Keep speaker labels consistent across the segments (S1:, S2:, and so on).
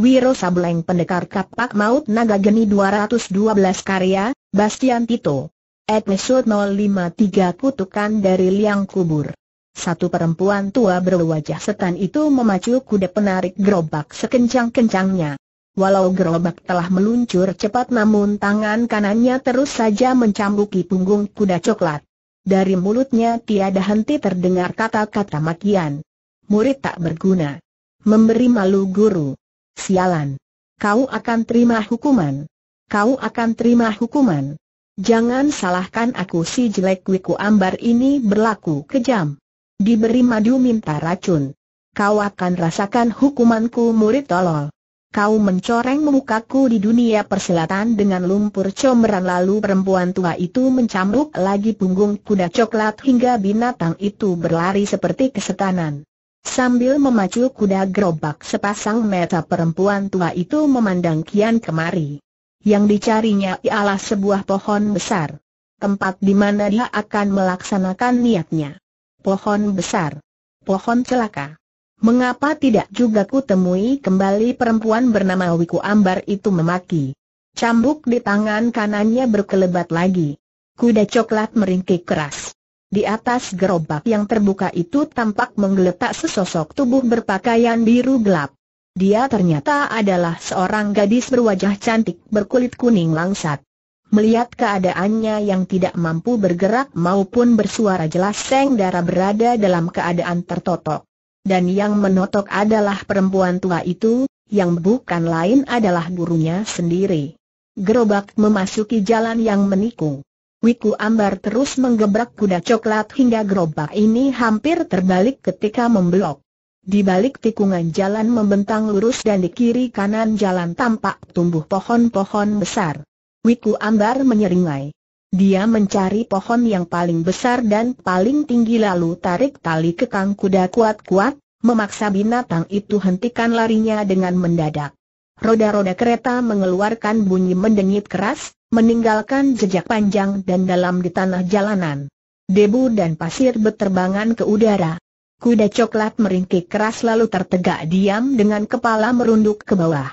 S1: Wiro Sableng Pendekar Kapak Maut Naga Geni 212 Karya, Bastian Tito. Episode 053 Kutukan dari Liang Kubur. Satu perempuan tua berwajah setan itu memacu kuda penarik gerobak sekencang-kencangnya. Walau gerobak telah meluncur cepat namun tangan kanannya terus saja mencambuki punggung kuda coklat. Dari mulutnya tiada henti terdengar kata-kata makian. Murid tak berguna. Memberi malu guru. Sialan. Kau akan terima hukuman. Kau akan terima hukuman. Jangan salahkan aku si jelek wiku ambar ini berlaku kejam. Diberi madu minta racun. Kau akan rasakan hukumanku murid tolol. Kau mencoreng mukaku di dunia persilatan dengan lumpur comberan lalu perempuan tua itu mencambuk lagi punggung kuda coklat hingga binatang itu berlari seperti kesetanan. Sambil memacu kuda gerobak sepasang mata perempuan tua itu memandang kian kemari. Yang dicarinya ialah sebuah pohon besar. Tempat di mana dia akan melaksanakan niatnya. Pohon besar. Pohon celaka. Mengapa tidak juga ku temui kembali perempuan bernama Wiku Ambar itu memaki. Cambuk di tangan kanannya berkelebat lagi. Kuda coklat meringkik keras. Di atas gerobak yang terbuka itu tampak menggeletak sesosok tubuh berpakaian biru gelap. Dia ternyata adalah seorang gadis berwajah cantik berkulit kuning langsat. Melihat keadaannya yang tidak mampu bergerak maupun bersuara jelas Seng Dara berada dalam keadaan tertotok. Dan yang menotok adalah perempuan tua itu, yang bukan lain adalah gurunya sendiri. Gerobak memasuki jalan yang menikung. Wiku Ambar terus menggebrak kuda coklat hingga gerobak ini hampir terbalik ketika membelok. Di balik tikungan jalan membentang lurus dan di kiri kanan jalan tampak tumbuh pohon-pohon besar. Wiku Ambar menyeringai. Dia mencari pohon yang paling besar dan paling tinggi lalu tarik tali kekang kuda kuat-kuat, memaksa binatang itu hentikan larinya dengan mendadak. Roda-roda kereta mengeluarkan bunyi mendengit keras, meninggalkan jejak panjang dan dalam di tanah jalanan. Debu dan pasir berterbangan ke udara. Kuda coklat meringkik keras lalu tertegak diam dengan kepala merunduk ke bawah.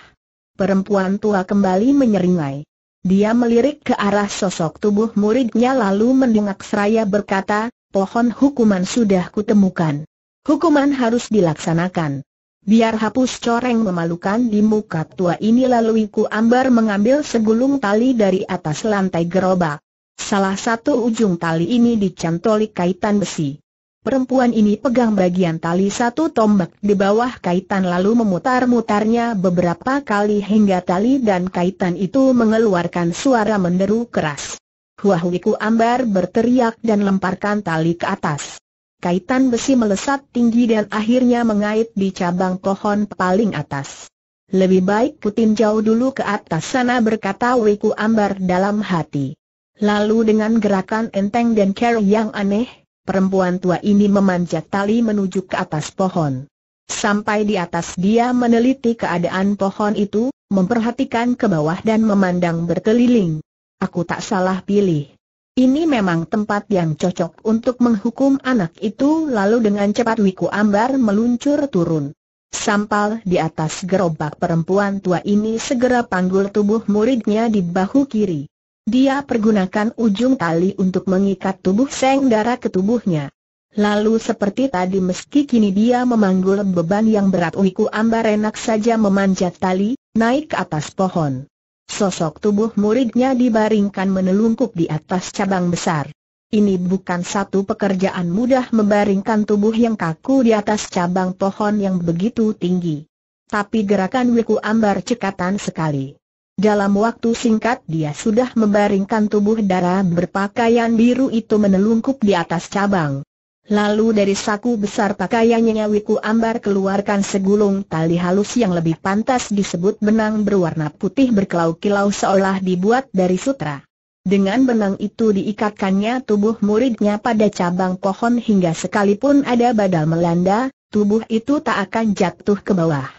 S1: Perempuan tua kembali menyeringai. Dia melirik ke arah sosok tubuh muridnya lalu mendengak seraya berkata, pohon hukuman sudah kutemukan. Hukuman harus dilaksanakan. Biar hapus coreng memalukan di muka tua ini lalu Iku Ambar mengambil segulung tali dari atas lantai gerobak. Salah satu ujung tali ini dicantoli kaitan besi. Perempuan ini pegang bagian tali satu tombak di bawah kaitan lalu memutar-mutarnya beberapa kali hingga tali dan kaitan itu mengeluarkan suara menderu keras. Huah Wiku Ambar berteriak dan lemparkan tali ke atas kaitan besi melesat tinggi dan akhirnya mengait di cabang pohon paling atas. Lebih baik putin jauh dulu ke atas sana berkata Wiku Ambar dalam hati. Lalu dengan gerakan enteng dan care yang aneh, perempuan tua ini memanjat tali menuju ke atas pohon. Sampai di atas dia meneliti keadaan pohon itu, memperhatikan ke bawah dan memandang berkeliling. Aku tak salah pilih. Ini memang tempat yang cocok untuk menghukum anak itu lalu dengan cepat Wiku Ambar meluncur turun. Sampal di atas gerobak perempuan tua ini segera panggul tubuh muridnya di bahu kiri. Dia pergunakan ujung tali untuk mengikat tubuh Seng Dara ke tubuhnya. Lalu seperti tadi meski kini dia memanggul beban yang berat Wiku Ambar enak saja memanjat tali, naik ke atas pohon. Sosok tubuh muridnya dibaringkan menelungkup di atas cabang besar. Ini bukan satu pekerjaan mudah membaringkan tubuh yang kaku di atas cabang pohon yang begitu tinggi. Tapi gerakan Wiku Ambar cekatan sekali. Dalam waktu singkat dia sudah membaringkan tubuh darah berpakaian biru itu menelungkup di atas cabang. Lalu dari saku besar pakaiannya Wiku Ambar keluarkan segulung tali halus yang lebih pantas disebut benang berwarna putih berkilau-kilau seolah dibuat dari sutra. Dengan benang itu diikatkannya tubuh muridnya pada cabang pohon hingga sekalipun ada badal melanda, tubuh itu tak akan jatuh ke bawah.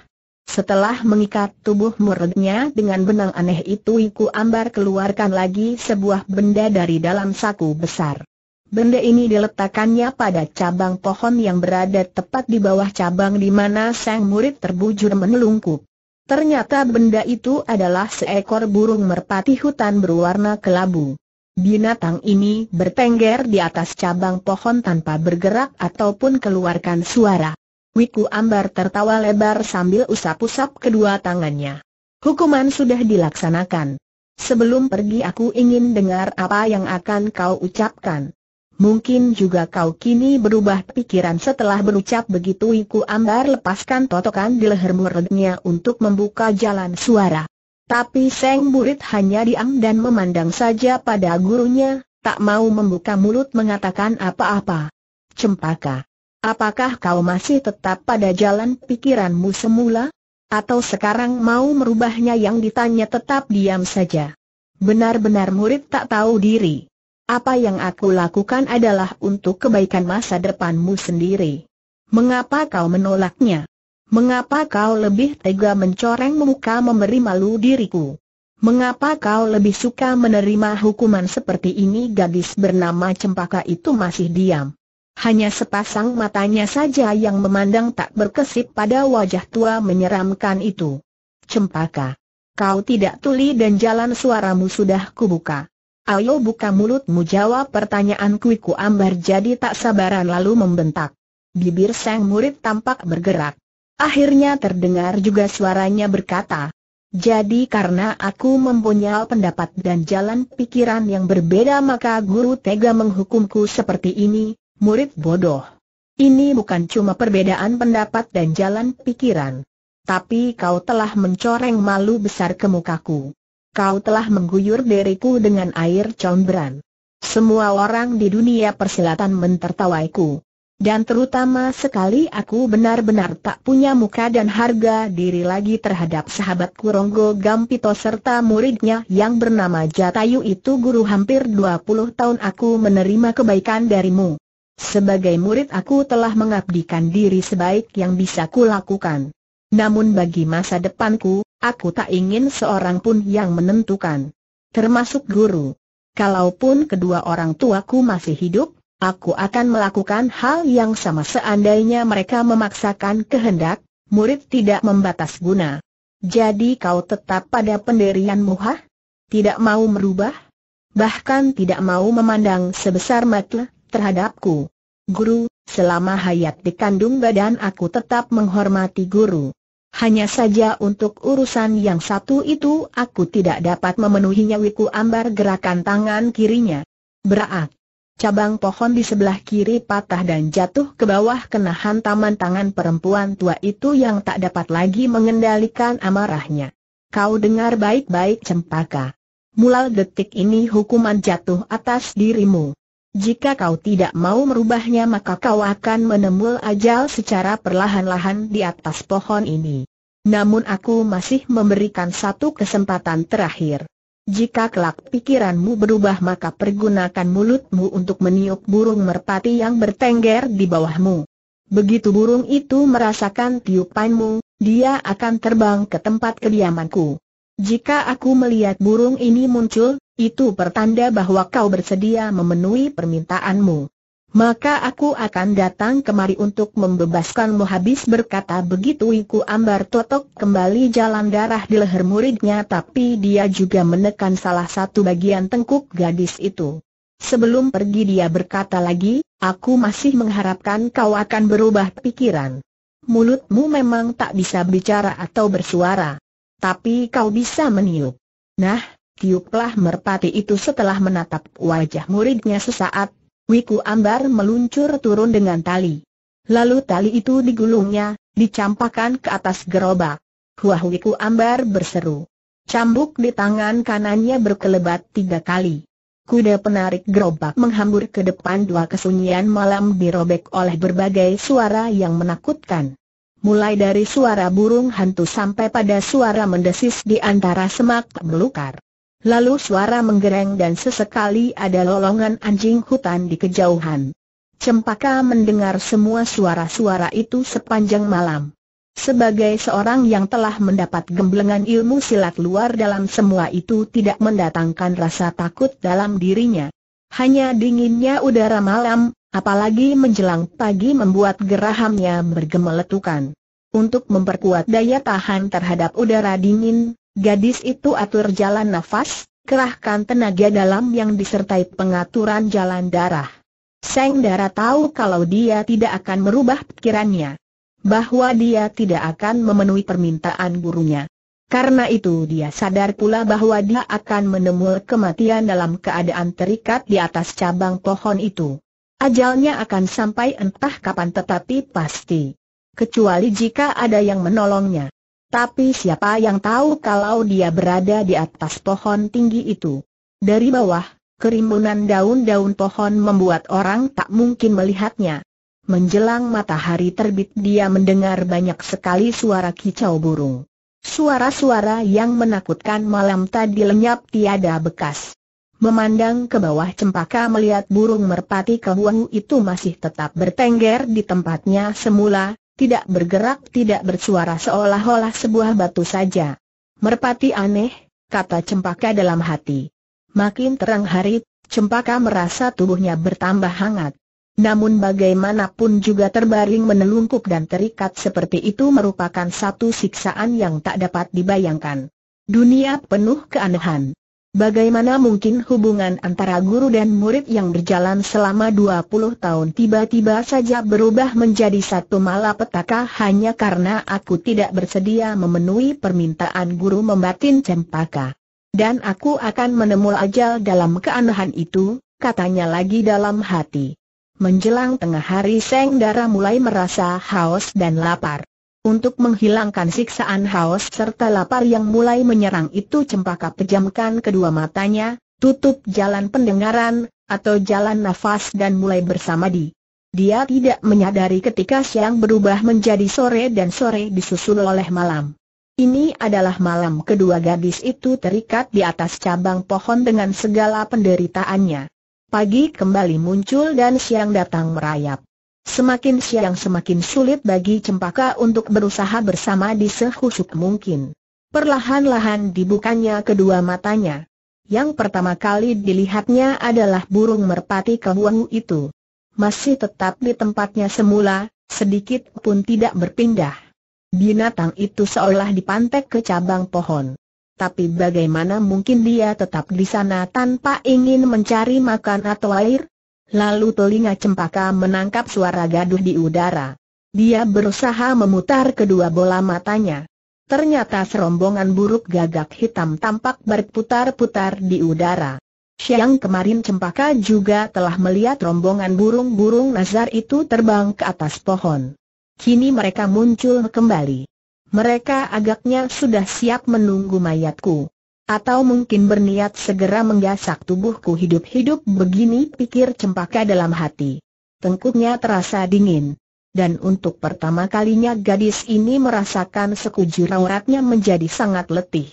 S1: Setelah mengikat tubuh muridnya dengan benang aneh itu Wiku Ambar keluarkan lagi sebuah benda dari dalam saku besar. Benda ini diletakkannya pada cabang pohon yang berada tepat di bawah cabang di mana sang murid terbujur menelungkup. Ternyata benda itu adalah seekor burung merpati hutan berwarna kelabu. Binatang ini bertengger di atas cabang pohon tanpa bergerak ataupun keluarkan suara. Wiku Ambar tertawa lebar sambil usap-usap kedua tangannya. Hukuman sudah dilaksanakan. Sebelum pergi aku ingin dengar apa yang akan kau ucapkan. Mungkin juga kau kini berubah pikiran setelah berucap begitu Iku Ambar lepaskan totokan di leher muridnya untuk membuka jalan suara. Tapi Seng murid hanya diam dan memandang saja pada gurunya, tak mau membuka mulut mengatakan apa-apa. Cempaka, apakah kau masih tetap pada jalan pikiranmu semula? Atau sekarang mau merubahnya yang ditanya tetap diam saja? Benar-benar murid tak tahu diri. Apa yang aku lakukan adalah untuk kebaikan masa depanmu sendiri. Mengapa kau menolaknya? Mengapa kau lebih tega mencoreng muka memberi malu diriku? Mengapa kau lebih suka menerima hukuman seperti ini gadis bernama Cempaka itu masih diam. Hanya sepasang matanya saja yang memandang tak berkesip pada wajah tua menyeramkan itu. Cempaka. Kau tidak tuli dan jalan suaramu sudah kubuka. Ayo buka mulutmu jawab pertanyaan Kuiku Ambar jadi tak sabaran lalu membentak. Bibir sang murid tampak bergerak. Akhirnya terdengar juga suaranya berkata, jadi karena aku mempunyai pendapat dan jalan pikiran yang berbeda maka guru tega menghukumku seperti ini, murid bodoh. Ini bukan cuma perbedaan pendapat dan jalan pikiran. Tapi kau telah mencoreng malu besar ke mukaku kau telah mengguyur diriku dengan air comberan. Semua orang di dunia persilatan mentertawaiku. Dan terutama sekali aku benar-benar tak punya muka dan harga diri lagi terhadap sahabat Kuronggo Gampito serta muridnya yang bernama Jatayu itu guru hampir 20 tahun aku menerima kebaikan darimu. Sebagai murid aku telah mengabdikan diri sebaik yang bisa kulakukan. Namun bagi masa depanku, Aku tak ingin seorang pun yang menentukan. Termasuk guru. Kalaupun kedua orang tuaku masih hidup, aku akan melakukan hal yang sama seandainya mereka memaksakan kehendak, murid tidak membatas guna. Jadi kau tetap pada pendirianmu hah? Tidak mau merubah? Bahkan tidak mau memandang sebesar mata terhadapku. Guru, selama hayat dikandung badan aku tetap menghormati guru. Hanya saja untuk urusan yang satu itu aku tidak dapat memenuhinya Wiku Ambar gerakan tangan kirinya. Berat. Cabang pohon di sebelah kiri patah dan jatuh ke bawah kena hantaman tangan perempuan tua itu yang tak dapat lagi mengendalikan amarahnya. Kau dengar baik-baik cempaka. Mulai detik ini hukuman jatuh atas dirimu. Jika kau tidak mau merubahnya maka kau akan menemul ajal secara perlahan-lahan di atas pohon ini. Namun aku masih memberikan satu kesempatan terakhir. Jika kelak pikiranmu berubah maka pergunakan mulutmu untuk meniup burung merpati yang bertengger di bawahmu. Begitu burung itu merasakan tiupanmu, dia akan terbang ke tempat kediamanku. Jika aku melihat burung ini muncul, itu pertanda bahwa kau bersedia memenuhi permintaanmu. Maka aku akan datang kemari untuk membebaskanmu habis berkata begitu Iku Ambar totok kembali jalan darah di leher muridnya tapi dia juga menekan salah satu bagian tengkuk gadis itu. Sebelum pergi dia berkata lagi, aku masih mengharapkan kau akan berubah pikiran. Mulutmu memang tak bisa bicara atau bersuara. Tapi kau bisa meniup. Nah, tiuplah merpati itu setelah menatap wajah muridnya sesaat, Wiku Ambar meluncur turun dengan tali. Lalu tali itu digulungnya, dicampakkan ke atas gerobak. Huah Wiku Ambar berseru. Cambuk di tangan kanannya berkelebat tiga kali. Kuda penarik gerobak menghambur ke depan dua kesunyian malam dirobek oleh berbagai suara yang menakutkan. Mulai dari suara burung hantu sampai pada suara mendesis di antara semak belukar. Lalu suara menggereng dan sesekali ada lolongan anjing hutan di kejauhan. Cempaka mendengar semua suara-suara itu sepanjang malam. Sebagai seorang yang telah mendapat gemblengan ilmu silat luar dalam semua itu tidak mendatangkan rasa takut dalam dirinya. Hanya dinginnya udara malam, apalagi menjelang pagi membuat gerahamnya bergemeletukan. Untuk memperkuat daya tahan terhadap udara dingin, gadis itu atur jalan nafas, kerahkan tenaga dalam yang disertai pengaturan jalan darah. Seng Dara tahu kalau dia tidak akan merubah pikirannya. Bahwa dia tidak akan memenuhi permintaan gurunya. Karena itu dia sadar pula bahwa dia akan menemui kematian dalam keadaan terikat di atas cabang pohon itu. Ajalnya akan sampai entah kapan tetapi pasti. Kecuali jika ada yang menolongnya. Tapi siapa yang tahu kalau dia berada di atas pohon tinggi itu? Dari bawah, kerimbunan daun-daun pohon membuat orang tak mungkin melihatnya. Menjelang matahari terbit dia mendengar banyak sekali suara kicau burung. Suara-suara yang menakutkan malam tadi lenyap tiada bekas. Memandang ke bawah cempaka melihat burung merpati kehuang itu masih tetap bertengger di tempatnya semula, tidak bergerak tidak bersuara seolah-olah sebuah batu saja. Merpati aneh, kata cempaka dalam hati. Makin terang hari, cempaka merasa tubuhnya bertambah hangat. Namun bagaimanapun juga terbaring menelungkup dan terikat seperti itu merupakan satu siksaan yang tak dapat dibayangkan. Dunia penuh keanehan. Bagaimana mungkin hubungan antara guru dan murid yang berjalan selama 20 tahun tiba-tiba saja berubah menjadi satu malapetaka hanya karena aku tidak bersedia memenuhi permintaan guru membatin cempaka. Dan aku akan menemul ajal dalam keanehan itu, katanya lagi dalam hati. Menjelang tengah hari Seng Dara mulai merasa haus dan lapar. Untuk menghilangkan siksaan haus serta lapar yang mulai menyerang itu cempaka pejamkan kedua matanya, tutup jalan pendengaran, atau jalan nafas dan mulai bersama di. Dia tidak menyadari ketika siang berubah menjadi sore dan sore disusul oleh malam. Ini adalah malam kedua gadis itu terikat di atas cabang pohon dengan segala penderitaannya. Pagi kembali muncul dan siang datang merayap. Semakin siang semakin sulit bagi Cempaka untuk berusaha bersama di sehusuk mungkin. Perlahan-lahan dibukanya kedua matanya. Yang pertama kali dilihatnya adalah burung merpati kehuang itu. Masih tetap di tempatnya semula, sedikit pun tidak berpindah. Binatang itu seolah dipantek ke cabang pohon tapi bagaimana mungkin dia tetap di sana tanpa ingin mencari makan atau air? Lalu telinga cempaka menangkap suara gaduh di udara. Dia berusaha memutar kedua bola matanya. Ternyata serombongan buruk gagak hitam tampak berputar-putar di udara. Siang kemarin Cempaka juga telah melihat rombongan burung-burung nazar itu terbang ke atas pohon. Kini mereka muncul kembali. Mereka agaknya sudah siap menunggu mayatku. Atau mungkin berniat segera menggasak tubuhku hidup-hidup begini pikir cempaka dalam hati. Tengkuknya terasa dingin. Dan untuk pertama kalinya gadis ini merasakan sekujur auratnya menjadi sangat letih.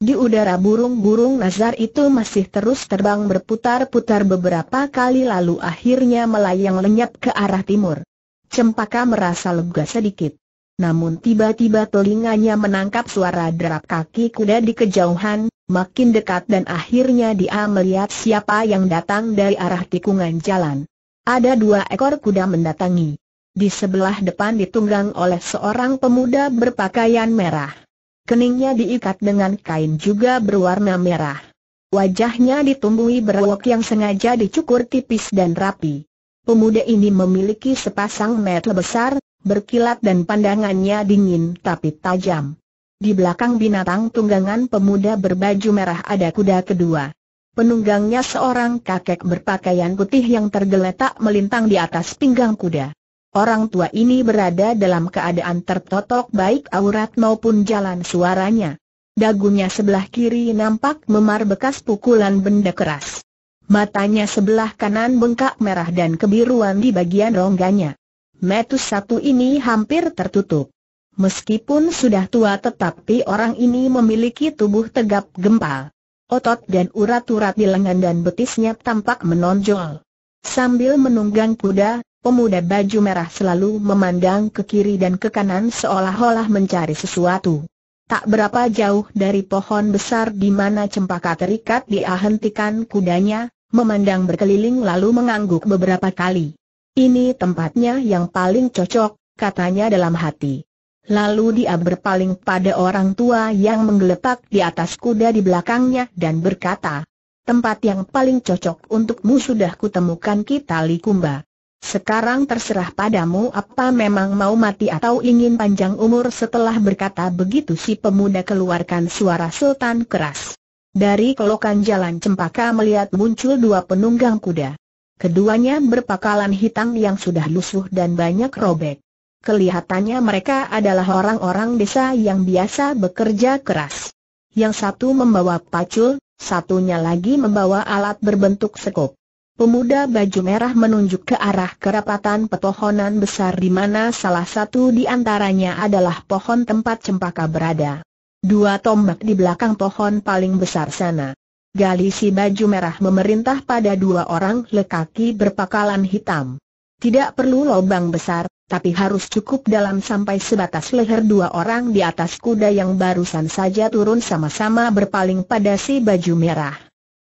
S1: Di udara burung-burung nazar itu masih terus terbang berputar-putar beberapa kali lalu akhirnya melayang lenyap ke arah timur. Cempaka merasa lega sedikit. Namun tiba-tiba telinganya menangkap suara derap kaki kuda di kejauhan, makin dekat dan akhirnya dia melihat siapa yang datang dari arah tikungan jalan. Ada dua ekor kuda mendatangi. Di sebelah depan ditunggang oleh seorang pemuda berpakaian merah. Keningnya diikat dengan kain juga berwarna merah. Wajahnya ditumbuhi berwok yang sengaja dicukur tipis dan rapi. Pemuda ini memiliki sepasang mata besar, berkilat dan pandangannya dingin tapi tajam. Di belakang binatang tunggangan pemuda berbaju merah ada kuda kedua. Penunggangnya seorang kakek berpakaian putih yang tergeletak melintang di atas pinggang kuda. Orang tua ini berada dalam keadaan tertotok baik aurat maupun jalan suaranya. Dagunya sebelah kiri nampak memar bekas pukulan benda keras. Matanya sebelah kanan bengkak merah dan kebiruan di bagian rongganya metus satu ini hampir tertutup. Meskipun sudah tua tetapi orang ini memiliki tubuh tegap gempal. Otot dan urat-urat di lengan dan betisnya tampak menonjol. Sambil menunggang kuda, pemuda baju merah selalu memandang ke kiri dan ke kanan seolah-olah mencari sesuatu. Tak berapa jauh dari pohon besar di mana cempaka terikat dia hentikan kudanya, memandang berkeliling lalu mengangguk beberapa kali. Ini tempatnya yang paling cocok, katanya dalam hati. Lalu dia berpaling pada orang tua yang menggeletak di atas kuda di belakangnya dan berkata, Tempat yang paling cocok untukmu sudah kutemukan kita Likumba. Sekarang terserah padamu apa memang mau mati atau ingin panjang umur setelah berkata begitu si pemuda keluarkan suara sultan keras. Dari kelokan jalan cempaka melihat muncul dua penunggang kuda. Keduanya berpakalan hitam yang sudah lusuh dan banyak robek. Kelihatannya mereka adalah orang-orang desa yang biasa bekerja keras. Yang satu membawa pacul, satunya lagi membawa alat berbentuk sekop. Pemuda baju merah menunjuk ke arah kerapatan pepohonan besar di mana salah satu di antaranya adalah pohon tempat cempaka berada. Dua tombak di belakang pohon paling besar sana. Gali si baju merah memerintah pada dua orang lekaki berpakalan hitam. Tidak perlu lobang besar, tapi harus cukup dalam sampai sebatas leher dua orang di atas kuda yang barusan saja turun sama-sama berpaling pada si baju merah.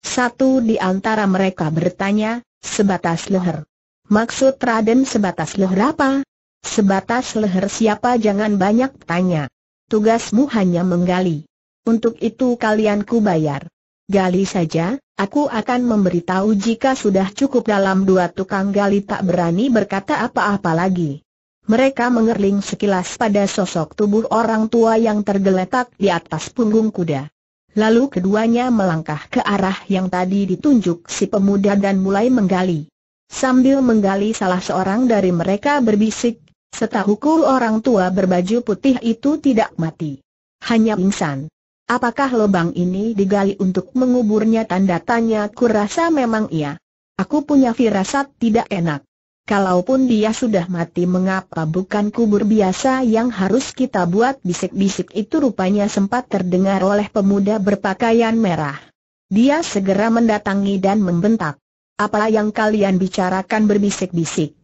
S1: Satu di antara mereka bertanya, sebatas leher. Maksud Raden sebatas leher apa? Sebatas leher siapa jangan banyak tanya. Tugasmu hanya menggali. Untuk itu kalian ku bayar. Gali saja, aku akan memberitahu jika sudah cukup dalam dua tukang gali tak berani berkata apa-apa lagi. Mereka mengerling sekilas pada sosok tubuh orang tua yang tergeletak di atas punggung kuda. Lalu keduanya melangkah ke arah yang tadi ditunjuk si pemuda dan mulai menggali. Sambil menggali salah seorang dari mereka berbisik, setahuku orang tua berbaju putih itu tidak mati. Hanya pingsan. Apakah lubang ini digali untuk menguburnya tanda tanya kurasa memang iya. Aku punya firasat tidak enak. Kalaupun dia sudah mati mengapa bukan kubur biasa yang harus kita buat bisik-bisik itu rupanya sempat terdengar oleh pemuda berpakaian merah. Dia segera mendatangi dan membentak. Apa yang kalian bicarakan berbisik-bisik?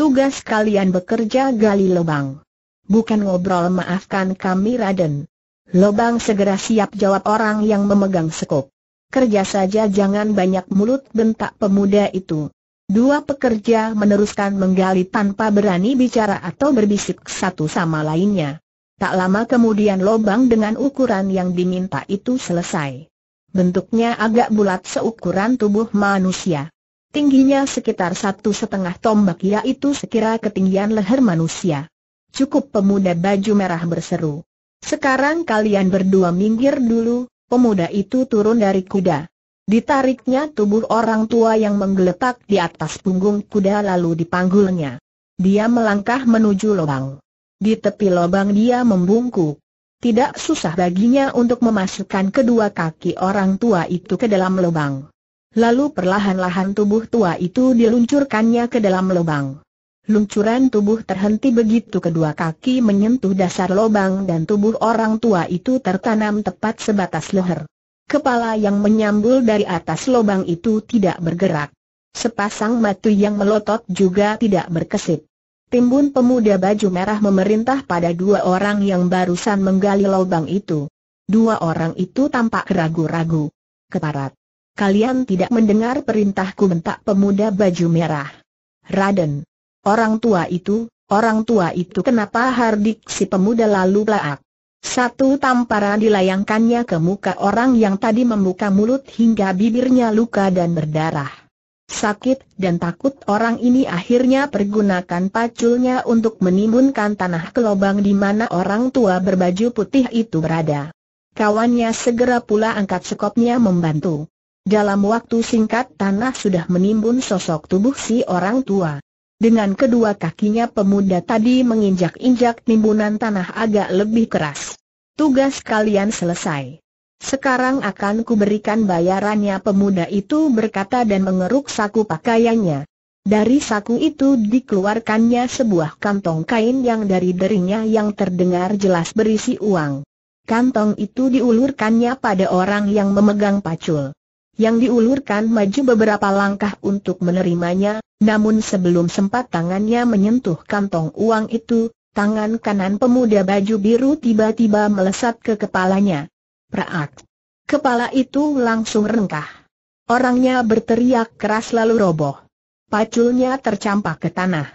S1: Tugas kalian bekerja gali lubang. Bukan ngobrol maafkan kami Raden. Lobang segera siap jawab orang yang memegang sekop. Kerja saja jangan banyak mulut bentak pemuda itu. Dua pekerja meneruskan menggali tanpa berani bicara atau berbisik satu sama lainnya. Tak lama kemudian lobang dengan ukuran yang diminta itu selesai. Bentuknya agak bulat seukuran tubuh manusia. Tingginya sekitar satu setengah tombak yaitu sekira ketinggian leher manusia. Cukup pemuda baju merah berseru. Sekarang kalian berdua minggir dulu, pemuda itu turun dari kuda. Ditariknya tubuh orang tua yang menggeletak di atas punggung kuda lalu dipanggulnya. Dia melangkah menuju lubang. Di tepi lubang dia membungkuk. Tidak susah baginya untuk memasukkan kedua kaki orang tua itu ke dalam lubang. Lalu perlahan-lahan tubuh tua itu diluncurkannya ke dalam lubang. Luncuran tubuh terhenti begitu kedua kaki menyentuh dasar lubang dan tubuh orang tua itu tertanam tepat sebatas leher. Kepala yang menyambul dari atas lubang itu tidak bergerak. Sepasang mata yang melotot juga tidak berkesip. Timbun pemuda baju merah memerintah pada dua orang yang barusan menggali lubang itu. Dua orang itu tampak ragu-ragu. Keparat. Kalian tidak mendengar perintahku bentak pemuda baju merah. Raden. Orang tua itu, orang tua itu kenapa hardik si pemuda lalu laak. Satu tamparan dilayangkannya ke muka orang yang tadi membuka mulut hingga bibirnya luka dan berdarah. Sakit dan takut orang ini akhirnya pergunakan paculnya untuk menimbunkan tanah ke lubang di mana orang tua berbaju putih itu berada. Kawannya segera pula angkat sekopnya membantu. Dalam waktu singkat tanah sudah menimbun sosok tubuh si orang tua. Dengan kedua kakinya pemuda tadi menginjak-injak timbunan tanah agak lebih keras. Tugas kalian selesai. Sekarang akan kuberikan bayarannya pemuda itu berkata dan mengeruk saku pakaiannya. Dari saku itu dikeluarkannya sebuah kantong kain yang dari derinya yang terdengar jelas berisi uang. Kantong itu diulurkannya pada orang yang memegang pacul yang diulurkan maju beberapa langkah untuk menerimanya, namun sebelum sempat tangannya menyentuh kantong uang itu, tangan kanan pemuda baju biru tiba-tiba melesat ke kepalanya. Praak! Kepala itu langsung rengkah. Orangnya berteriak keras lalu roboh. Paculnya tercampak ke tanah.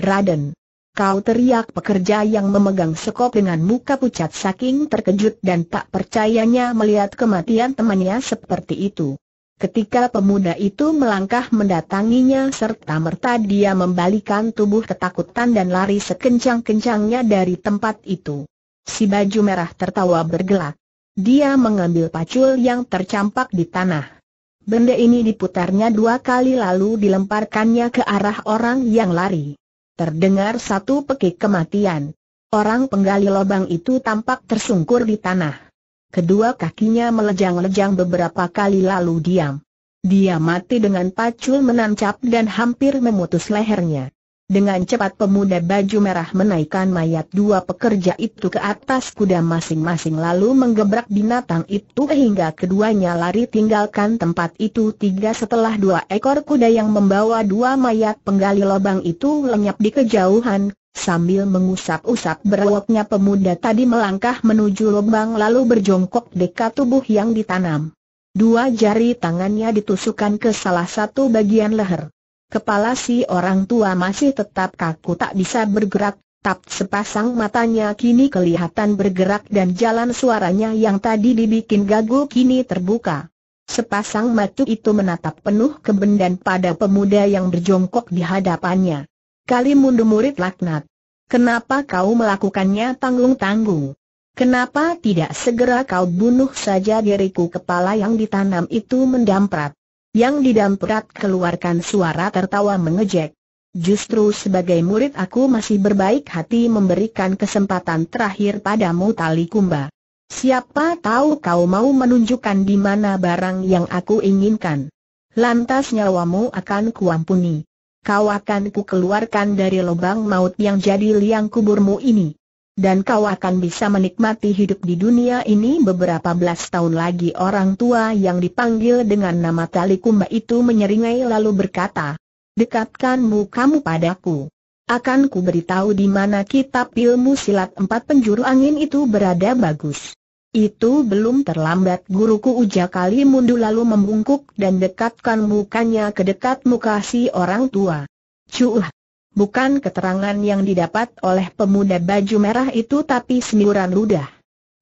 S1: Raden! Kau teriak pekerja yang memegang sekop dengan muka pucat saking terkejut dan tak percayanya melihat kematian temannya seperti itu. Ketika pemuda itu melangkah mendatanginya serta merta dia membalikan tubuh ketakutan dan lari sekencang-kencangnya dari tempat itu. Si baju merah tertawa bergelak. Dia mengambil pacul yang tercampak di tanah. Benda ini diputarnya dua kali lalu dilemparkannya ke arah orang yang lari. Terdengar satu pekik kematian. Orang penggali lubang itu tampak tersungkur di tanah. Kedua kakinya melejang-lejang beberapa kali lalu diam. Dia mati dengan pacul menancap dan hampir memutus lehernya. Dengan cepat pemuda baju merah menaikkan mayat dua pekerja itu ke atas kuda masing-masing lalu menggebrak binatang itu hingga keduanya lari tinggalkan tempat itu tiga setelah dua ekor kuda yang membawa dua mayat penggali lubang itu lenyap di kejauhan, sambil mengusap-usap berwoknya pemuda tadi melangkah menuju lubang lalu berjongkok dekat tubuh yang ditanam. Dua jari tangannya ditusukkan ke salah satu bagian leher. Kepala si orang tua masih tetap kaku tak bisa bergerak, tap sepasang matanya kini kelihatan bergerak dan jalan suaranya yang tadi dibikin gagu kini terbuka. Sepasang mata itu menatap penuh kebendan pada pemuda yang berjongkok di hadapannya. Kali mundu murid laknat. Kenapa kau melakukannya tanggung-tanggung? Kenapa tidak segera kau bunuh saja diriku kepala yang ditanam itu mendamprat? Yang didamprat keluarkan suara tertawa mengejek. Justru sebagai murid aku masih berbaik hati memberikan kesempatan terakhir padamu Tali Kumba. Siapa tahu kau mau menunjukkan di mana barang yang aku inginkan. Lantas nyawamu akan kuampuni. Kau akan ku keluarkan dari lubang maut yang jadi liang kuburmu ini dan kau akan bisa menikmati hidup di dunia ini beberapa belas tahun lagi orang tua yang dipanggil dengan nama Tali Kumba itu menyeringai lalu berkata, dekatkan mukamu padaku. Akan ku beritahu di mana kitab ilmu silat empat penjuru angin itu berada bagus. Itu belum terlambat guruku uja kali mundur lalu membungkuk dan dekatkan mukanya ke dekat muka si orang tua. Cuh! Bukan keterangan yang didapat oleh pemuda baju merah itu tapi semiuran ludah.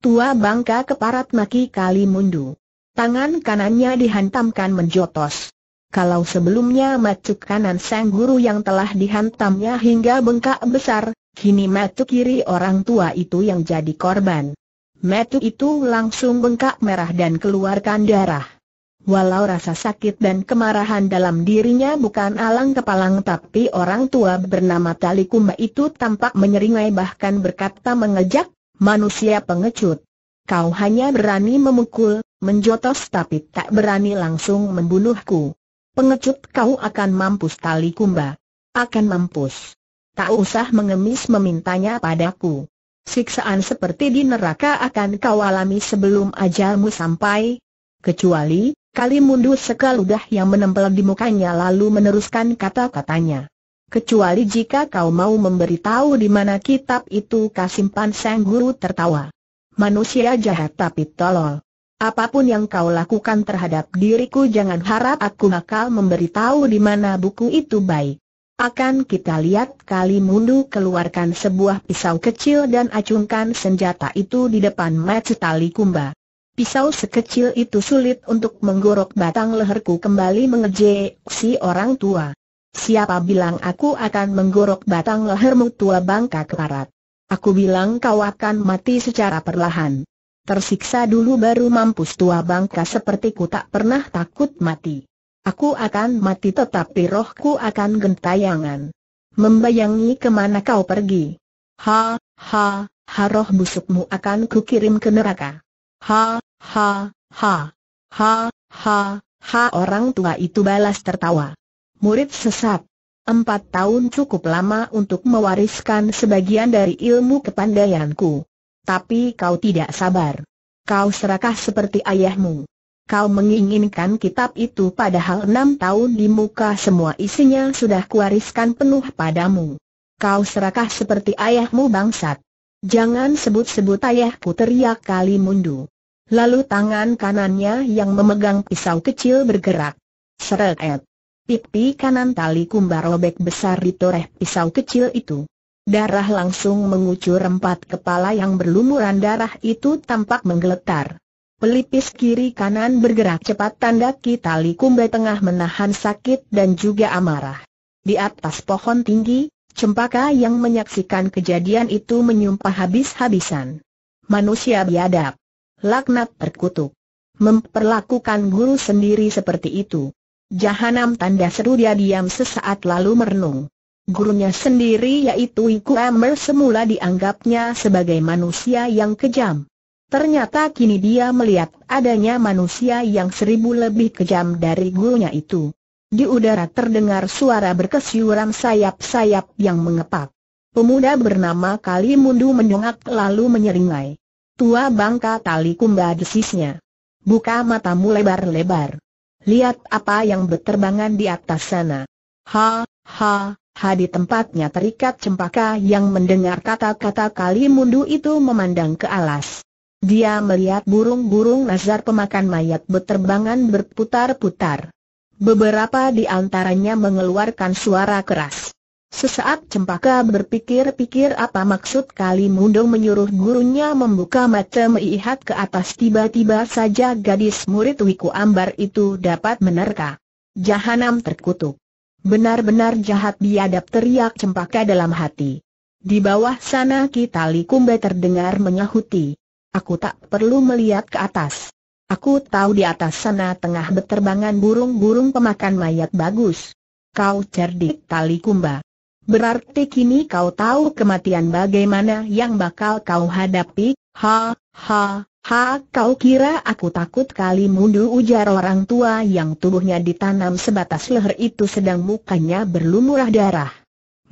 S1: Tua bangka keparat maki kali mundu. Tangan kanannya dihantamkan menjotos. Kalau sebelumnya macuk kanan sang guru yang telah dihantamnya hingga bengkak besar, kini matu kiri orang tua itu yang jadi korban. Metu itu langsung bengkak merah dan keluarkan darah. Walau rasa sakit dan kemarahan dalam dirinya bukan alang kepalang tapi orang tua bernama Tali Kumba itu tampak menyeringai bahkan berkata mengejak, manusia pengecut. Kau hanya berani memukul, menjotos tapi tak berani langsung membunuhku. Pengecut kau akan mampus Tali Kumba. Akan mampus. Tak usah mengemis memintanya padaku. Siksaan seperti di neraka akan kau alami sebelum ajalmu sampai. Kecuali, Kali mundur sekaludah yang menempel di mukanya lalu meneruskan kata-katanya. Kecuali jika kau mau memberitahu di mana kitab itu kasimpan sang guru tertawa. Manusia jahat tapi tolol. Apa pun yang kau lakukan terhadap diriku jangan harap aku bakal memberitahu di mana buku itu baik. Akan kita lihat kali mundu keluarkan sebuah pisau kecil dan acungkan senjata itu di depan mata tali kumba. Pisau sekecil itu sulit untuk menggorok batang leherku kembali mengejek si orang tua. Siapa bilang aku akan menggorok batang lehermu tua bangka keparat? Aku bilang kau akan mati secara perlahan. Tersiksa dulu baru mampus tua bangka sepertiku tak pernah takut mati. Aku akan mati tetapi rohku akan gentayangan. Membayangi ke mana kau pergi. Ha, ha, ha roh busukmu akan kukirim ke neraka. Ha, ha, ha, ha, ha, ha orang tua itu balas tertawa. Murid sesat. Empat tahun cukup lama untuk mewariskan sebagian dari ilmu kepandaianku. Tapi kau tidak sabar. Kau serakah seperti ayahmu. Kau menginginkan kitab itu padahal enam tahun di muka semua isinya sudah kuwariskan penuh padamu. Kau serakah seperti ayahmu bangsat. Jangan sebut-sebut ayahku teriak kali mundu. Lalu tangan kanannya yang memegang pisau kecil bergerak. Seret. Pipi kanan tali kumbar robek besar di toreh pisau kecil itu. Darah langsung mengucur empat kepala yang berlumuran darah itu tampak menggeletar. Pelipis kiri kanan bergerak cepat tanda Kitali Kumbe tengah menahan sakit dan juga amarah. Di atas pohon tinggi, Cempaka yang menyaksikan kejadian itu menyumpah habis-habisan. Manusia biadab. Laknat terkutuk. Memperlakukan guru sendiri seperti itu. Jahanam tanda seru dia diam sesaat lalu merenung. Gurunya sendiri yaitu Iku Amer semula dianggapnya sebagai manusia yang kejam. Ternyata kini dia melihat adanya manusia yang seribu lebih kejam dari gurunya itu. Di udara terdengar suara berkesyuran sayap-sayap yang mengepak. Pemuda bernama Kalimundu mendongak lalu menyeringai. Tua bangka tali kumba desisnya. Buka matamu lebar-lebar. Lihat apa yang berterbangan di atas sana. Ha, ha, ha di tempatnya terikat cempaka yang mendengar kata-kata Kalimundu itu memandang ke alas. Dia melihat burung-burung nazar pemakan mayat berterbangan berputar-putar. Beberapa di antaranya mengeluarkan suara keras. Sesaat Cempaka berpikir-pikir apa maksud Kali Mundung menyuruh gurunya membuka mata melihat ke atas tiba-tiba saja gadis murid Wiku Ambar itu dapat menerka. Jahanam terkutuk. Benar-benar jahat biadab teriak Cempaka dalam hati. Di bawah sana kita Kumbe terdengar menyahuti. Aku tak perlu melihat ke atas. Aku tahu di atas sana tengah berterbangan burung-burung pemakan mayat bagus. Kau cerdik tali kumba. Berarti kini kau tahu kematian bagaimana yang bakal kau hadapi, ha, ha, ha, kau kira aku takut kali mundu ujar orang tua yang tubuhnya ditanam sebatas leher itu sedang mukanya berlumuran darah.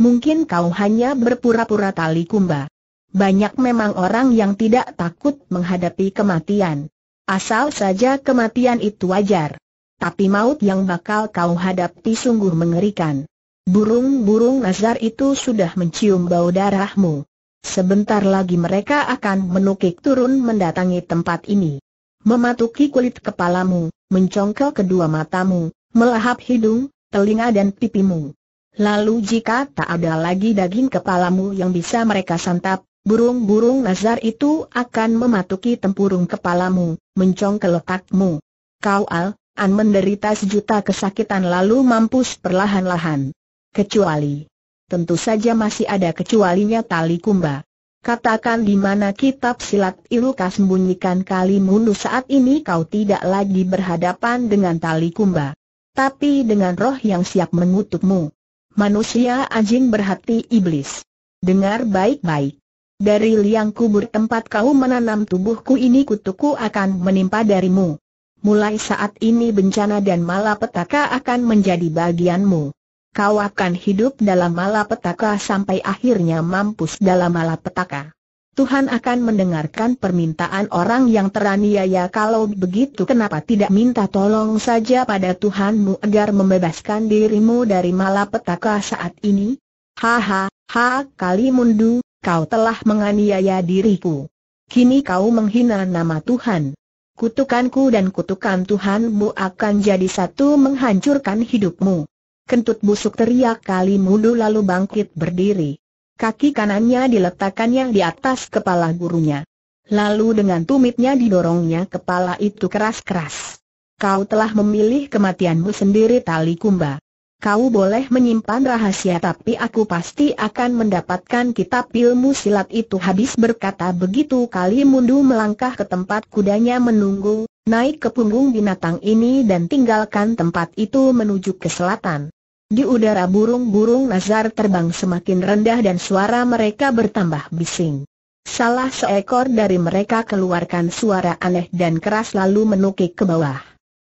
S1: Mungkin kau hanya berpura-pura tali kumba. Banyak memang orang yang tidak takut menghadapi kematian. Asal saja kematian itu wajar. Tapi maut yang bakal kau hadapi sungguh mengerikan. Burung-burung Nazar itu sudah mencium bau darahmu. Sebentar lagi mereka akan menukik turun mendatangi tempat ini. Mematuki kulit kepalamu, mencongkel kedua matamu, melahap hidung, telinga dan pipimu. Lalu jika tak ada lagi daging kepalamu yang bisa mereka santap, burung-burung nazar itu akan mematuki tempurung kepalamu, mencongkel otakmu. Kau al, an menderita sejuta kesakitan lalu mampus perlahan-lahan. Kecuali. Tentu saja masih ada kecualinya tali kumba. Katakan di mana kitab silat iluka sembunyikan kali mundu saat ini kau tidak lagi berhadapan dengan tali kumba. Tapi dengan roh yang siap mengutukmu. Manusia anjing berhati iblis. Dengar baik-baik. Dari liang kubur tempat kau menanam tubuhku ini kutuku akan menimpa darimu. Mulai saat ini bencana dan malapetaka akan menjadi bagianmu. Kau akan hidup dalam malapetaka sampai akhirnya mampus dalam malapetaka. Tuhan akan mendengarkan permintaan orang yang teraniaya kalau begitu kenapa tidak minta tolong saja pada Tuhanmu agar membebaskan dirimu dari malapetaka saat ini? Haha, ha, kali mundu, kau telah menganiaya diriku. Kini kau menghina nama Tuhan. Kutukanku dan kutukan Tuhanmu akan jadi satu menghancurkan hidupmu. Kentut busuk teriak kali mudu lalu bangkit berdiri. Kaki kanannya diletakkannya di atas kepala gurunya. Lalu dengan tumitnya didorongnya kepala itu keras-keras. Kau telah memilih kematianmu sendiri tali kumba. Kau boleh menyimpan rahasia tapi aku pasti akan mendapatkan kitab ilmu silat itu habis berkata begitu kali mundu melangkah ke tempat kudanya menunggu, naik ke punggung binatang ini dan tinggalkan tempat itu menuju ke selatan. Di udara burung-burung nazar terbang semakin rendah dan suara mereka bertambah bising. Salah seekor dari mereka keluarkan suara aneh dan keras lalu menukik ke bawah.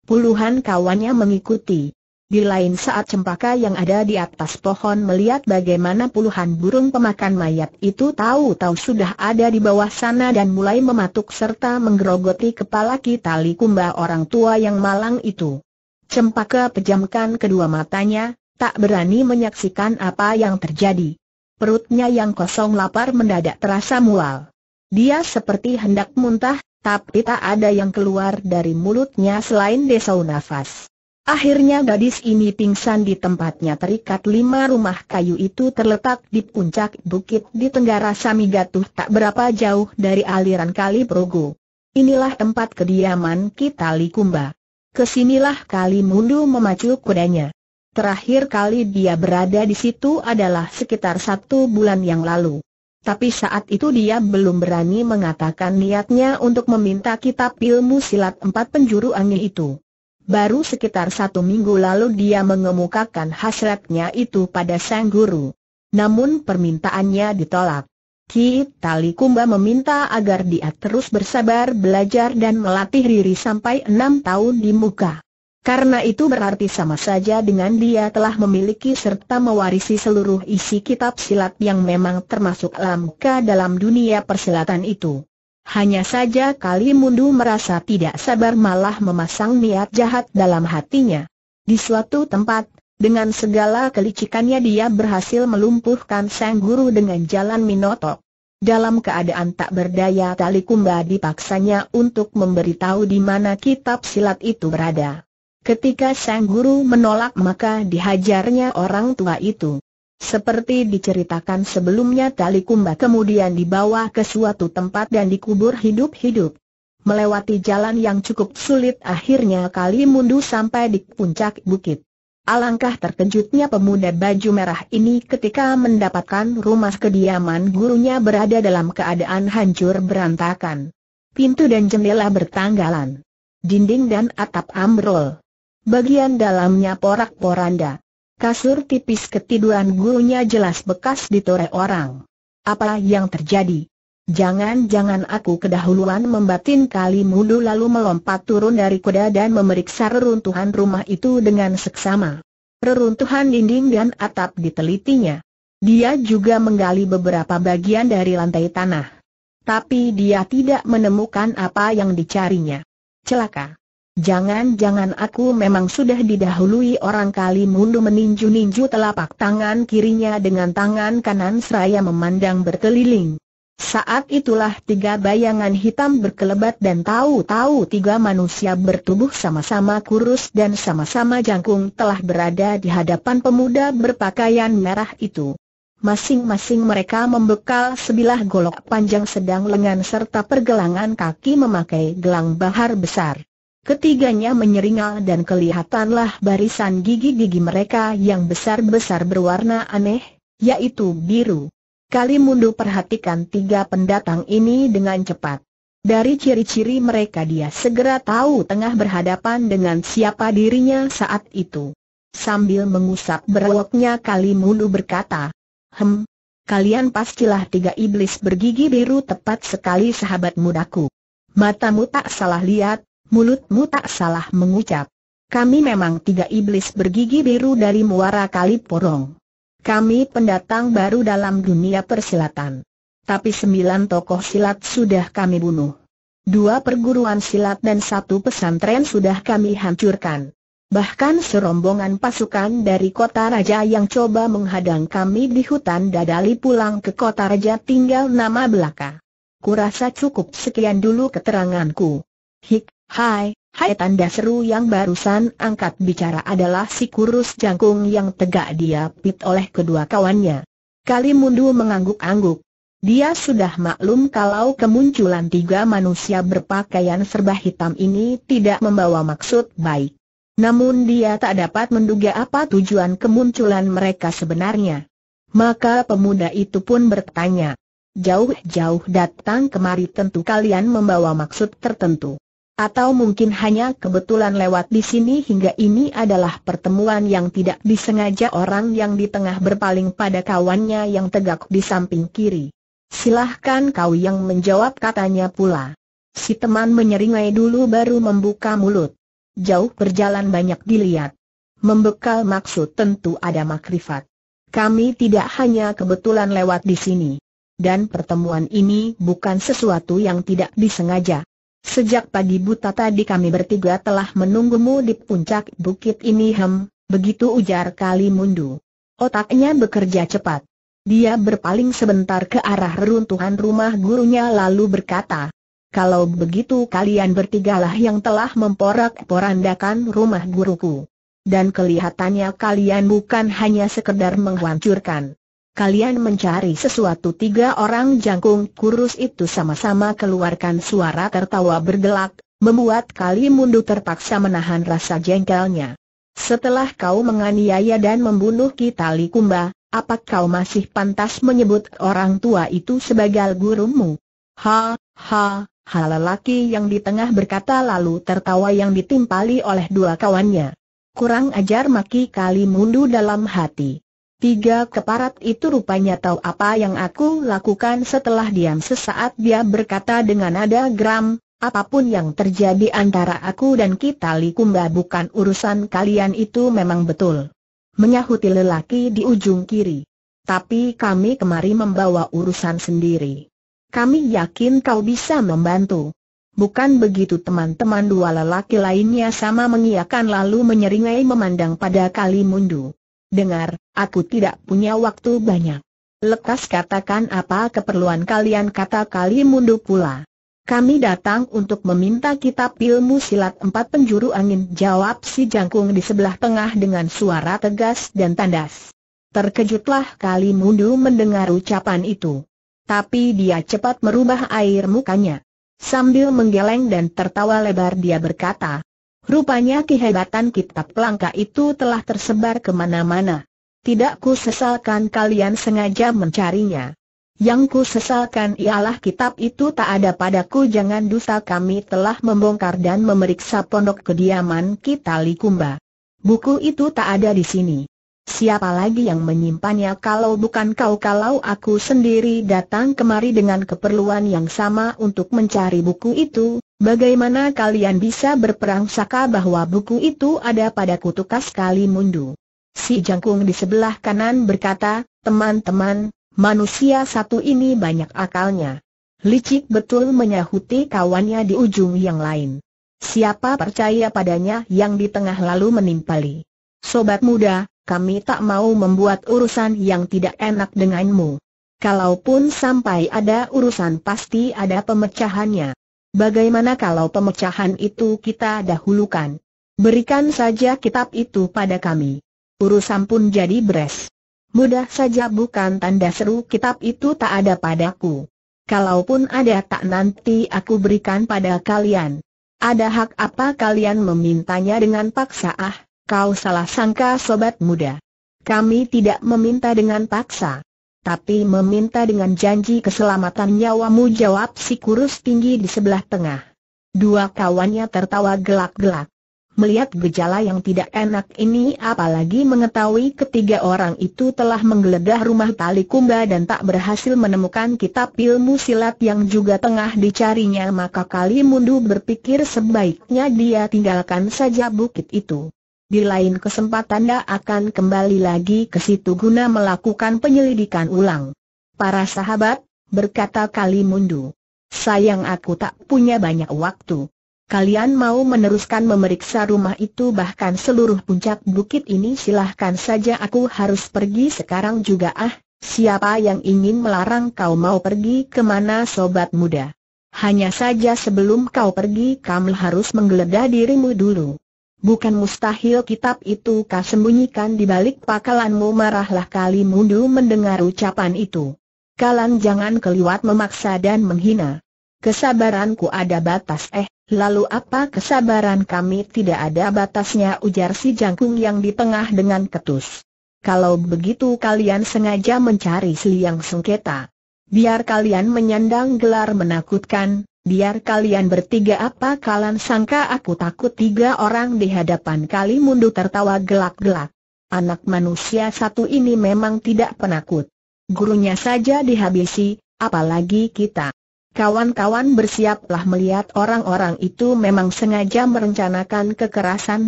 S1: Puluhan kawannya mengikuti. Di lain saat cempaka yang ada di atas pohon melihat bagaimana puluhan burung pemakan mayat itu tahu-tahu sudah ada di bawah sana dan mulai mematuk serta menggerogoti kepala kitali kumba orang tua yang malang itu. Cempaka pejamkan kedua matanya, tak berani menyaksikan apa yang terjadi. Perutnya yang kosong lapar mendadak terasa mual. Dia seperti hendak muntah, tapi tak ada yang keluar dari mulutnya selain desau nafas. Akhirnya gadis ini pingsan di tempatnya terikat lima rumah kayu itu terletak di puncak bukit di Tenggara Samigatuh tak berapa jauh dari aliran Kali Progo. Inilah tempat kediaman kita Likumba. Ke sinilah Kali Mundu memacu kudanya. Terakhir kali dia berada di situ adalah sekitar satu bulan yang lalu. Tapi saat itu dia belum berani mengatakan niatnya untuk meminta kitab ilmu silat empat penjuru angin itu. Baru sekitar satu minggu lalu dia mengemukakan hasratnya itu pada sang guru. Namun permintaannya ditolak. Ki Tali Kumba meminta agar dia terus bersabar belajar dan melatih diri sampai enam tahun di muka. Karena itu berarti sama saja dengan dia telah memiliki serta mewarisi seluruh isi kitab silat yang memang termasuk langka dalam dunia persilatan itu. Hanya saja kali Mundu merasa tidak sabar malah memasang niat jahat dalam hatinya. Di suatu tempat, dengan segala kelicikannya dia berhasil melumpuhkan sang guru dengan jalan minotok. Dalam keadaan tak berdaya tali kumba dipaksanya untuk memberitahu di mana kitab silat itu berada. Ketika sang guru menolak maka dihajarnya orang tua itu. Seperti diceritakan sebelumnya Tali Kumba kemudian dibawa ke suatu tempat dan dikubur hidup-hidup. Melewati jalan yang cukup sulit akhirnya Kali Mundu sampai di puncak bukit. Alangkah terkejutnya pemuda baju merah ini ketika mendapatkan rumah kediaman gurunya berada dalam keadaan hancur berantakan. Pintu dan jendela bertanggalan. Dinding dan atap ambrol. Bagian dalamnya porak-poranda. Kasur tipis ketiduran gurunya jelas bekas ditore orang. Apa yang terjadi? Jangan-jangan aku kedahuluan membatin kali mudu lalu melompat turun dari kuda dan memeriksa reruntuhan rumah itu dengan seksama. Reruntuhan dinding dan atap ditelitinya. Dia juga menggali beberapa bagian dari lantai tanah. Tapi dia tidak menemukan apa yang dicarinya. Celaka. Jangan-jangan aku memang sudah didahului orang kali mundu meninju-ninju telapak tangan kirinya dengan tangan kanan seraya memandang berkeliling. Saat itulah tiga bayangan hitam berkelebat dan tahu-tahu tiga manusia bertubuh sama-sama kurus dan sama-sama jangkung telah berada di hadapan pemuda berpakaian merah itu. Masing-masing mereka membekal sebilah golok panjang sedang lengan serta pergelangan kaki memakai gelang bahar besar. Ketiganya menyeringal dan kelihatanlah barisan gigi-gigi mereka yang besar-besar berwarna aneh, yaitu biru. Kali mundu perhatikan tiga pendatang ini dengan cepat. Dari ciri-ciri mereka dia segera tahu tengah berhadapan dengan siapa dirinya saat itu. Sambil mengusap berwoknya Kali mundu berkata, Hem, kalian pastilah tiga iblis bergigi biru tepat sekali sahabat mudaku. Matamu tak salah lihat, mulutmu tak salah mengucap. Kami memang tiga iblis bergigi biru dari muara kali porong. Kami pendatang baru dalam dunia persilatan. Tapi sembilan tokoh silat sudah kami bunuh. Dua perguruan silat dan satu pesantren sudah kami hancurkan. Bahkan serombongan pasukan dari kota raja yang coba menghadang kami di hutan dadali pulang ke kota raja tinggal nama belaka. Kurasa cukup sekian dulu keteranganku. Hik, Hai, hai tanda seru yang barusan angkat bicara adalah si kurus jangkung yang tegak diapit oleh kedua kawannya. Kali mundu mengangguk-angguk. Dia sudah maklum kalau kemunculan tiga manusia berpakaian serba hitam ini tidak membawa maksud baik. Namun dia tak dapat menduga apa tujuan kemunculan mereka sebenarnya. Maka pemuda itu pun bertanya. Jauh-jauh datang kemari tentu kalian membawa maksud tertentu. Atau mungkin hanya kebetulan lewat di sini hingga ini adalah pertemuan yang tidak disengaja orang yang di tengah berpaling pada kawannya yang tegak di samping kiri. Silahkan kau yang menjawab katanya pula. Si teman menyeringai dulu baru membuka mulut. Jauh berjalan banyak dilihat. Membekal maksud tentu ada makrifat. Kami tidak hanya kebetulan lewat di sini. Dan pertemuan ini bukan sesuatu yang tidak disengaja. Sejak pagi buta tadi kami bertiga telah menunggumu di puncak bukit ini hem, begitu ujar Kali Mundu. Otaknya bekerja cepat. Dia berpaling sebentar ke arah reruntuhan rumah gurunya lalu berkata, kalau begitu kalian bertigalah yang telah memporak-porandakan rumah guruku. dan kelihatannya kalian bukan hanya sekedar menghancurkan. Kalian mencari sesuatu tiga orang jangkung kurus itu sama-sama keluarkan suara tertawa bergelak, membuat Kali Mundu terpaksa menahan rasa jengkelnya. Setelah kau menganiaya dan membunuh kita Likumba, apa kau masih pantas menyebut orang tua itu sebagai gurumu? Ha, ha, ha lelaki yang di tengah berkata lalu tertawa yang ditimpali oleh dua kawannya. Kurang ajar maki Kali Mundu dalam hati. Tiga keparat itu rupanya tahu apa yang aku lakukan setelah diam sesaat dia berkata dengan nada geram, apa pun yang terjadi antara aku dan kita Likumba bukan urusan kalian itu memang betul. Menyahuti lelaki di ujung kiri. Tapi kami kemari membawa urusan sendiri. Kami yakin kau bisa membantu. Bukan begitu teman-teman dua lelaki lainnya sama mengiyakan lalu menyeringai memandang pada Kalimundu. Dengar, aku tidak punya waktu banyak. Lekas katakan apa keperluan kalian kata kali mundur pula. Kami datang untuk meminta kitab ilmu silat empat penjuru angin jawab si jangkung di sebelah tengah dengan suara tegas dan tandas. Terkejutlah kali mundu mendengar ucapan itu. Tapi dia cepat merubah air mukanya. Sambil menggeleng dan tertawa lebar dia berkata, Rupanya kehebatan kitab langka itu telah tersebar ke mana-mana. Tidak ku sesalkan kalian sengaja mencarinya. Yang ku sesalkan ialah kitab itu tak ada padaku jangan dusta kami telah membongkar dan memeriksa pondok kediaman kita Likumba. Buku itu tak ada di sini. Siapa lagi yang menyimpannya kalau bukan kau kalau aku sendiri datang kemari dengan keperluan yang sama untuk mencari buku itu, bagaimana kalian bisa berperang saka bahwa buku itu ada pada kutukas kali mundu? Si jangkung di sebelah kanan berkata, teman-teman, manusia satu ini banyak akalnya. Licik betul menyahuti kawannya di ujung yang lain. Siapa percaya padanya yang di tengah lalu menimpali. Sobat muda, kami tak mau membuat urusan yang tidak enak denganmu. Kalaupun sampai ada urusan pasti ada pemecahannya. Bagaimana kalau pemecahan itu kita dahulukan? Berikan saja kitab itu pada kami. Urusan pun jadi beres. Mudah saja bukan tanda seru kitab itu tak ada padaku. Kalaupun ada tak nanti aku berikan pada kalian. Ada hak apa kalian memintanya dengan paksa ah? Kau salah sangka sobat muda. Kami tidak meminta dengan paksa. Tapi meminta dengan janji keselamatan nyawamu jawab si kurus tinggi di sebelah tengah. Dua kawannya tertawa gelak-gelak. Melihat gejala yang tidak enak ini apalagi mengetahui ketiga orang itu telah menggeledah rumah tali kumba dan tak berhasil menemukan kitab ilmu silat yang juga tengah dicarinya maka kali mundu berpikir sebaiknya dia tinggalkan saja bukit itu di lain kesempatan dia akan kembali lagi ke situ guna melakukan penyelidikan ulang. Para sahabat, berkata Kalimundu. Sayang aku tak punya banyak waktu. Kalian mau meneruskan memeriksa rumah itu bahkan seluruh puncak bukit ini silahkan saja aku harus pergi sekarang juga ah, siapa yang ingin melarang kau mau pergi ke mana sobat muda? Hanya saja sebelum kau pergi kamu harus menggeledah dirimu dulu. Bukan mustahil kitab itu kau sembunyikan di balik pakalanmu marahlah kali mundu mendengar ucapan itu. Kalan jangan keliwat memaksa dan menghina. Kesabaranku ada batas eh, lalu apa kesabaran kami tidak ada batasnya ujar si jangkung yang di tengah dengan ketus. Kalau begitu kalian sengaja mencari seliang sengketa. Biar kalian menyandang gelar menakutkan, Biar kalian bertiga apa kalian sangka aku takut tiga orang di hadapan kali mundu tertawa gelak-gelak. Anak manusia satu ini memang tidak penakut. Gurunya saja dihabisi, apalagi kita. Kawan-kawan bersiaplah melihat orang-orang itu memang sengaja merencanakan kekerasan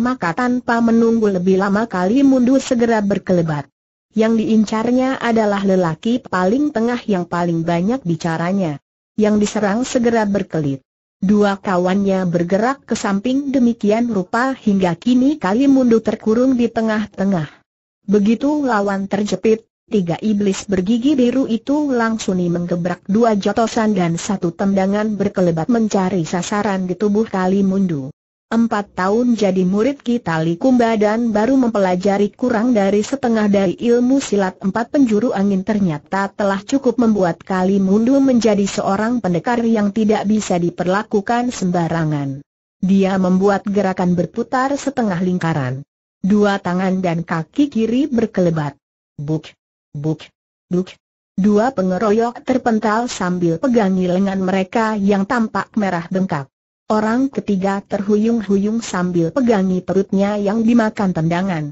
S1: maka tanpa menunggu lebih lama kali mundu segera berkelebat. Yang diincarnya adalah lelaki paling tengah yang paling banyak bicaranya yang diserang segera berkelit. Dua kawannya bergerak ke samping demikian rupa hingga kini kali mundu terkurung di tengah-tengah. Begitu lawan terjepit, tiga iblis bergigi biru itu langsung menggebrak dua jotosan dan satu tendangan berkelebat mencari sasaran di tubuh kali mundu. Empat tahun jadi murid kita Likumba dan baru mempelajari kurang dari setengah dari ilmu silat empat penjuru angin ternyata telah cukup membuat Kali Mundu menjadi seorang pendekar yang tidak bisa diperlakukan sembarangan. Dia membuat gerakan berputar setengah lingkaran. Dua tangan dan kaki kiri berkelebat. Buk, buk, buk. Dua pengeroyok terpental sambil pegangi lengan mereka yang tampak merah bengkak. Orang ketiga terhuyung-huyung sambil pegangi perutnya yang dimakan tendangan.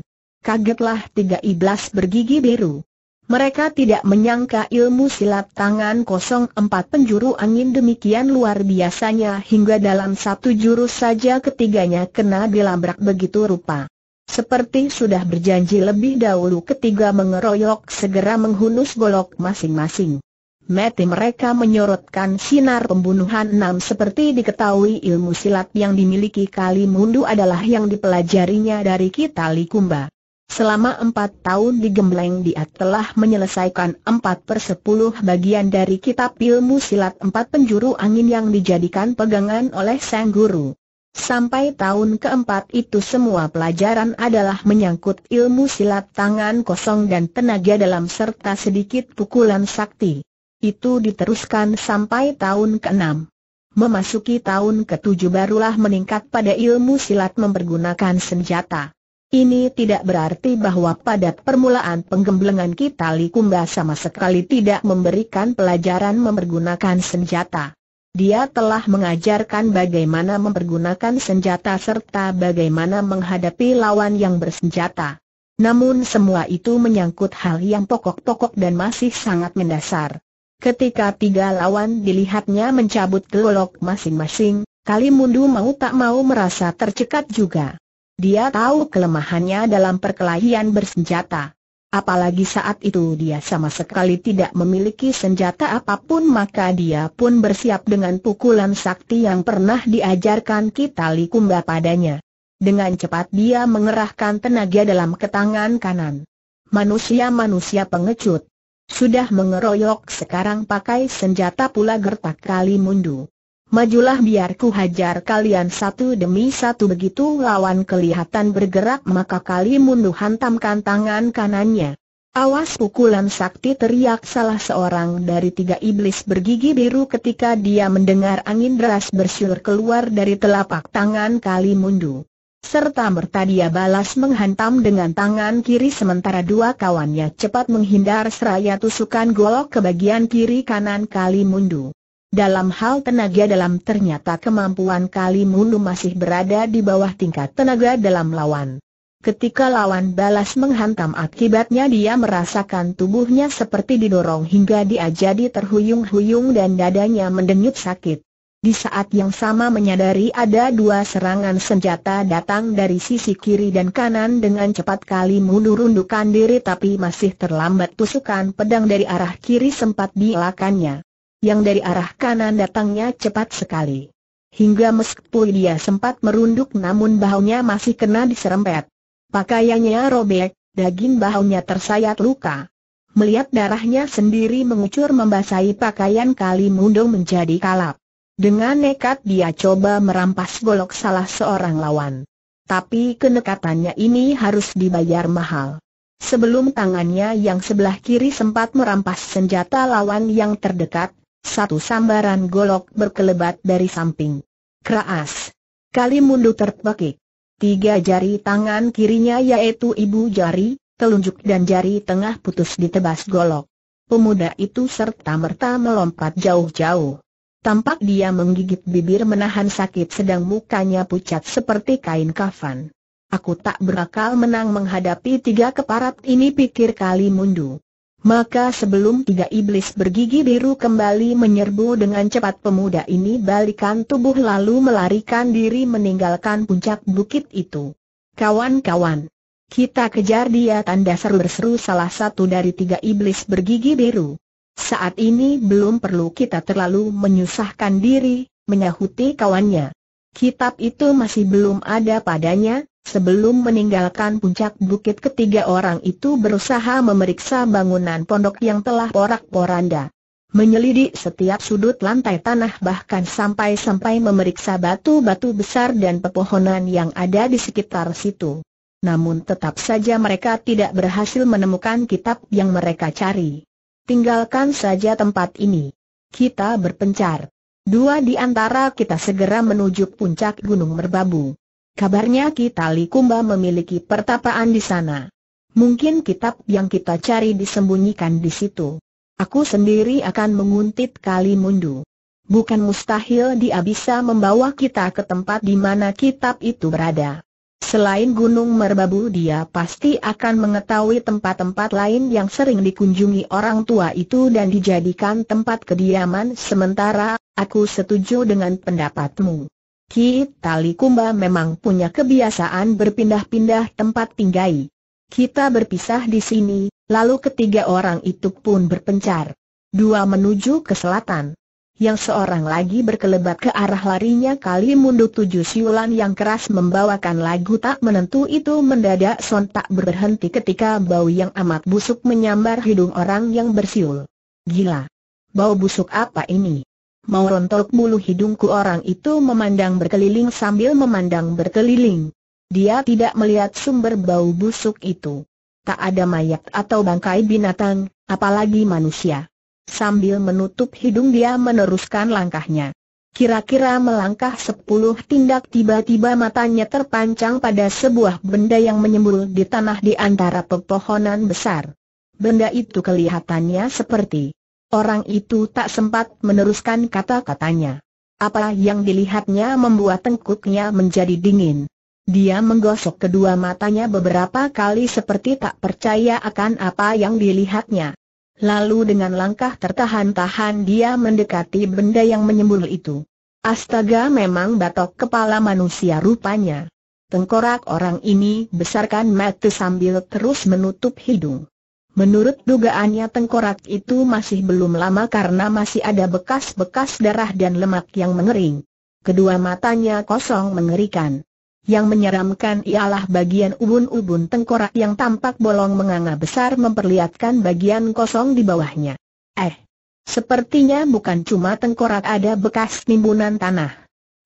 S1: Kagetlah tiga iblis bergigi biru. Mereka tidak menyangka ilmu silat tangan kosong empat penjuru angin demikian luar biasanya hingga dalam satu jurus saja ketiganya kena dilabrak begitu rupa. Seperti sudah berjanji lebih dahulu ketiga mengeroyok segera menghunus golok masing-masing. Mati mereka menyorotkan sinar pembunuhan enam seperti diketahui ilmu silat yang dimiliki Kali Mundu adalah yang dipelajarinya dari kita Likumba. Selama empat tahun di Gembleng dia telah menyelesaikan empat per sepuluh bagian dari kitab ilmu silat empat penjuru angin yang dijadikan pegangan oleh sang guru. Sampai tahun keempat itu semua pelajaran adalah menyangkut ilmu silat tangan kosong dan tenaga dalam serta sedikit pukulan sakti. Itu diteruskan sampai tahun ke-6. Memasuki tahun ke-7 barulah meningkat pada ilmu silat mempergunakan senjata. Ini tidak berarti bahwa pada permulaan penggemblengan kita Likumba sama sekali tidak memberikan pelajaran mempergunakan senjata. Dia telah mengajarkan bagaimana mempergunakan senjata serta bagaimana menghadapi lawan yang bersenjata. Namun semua itu menyangkut hal yang pokok-pokok dan masih sangat mendasar. Ketika tiga lawan dilihatnya mencabut golok masing-masing, Kalimundu mau tak mau merasa tercekat juga. Dia tahu kelemahannya dalam perkelahian bersenjata. Apalagi saat itu dia sama sekali tidak memiliki senjata apa pun maka dia pun bersiap dengan pukulan sakti yang pernah diajarkan kita Likumba padanya. Dengan cepat dia mengerahkan tenaga dalam ketangan kanan. Manusia-manusia pengecut. Sudah mengeroyok sekarang pakai senjata pula gertak kali mundu. Majulah biar ku hajar kalian satu demi satu begitu lawan kelihatan bergerak maka kali mundu hantamkan tangan kanannya. Awas pukulan sakti teriak salah seorang dari tiga iblis bergigi biru ketika dia mendengar angin deras bersyur keluar dari telapak tangan kali mundu serta merta dia balas menghantam dengan tangan kiri sementara dua kawannya cepat menghindar seraya tusukan golok ke bagian kiri kanan Kali Mundu. Dalam hal tenaga dalam ternyata kemampuan Kali Mundu masih berada di bawah tingkat tenaga dalam lawan. Ketika lawan balas menghantam akibatnya dia merasakan tubuhnya seperti didorong hingga dia jadi terhuyung-huyung dan dadanya mendenyut sakit. Di saat yang sama menyadari ada dua serangan senjata datang dari sisi kiri dan kanan dengan cepat kali mundur-undukan diri tapi masih terlambat tusukan pedang dari arah kiri sempat dielakannya. Yang dari arah kanan datangnya cepat sekali. Hingga meskipun dia sempat merunduk namun bahunya masih kena diserempet. Pakaiannya robek, daging bahunya tersayat luka. Melihat darahnya sendiri mengucur membasahi pakaian kali mundung menjadi kalap. Dengan nekat dia coba merampas golok salah seorang lawan. Tapi kenekatannya ini harus dibayar mahal. Sebelum tangannya yang sebelah kiri sempat merampas senjata lawan yang terdekat, satu sambaran golok berkelebat dari samping. Keras. Kali mundu terpekik. Tiga jari tangan kirinya yaitu ibu jari, telunjuk dan jari tengah putus ditebas golok. Pemuda itu serta-merta melompat jauh-jauh. Tampak dia menggigit bibir menahan sakit sedang mukanya pucat seperti kain kafan. Aku tak berakal menang menghadapi tiga keparat ini pikir kali mundu. Maka sebelum tiga iblis bergigi biru kembali menyerbu dengan cepat pemuda ini balikan tubuh lalu melarikan diri meninggalkan puncak bukit itu. Kawan-kawan, kita kejar dia tanda seru berseru salah satu dari tiga iblis bergigi biru. Saat ini belum perlu kita terlalu menyusahkan diri, menyahuti kawannya. Kitab itu masih belum ada padanya, sebelum meninggalkan puncak bukit ketiga orang itu berusaha memeriksa bangunan pondok yang telah porak-poranda. menyelidik setiap sudut lantai tanah bahkan sampai-sampai memeriksa batu-batu besar dan pepohonan yang ada di sekitar situ. Namun tetap saja mereka tidak berhasil menemukan kitab yang mereka cari. Tinggalkan saja tempat ini. Kita berpencar. Dua di antara kita segera menuju puncak Gunung Merbabu. Kabarnya kita Likumba memiliki pertapaan di sana. Mungkin kitab yang kita cari disembunyikan di situ. Aku sendiri akan menguntit kali mundu. Bukan mustahil dia bisa membawa kita ke tempat di mana kitab itu berada. Selain Gunung Merbabu dia pasti akan mengetahui tempat-tempat lain yang sering dikunjungi orang tua itu dan dijadikan tempat kediaman sementara, aku setuju dengan pendapatmu. Ki Tali Kumba memang punya kebiasaan berpindah-pindah tempat tinggai. Kita berpisah di sini, lalu ketiga orang itu pun berpencar. Dua menuju ke selatan. Yang seorang lagi berkelebat ke arah larinya kali mundur tujuh siulan yang keras membawakan lagu tak menentu itu mendadak sontak berhenti ketika bau yang amat busuk menyambar hidung orang yang bersiul. Gila! Bau busuk apa ini? Mau rontok bulu hidungku orang itu memandang berkeliling sambil memandang berkeliling. Dia tidak melihat sumber bau busuk itu. Tak ada mayat atau bangkai binatang, apalagi manusia. Sambil menutup hidung dia meneruskan langkahnya. Kira-kira melangkah sepuluh tindak tiba-tiba matanya terpancang pada sebuah benda yang menyembul di tanah di antara pepohonan besar. Benda itu kelihatannya seperti orang itu tak sempat meneruskan kata-katanya. Apa yang dilihatnya membuat tengkuknya menjadi dingin. Dia menggosok kedua matanya beberapa kali seperti tak percaya akan apa yang dilihatnya. Lalu dengan langkah tertahan-tahan dia mendekati benda yang menyembul itu. Astaga memang batok kepala manusia rupanya. Tengkorak orang ini besarkan mata sambil terus menutup hidung. Menurut dugaannya tengkorak itu masih belum lama karena masih ada bekas-bekas darah dan lemak yang mengering. Kedua matanya kosong mengerikan. Yang menyeramkan ialah bagian ubun-ubun tengkorak yang tampak bolong menganga besar memperlihatkan bagian kosong di bawahnya. Eh, sepertinya bukan cuma tengkorak ada bekas timbunan tanah.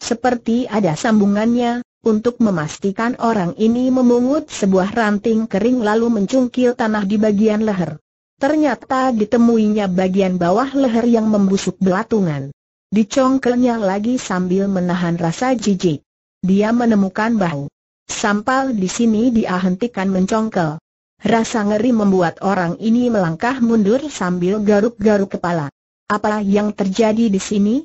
S1: Seperti ada sambungannya, untuk memastikan orang ini memungut sebuah ranting kering lalu mencungkil tanah di bagian leher. Ternyata ditemuinya bagian bawah leher yang membusuk belatungan. Dicongkelnya lagi sambil menahan rasa jijik. Dia menemukan bau. Sampal di sini dia hentikan mencongkel. Rasa ngeri membuat orang ini melangkah mundur sambil garuk-garuk kepala. Apa yang terjadi di sini?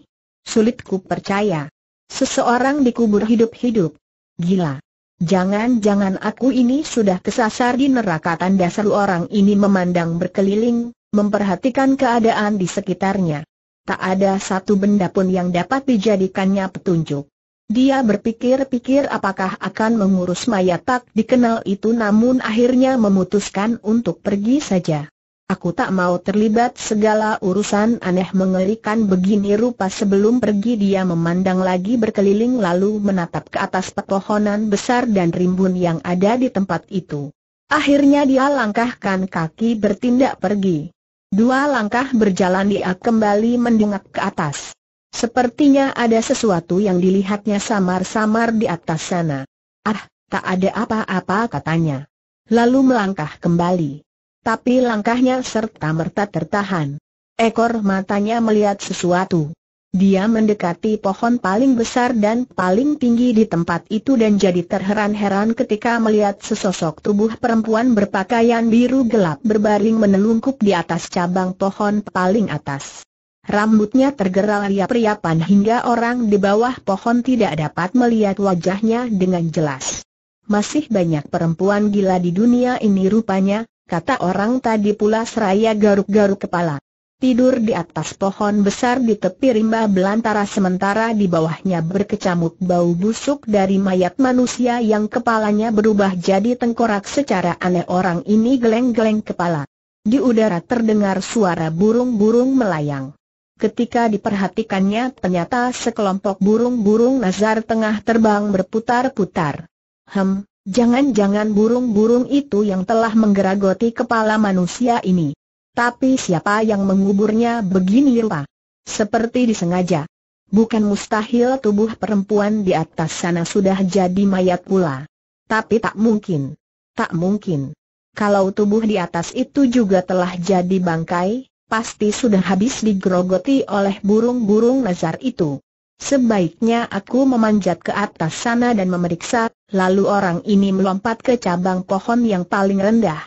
S1: Sulit ku percaya. Seseorang dikubur hidup-hidup. Gila. Jangan-jangan aku ini sudah kesasar di neraka tanda seru orang ini memandang berkeliling, memperhatikan keadaan di sekitarnya. Tak ada satu benda pun yang dapat dijadikannya petunjuk. Dia berpikir-pikir apakah akan mengurus mayat tak dikenal itu namun akhirnya memutuskan untuk pergi saja. Aku tak mau terlibat segala urusan aneh mengerikan begini rupa sebelum pergi dia memandang lagi berkeliling lalu menatap ke atas pepohonan besar dan rimbun yang ada di tempat itu. Akhirnya dia langkahkan kaki bertindak pergi. Dua langkah berjalan dia kembali mendengak ke atas. Sepertinya ada sesuatu yang dilihatnya samar-samar di atas sana. Ah, tak ada apa-apa katanya. Lalu melangkah kembali. Tapi langkahnya serta-merta tertahan. Ekor matanya melihat sesuatu. Dia mendekati pohon paling besar dan paling tinggi di tempat itu dan jadi terheran-heran ketika melihat sesosok tubuh perempuan berpakaian biru gelap berbaring menelungkup di atas cabang pohon paling atas. Rambutnya tergeral riap-riapan hingga orang di bawah pohon tidak dapat melihat wajahnya dengan jelas. Masih banyak perempuan gila di dunia ini rupanya, kata orang tadi pula seraya garuk-garuk kepala. Tidur di atas pohon besar di tepi rimba belantara sementara di bawahnya berkecamuk bau busuk dari mayat manusia yang kepalanya berubah jadi tengkorak secara aneh orang ini geleng-geleng kepala. Di udara terdengar suara burung-burung melayang. Ketika diperhatikannya ternyata sekelompok burung-burung nazar tengah terbang berputar-putar. Hem, jangan-jangan burung-burung itu yang telah menggeragoti kepala manusia ini. Tapi siapa yang menguburnya begini rupa? Seperti disengaja. Bukan mustahil tubuh perempuan di atas sana sudah jadi mayat pula. Tapi tak mungkin. Tak mungkin. Kalau tubuh di atas itu juga telah jadi bangkai, pasti sudah habis digerogoti oleh burung-burung nazar itu. Sebaiknya aku memanjat ke atas sana dan memeriksa, lalu orang ini melompat ke cabang pohon yang paling rendah.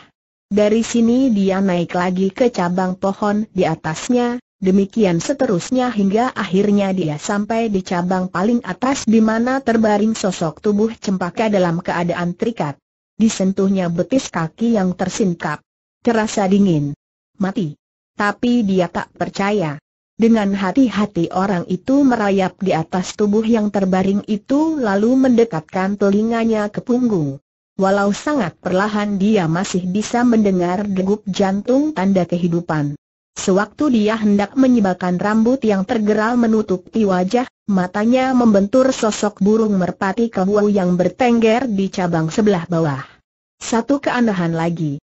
S1: Dari sini dia naik lagi ke cabang pohon di atasnya, demikian seterusnya hingga akhirnya dia sampai di cabang paling atas di mana terbaring sosok tubuh cempaka dalam keadaan terikat. Disentuhnya betis kaki yang tersingkap. Terasa dingin. Mati. Tapi dia tak percaya. Dengan hati-hati orang itu merayap di atas tubuh yang terbaring itu lalu mendekatkan telinganya ke punggung. Walau sangat perlahan dia masih bisa mendengar degup jantung tanda kehidupan. Sewaktu dia hendak menyibakkan rambut yang tergeral menutupi wajah, matanya membentur sosok burung merpati kewu yang bertengger di cabang sebelah bawah. Satu keanehan lagi.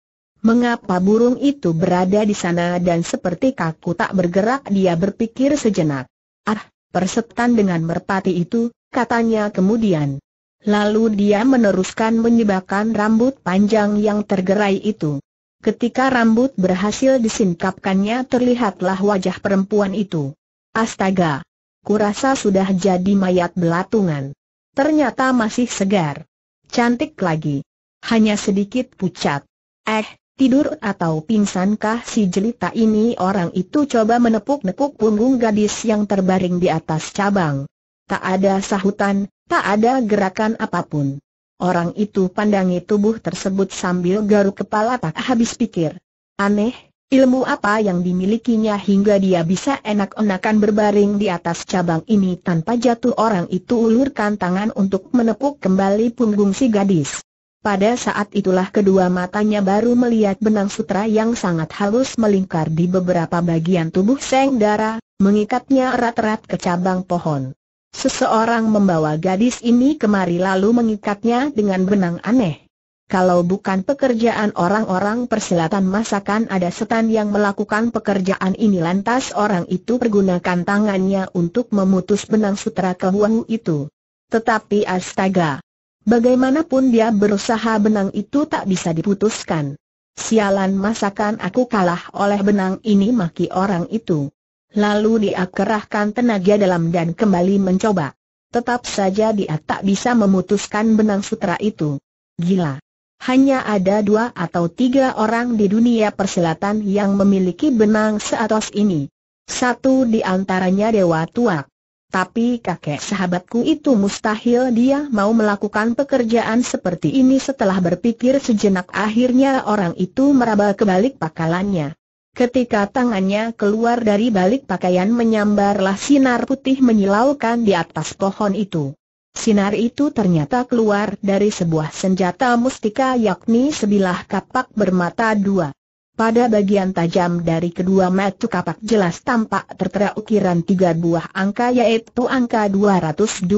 S1: Mengapa burung itu berada di sana dan seperti kaku tak bergerak dia berpikir sejenak. Ah, persetan dengan merpati itu, katanya kemudian. Lalu dia meneruskan menyebabkan rambut panjang yang tergerai itu. Ketika rambut berhasil disingkapkannya terlihatlah wajah perempuan itu. Astaga! Kurasa sudah jadi mayat belatungan. Ternyata masih segar. Cantik lagi. Hanya sedikit pucat. Eh, tidur atau pingsankah si jelita ini orang itu coba menepuk-nepuk punggung gadis yang terbaring di atas cabang. Tak ada sahutan, tak ada gerakan apa pun. Orang itu pandangi tubuh tersebut sambil garuk kepala tak habis pikir. Aneh, ilmu apa yang dimilikinya hingga dia bisa enak-enakan berbaring di atas cabang ini tanpa jatuh orang itu ulurkan tangan untuk menepuk kembali punggung si gadis. Pada saat itulah kedua matanya baru melihat benang sutra yang sangat halus melingkar di beberapa bagian tubuh Seng Dara, mengikatnya erat-erat ke cabang pohon. Seseorang membawa gadis ini kemari lalu mengikatnya dengan benang aneh. Kalau bukan pekerjaan orang-orang persilatan masakan ada setan yang melakukan pekerjaan ini lantas orang itu pergunakan tangannya untuk memutus benang sutra kehuahu itu. Tetapi astaga! Bagaimanapun dia berusaha benang itu tak bisa diputuskan. Sialan masakan aku kalah oleh benang ini maki orang itu. Lalu dia kerahkan tenaga dalam dan kembali mencoba. Tetap saja dia tak bisa memutuskan benang sutra itu. Gila. Hanya ada dua atau tiga orang di dunia persilatan yang memiliki benang seatos ini. Satu di antaranya Dewa Tuak. Tapi kakek sahabatku itu mustahil dia mau melakukan pekerjaan seperti ini setelah berpikir sejenak akhirnya orang itu meraba kebalik pakalannya. Ketika tangannya keluar dari balik pakaian menyambarlah sinar putih menyilaukan di atas pohon itu. Sinar itu ternyata keluar dari sebuah senjata mustika yakni sebilah kapak bermata dua. Pada bagian tajam dari kedua mata kapak jelas tampak tertera ukiran tiga buah angka yaitu angka 212.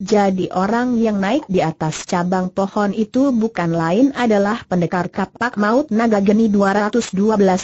S1: Jadi orang yang naik di atas cabang pohon itu bukan lain adalah pendekar kapak maut naga geni 212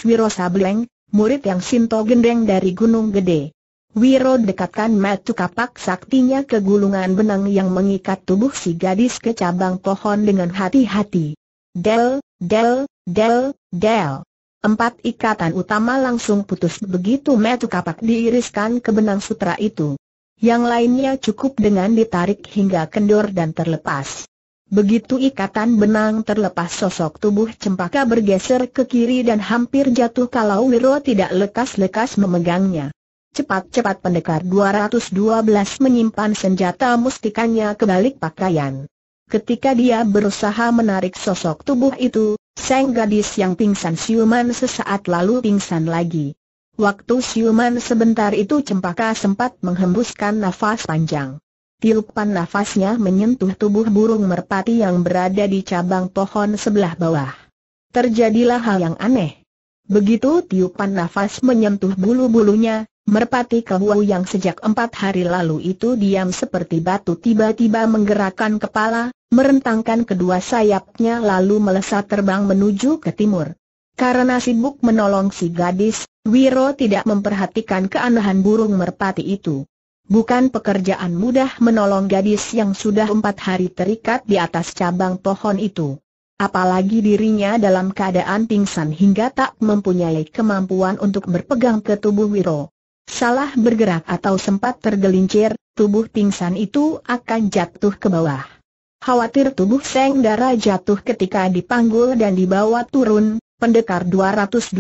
S1: Wiro Sableng, murid yang Sinto Gendeng dari Gunung Gede. Wiro dekatkan matu kapak saktinya ke gulungan benang yang mengikat tubuh si gadis ke cabang pohon dengan hati-hati. Del, del, del, del. Empat ikatan utama langsung putus begitu metu kapak diiriskan ke benang sutra itu. Yang lainnya cukup dengan ditarik hingga kendor dan terlepas. Begitu ikatan benang terlepas sosok tubuh cempaka bergeser ke kiri dan hampir jatuh kalau Wiro tidak lekas-lekas memegangnya. Cepat-cepat pendekar 212 menyimpan senjata mustikanya ke balik pakaian. Ketika dia berusaha menarik sosok tubuh itu, sang gadis yang pingsan siuman sesaat lalu pingsan lagi. Waktu siuman sebentar itu Cempaka sempat menghembuskan nafas panjang. Tiupan nafasnya menyentuh tubuh burung merpati yang berada di cabang pohon sebelah bawah. Terjadilah hal yang aneh. Begitu tiupan nafas menyentuh bulu-bulunya, merpati kewu yang sejak empat hari lalu itu diam seperti batu tiba-tiba menggerakkan kepala, merentangkan kedua sayapnya lalu melesat terbang menuju ke timur. Karena sibuk menolong si gadis, Wiro tidak memperhatikan keanehan burung merpati itu. Bukan pekerjaan mudah menolong gadis yang sudah empat hari terikat di atas cabang pohon itu. Apalagi dirinya dalam keadaan pingsan hingga tak mempunyai kemampuan untuk berpegang ke tubuh Wiro. Salah bergerak atau sempat tergelincir, tubuh pingsan itu akan jatuh ke bawah. Khawatir tubuh Seng Dara jatuh ketika dipanggul dan dibawa turun, Pendekar 212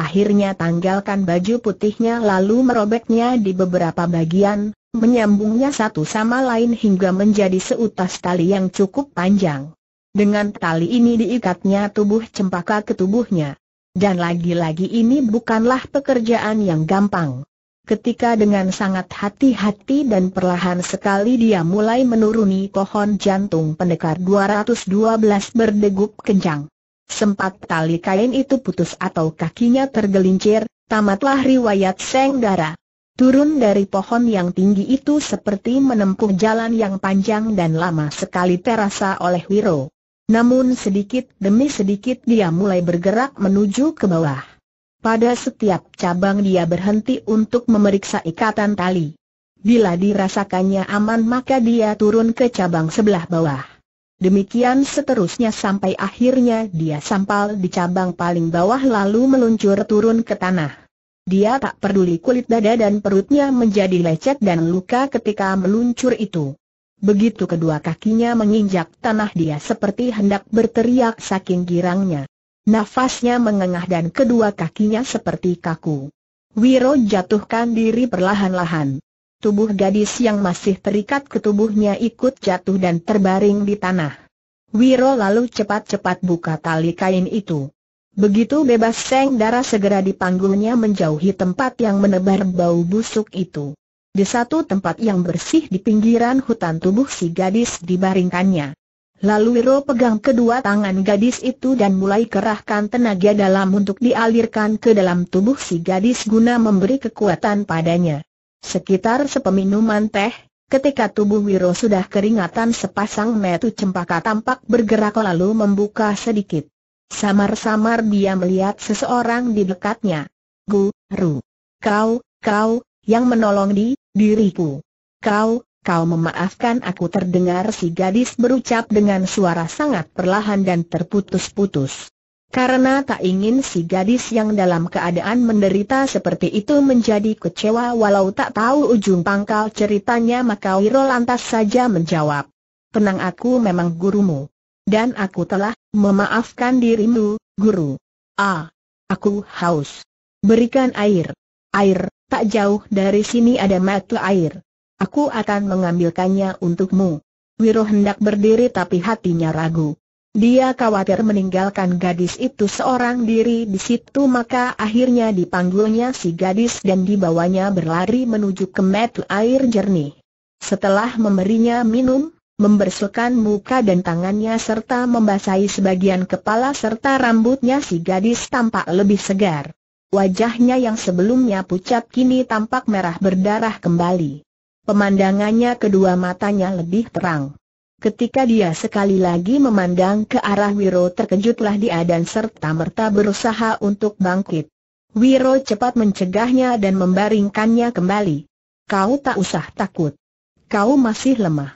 S1: akhirnya tanggalkan baju putihnya lalu merobeknya di beberapa bagian, menyambungnya satu sama lain hingga menjadi seutas tali yang cukup panjang. Dengan tali ini diikatnya tubuh cempaka ke tubuhnya. Dan lagi-lagi ini bukanlah pekerjaan yang gampang. Ketika dengan sangat hati-hati dan perlahan sekali dia mulai menuruni pohon jantung pendekar 212 berdegup kencang. Sempat tali kain itu putus atau kakinya tergelincir, tamatlah riwayat Seng Dara. Turun dari pohon yang tinggi itu seperti menempuh jalan yang panjang dan lama sekali terasa oleh Wiro. Namun sedikit demi sedikit dia mulai bergerak menuju ke bawah. Pada setiap cabang dia berhenti untuk memeriksa ikatan tali. Bila dirasakannya aman maka dia turun ke cabang sebelah bawah. Demikian seterusnya sampai akhirnya dia sampal di cabang paling bawah lalu meluncur turun ke tanah. Dia tak peduli kulit dada dan perutnya menjadi lecet dan luka ketika meluncur itu. Begitu kedua kakinya menginjak tanah dia seperti hendak berteriak saking girangnya. Nafasnya mengengah dan kedua kakinya seperti kaku. Wiro jatuhkan diri perlahan-lahan tubuh gadis yang masih terikat ke tubuhnya ikut jatuh dan terbaring di tanah. Wiro lalu cepat-cepat buka tali kain itu. Begitu bebas Seng Dara segera dipanggulnya menjauhi tempat yang menebar bau busuk itu. Di satu tempat yang bersih di pinggiran hutan tubuh si gadis dibaringkannya. Lalu Wiro pegang kedua tangan gadis itu dan mulai kerahkan tenaga dalam untuk dialirkan ke dalam tubuh si gadis guna memberi kekuatan padanya. Sekitar sepeminuman teh, ketika tubuh Wiro sudah keringatan sepasang metu cempaka tampak bergerak lalu membuka sedikit. Samar-samar dia melihat seseorang di dekatnya. Guru. Kau, kau, yang menolong di, diriku. Kau, kau memaafkan aku terdengar si gadis berucap dengan suara sangat perlahan dan terputus-putus. Karena tak ingin si gadis yang dalam keadaan menderita seperti itu menjadi kecewa walau tak tahu ujung pangkal ceritanya maka Wiro lantas saja menjawab. Tenang aku memang gurumu. Dan aku telah memaafkan dirimu, guru. Ah, aku haus. Berikan air. Air, tak jauh dari sini ada mata air. Aku akan mengambilkannya untukmu. Wiro hendak berdiri tapi hatinya ragu. Dia khawatir meninggalkan gadis itu seorang diri di situ maka akhirnya dipanggulnya si gadis dan dibawanya berlari menuju ke metu air jernih. Setelah memberinya minum, membersihkan muka dan tangannya serta membasahi sebagian kepala serta rambutnya si gadis tampak lebih segar. Wajahnya yang sebelumnya pucat kini tampak merah berdarah kembali. Pemandangannya kedua matanya lebih terang. Ketika dia sekali lagi memandang ke arah Wiro terkejutlah dia dan serta-merta berusaha untuk bangkit. Wiro cepat mencegahnya dan membaringkannya kembali. Kau tak usah takut. Kau masih lemah.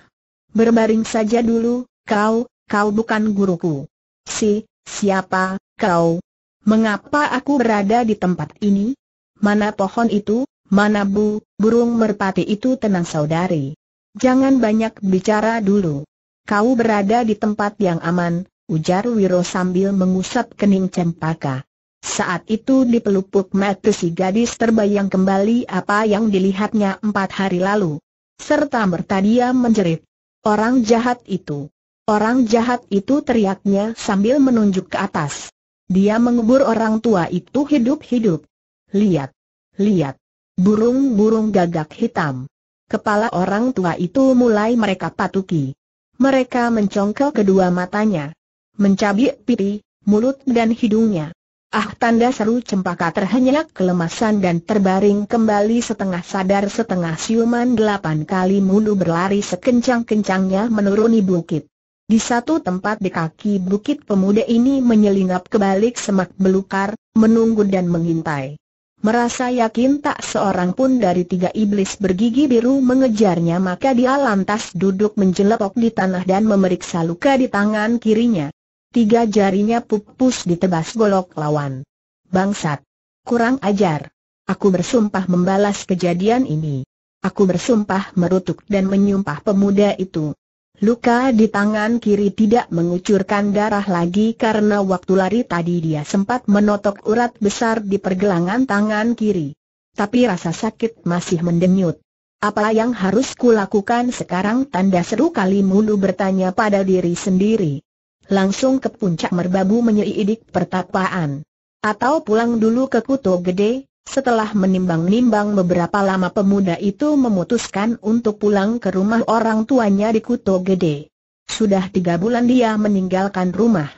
S1: Berbaring saja dulu, kau, kau bukan guruku. Si, siapa, kau? Mengapa aku berada di tempat ini? Mana pohon itu, mana bu, burung merpati itu tenang saudari. Jangan banyak bicara dulu. Kau berada di tempat yang aman, ujar Wiro sambil mengusap kening cempaka. Saat itu di pelupuk mata si gadis terbayang kembali apa yang dilihatnya empat hari lalu. Serta merta dia menjerit. Orang jahat itu. Orang jahat itu teriaknya sambil menunjuk ke atas. Dia mengubur orang tua itu hidup-hidup. Lihat. Lihat. Burung-burung gagak hitam. Kepala orang tua itu mulai mereka patuki. Mereka mencongkel kedua matanya. Mencabik pipi, mulut dan hidungnya. Ah tanda seru cempaka terhenyak kelemasan dan terbaring kembali setengah sadar setengah siuman delapan kali mundur berlari sekencang-kencangnya menuruni bukit. Di satu tempat di kaki bukit pemuda ini menyelinap ke balik semak belukar, menunggu dan mengintai. Merasa yakin tak seorang pun dari tiga iblis bergigi biru mengejarnya maka dia lantas duduk menjelepok di tanah dan memeriksa luka di tangan kirinya. Tiga jarinya pupus ditebas golok lawan. Bangsat! Kurang ajar! Aku bersumpah membalas kejadian ini. Aku bersumpah merutuk dan menyumpah pemuda itu. Luka di tangan kiri tidak mengucurkan darah lagi karena waktu lari tadi dia sempat menotok urat besar di pergelangan tangan kiri. Tapi rasa sakit masih mendenyut. Apa yang harus kulakukan sekarang tanda seru kali mulu bertanya pada diri sendiri. Langsung ke puncak merbabu menyelidik pertapaan. Atau pulang dulu ke Kuto Gede, setelah menimbang-nimbang beberapa lama pemuda itu memutuskan untuk pulang ke rumah orang tuanya di Kuto Gede. Sudah tiga bulan dia meninggalkan rumah.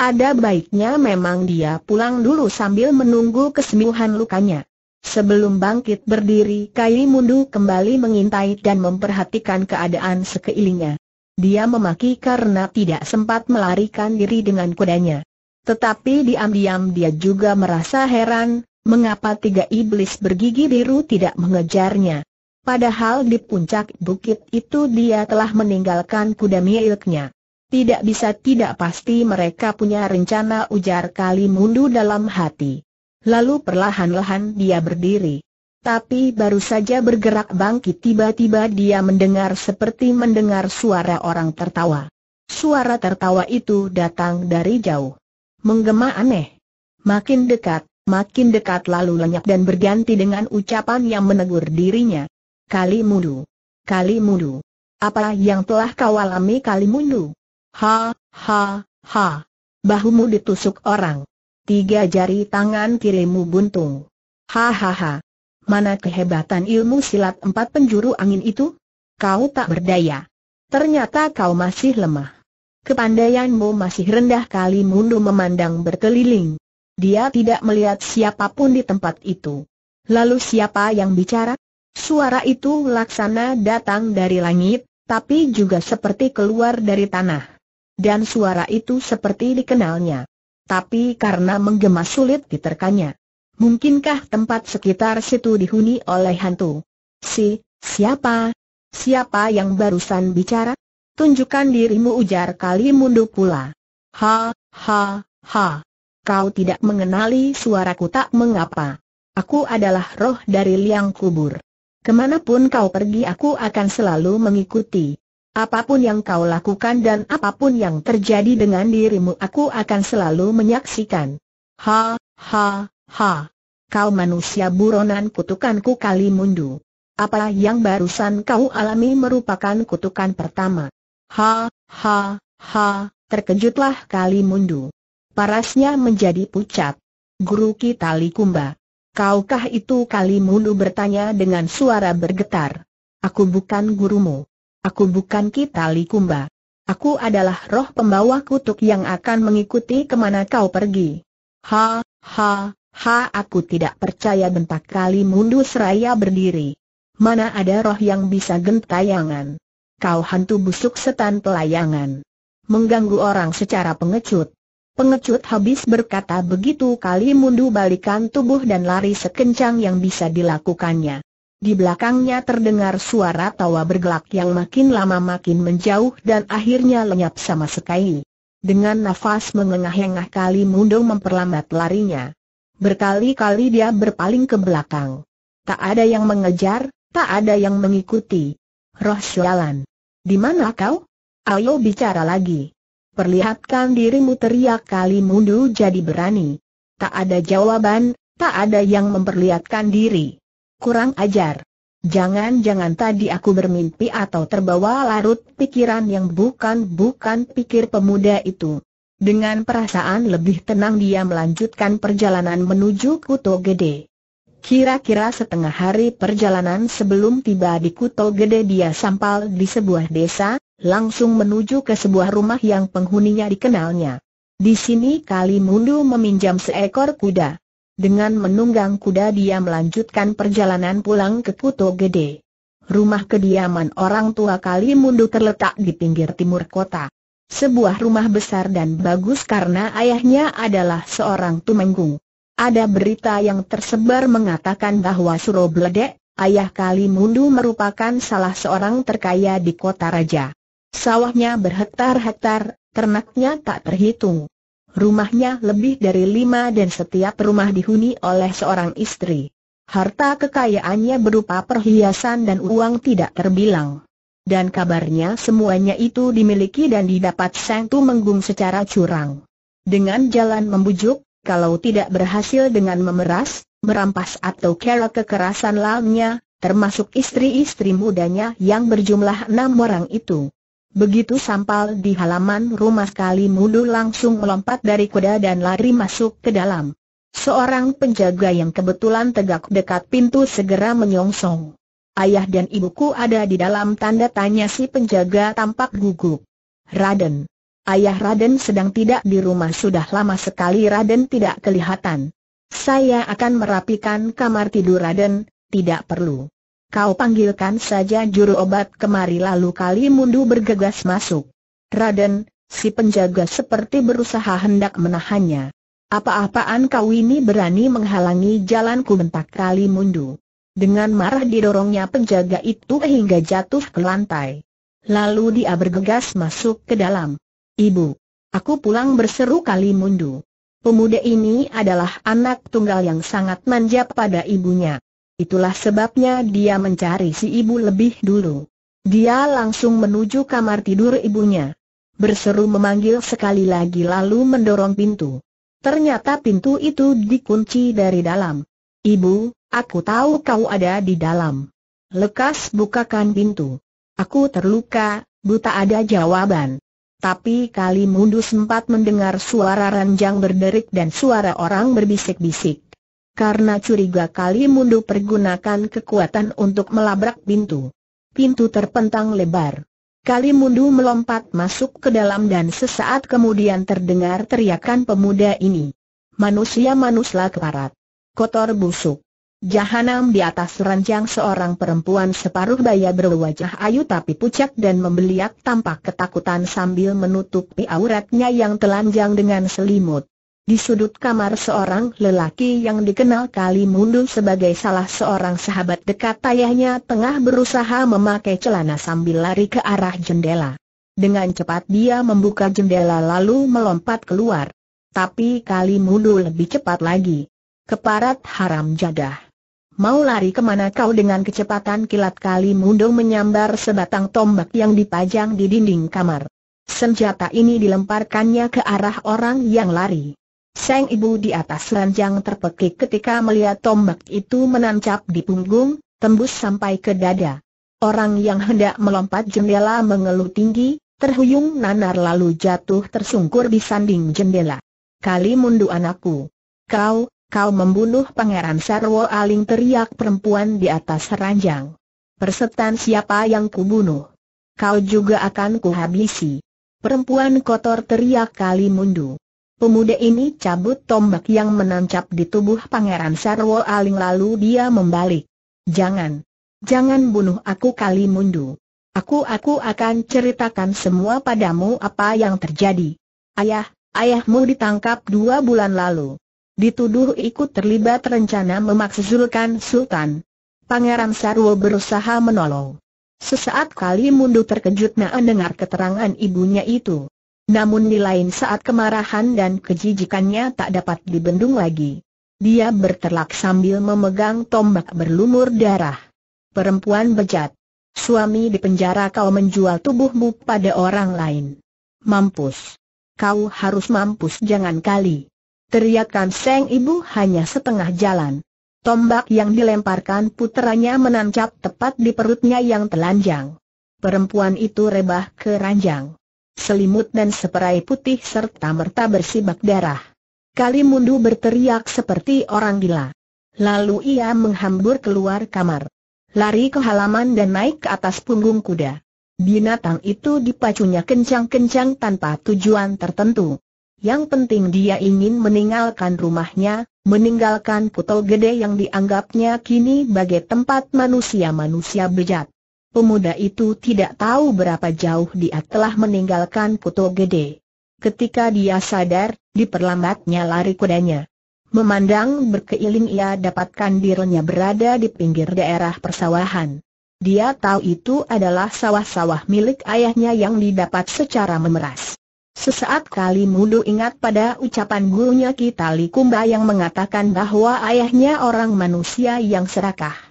S1: Ada baiknya memang dia pulang dulu sambil menunggu kesembuhan lukanya. Sebelum bangkit berdiri, Kai Mundu kembali mengintai dan memperhatikan keadaan sekelilingnya. Dia memaki karena tidak sempat melarikan diri dengan kudanya. Tetapi diam-diam dia juga merasa heran, Mengapa tiga iblis bergigi biru tidak mengejarnya? Padahal di puncak bukit itu dia telah meninggalkan kuda miliknya. Tidak bisa tidak pasti mereka punya rencana ujar kali mundu dalam hati. Lalu perlahan-lahan dia berdiri. Tapi baru saja bergerak bangkit tiba-tiba dia mendengar seperti mendengar suara orang tertawa. Suara tertawa itu datang dari jauh. Menggema aneh. Makin dekat, makin dekat lalu lenyap dan berganti dengan ucapan yang menegur dirinya. Kali Mundu. Kali Mundu. Apa yang telah kau alami Kali Mundu? Ha, ha, ha. Bahumu ditusuk orang. Tiga jari tangan kirimu buntung. Ha ha ha. Mana kehebatan ilmu silat empat penjuru angin itu? Kau tak berdaya. Ternyata kau masih lemah. Kepandaianmu masih rendah kali mundu memandang berkeliling. Dia tidak melihat siapa pun di tempat itu. Lalu siapa yang bicara? Suara itu laksana datang dari langit, tapi juga seperti keluar dari tanah. Dan suara itu seperti dikenalnya. Tapi karena menggema sulit diterkanya. Mungkinkah tempat sekitar situ dihuni oleh hantu? Si, siapa? Siapa yang barusan bicara? Tunjukkan dirimu ujar kali mundur pula. Ha, ha, ha. Kau tidak mengenali suaraku tak mengapa. Aku adalah roh dari liang kubur. Ke mana pun kau pergi aku akan selalu mengikuti. Apa pun yang kau lakukan dan apa pun yang terjadi dengan dirimu aku akan selalu menyaksikan. Ha, ha, ha. Kau manusia buronan kutukanku kali mundu. Apa yang barusan kau alami merupakan kutukan pertama. Ha, ha, ha, terkejutlah kali mundu. Parasnya menjadi pucat. Guru kita Likumba. Kaukah itu kali mulu bertanya dengan suara bergetar. Aku bukan gurumu. Aku bukan kita Likumba. Aku adalah roh pembawa kutuk yang akan mengikuti ke mana kau pergi. Ha, ha, ha aku tidak percaya bentak kali mundu seraya berdiri. Mana ada roh yang bisa gentayangan. Kau hantu busuk setan pelayangan. Mengganggu orang secara pengecut. Pengecut habis berkata begitu kali mundu balikan tubuh dan lari sekencang yang bisa dilakukannya. Di belakangnya terdengar suara tawa bergelak yang makin lama makin menjauh dan akhirnya lenyap sama sekali. Dengan nafas mengengah-engah kali mundu memperlambat larinya. Berkali-kali dia berpaling ke belakang. Tak ada yang mengejar, tak ada yang mengikuti. Roh Syalan. Di mana kau? Ayo bicara lagi. Perlihatkan dirimu teriak kali mundu jadi berani. Tak ada jawaban, tak ada yang memperlihatkan diri. Kurang ajar. Jangan-jangan tadi aku bermimpi atau terbawa larut pikiran yang bukan-bukan pikir pemuda itu. Dengan perasaan lebih tenang dia melanjutkan perjalanan menuju Kuto Gede. Kira-kira setengah hari perjalanan sebelum tiba di Kuto Gede dia sampal di sebuah desa, langsung menuju ke sebuah rumah yang penghuninya dikenalnya. Di sini Kali Mundu meminjam seekor kuda. Dengan menunggang kuda dia melanjutkan perjalanan pulang ke Kuto Gede. Rumah kediaman orang tua Kali Mundu terletak di pinggir timur kota. Sebuah rumah besar dan bagus karena ayahnya adalah seorang tumenggung. Ada berita yang tersebar mengatakan bahwa Surobledek, ayah Kali Mundu merupakan salah seorang terkaya di kota raja. Sawahnya berhektar-hektar, ternaknya tak terhitung. Rumahnya lebih dari lima dan setiap rumah dihuni oleh seorang istri. Harta kekayaannya berupa perhiasan dan uang tidak terbilang dan kabarnya semuanya itu dimiliki dan didapat Sang Tumenggung secara curang. Dengan jalan membujuk, kalau tidak berhasil dengan memeras, merampas atau kera kekerasan lainnya, termasuk istri-istri mudanya yang berjumlah enam orang itu. Begitu sampal di halaman rumah Kali Mudu langsung melompat dari kuda dan lari masuk ke dalam. Seorang penjaga yang kebetulan tegak dekat pintu segera menyongsong ayah dan ibuku ada di dalam tanda tanya si penjaga tampak gugup. Raden. Ayah Raden sedang tidak di rumah sudah lama sekali Raden tidak kelihatan. Saya akan merapikan kamar tidur Raden, tidak perlu. Kau panggilkan saja juru obat kemari lalu kali mundu bergegas masuk. Raden, si penjaga seperti berusaha hendak menahannya. Apa-apaan kau ini berani menghalangi jalanku bentak kali mundu. Dengan marah didorongnya penjaga itu hingga jatuh ke lantai. Lalu dia bergegas masuk ke dalam. Ibu, aku pulang berseru kali mundu. Pemuda ini adalah anak tunggal yang sangat manja pada ibunya. Itulah sebabnya dia mencari si ibu lebih dulu. Dia langsung menuju kamar tidur ibunya. Berseru memanggil sekali lagi lalu mendorong pintu. Ternyata pintu itu dikunci dari dalam. Ibu, Aku tahu kau ada di dalam. Lekas bukakan pintu. Aku terluka, buta ada jawaban. Tapi kali mundu sempat mendengar suara ranjang berderik dan suara orang berbisik-bisik. Karena curiga kali mundu pergunakan kekuatan untuk melabrak pintu. Pintu terpentang lebar. Kali mundu melompat masuk ke dalam dan sesaat kemudian terdengar teriakan pemuda ini. Manusia manuslah keparat. Kotor busuk. Jahanam di atas ranjang seorang perempuan separuh baya berwajah ayu tapi pucat dan membeliak tampak ketakutan sambil menutupi auratnya yang telanjang dengan selimut. Di sudut kamar seorang lelaki yang dikenal kali mundur sebagai salah seorang sahabat dekat ayahnya tengah berusaha memakai celana sambil lari ke arah jendela. Dengan cepat dia membuka jendela lalu melompat keluar. Tapi kali mundur lebih cepat lagi. Keparat haram jadah. Mau lari ke mana kau dengan kecepatan kilat kali mundung menyambar sebatang tombak yang dipajang di dinding kamar. Senjata ini dilemparkannya ke arah orang yang lari. Sang ibu di atas ranjang terpekik ketika melihat tombak itu menancap di punggung, tembus sampai ke dada. Orang yang hendak melompat jendela mengeluh tinggi, terhuyung nanar lalu jatuh tersungkur di sanding jendela. Kali mundu anakku. Kau, Kau membunuh Pangeran Sarwo Aling teriak perempuan di atas ranjang. Persetan siapa yang kubunuh? Kau juga akan kuhabisi. Perempuan kotor teriak kali mundu. Pemuda ini cabut tombak yang menancap di tubuh Pangeran Sarwo Aling lalu dia membalik. Jangan. Jangan bunuh aku kali mundu. Aku aku akan ceritakan semua padamu apa yang terjadi. Ayah, ayahmu ditangkap dua bulan lalu dituduh ikut terlibat rencana memaksa Sultan. Pangeran Sarwo berusaha menolong. Sesaat kali mundur terkejut mendengar keterangan ibunya itu. Namun di lain saat kemarahan dan kejijikannya tak dapat dibendung lagi. Dia berterlak sambil memegang tombak berlumur darah. Perempuan bejat. Suami di penjara kau menjual tubuhmu pada orang lain. Mampus. Kau harus mampus jangan kali. Teriakan Seng Ibu hanya setengah jalan. Tombak yang dilemparkan puteranya menancap tepat di perutnya yang telanjang. Perempuan itu rebah ke ranjang. Selimut dan seperai putih serta merta bersibak darah. Kali mundu berteriak seperti orang gila. Lalu ia menghambur keluar kamar. Lari ke halaman dan naik ke atas punggung kuda. Binatang itu dipacunya kencang-kencang tanpa tujuan tertentu. Yang penting dia ingin meninggalkan rumahnya, meninggalkan putol gede yang dianggapnya kini bagai tempat manusia-manusia bejat. Pemuda itu tidak tahu berapa jauh dia telah meninggalkan Kuto Gede. Ketika dia sadar, diperlambatnya lari kudanya. Memandang berkeiling ia dapatkan dirinya berada di pinggir daerah persawahan. Dia tahu itu adalah sawah-sawah milik ayahnya yang didapat secara memeras. Sesaat kali Mudu ingat pada ucapan gurunya Kitali Kumba yang mengatakan bahwa ayahnya orang manusia yang serakah.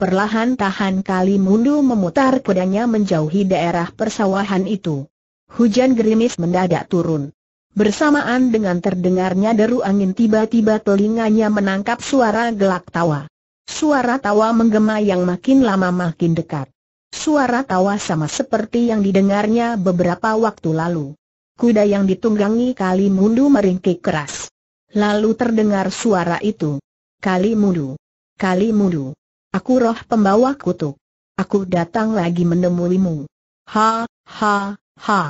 S1: Perlahan-tahan kali mundu memutar kudanya menjauhi daerah persawahan itu. Hujan gerimis mendadak turun. Bersamaan dengan terdengarnya deru angin tiba-tiba telinganya menangkap suara gelak tawa. Suara tawa menggema yang makin lama makin dekat. Suara tawa sama seperti yang didengarnya beberapa waktu lalu. Kuda yang ditunggangi kali mundu meringkik keras. Lalu terdengar suara itu. Kali mundu. Kali mundu. Aku roh pembawa kutuk. Aku datang lagi menemuimu. Ha, ha, ha.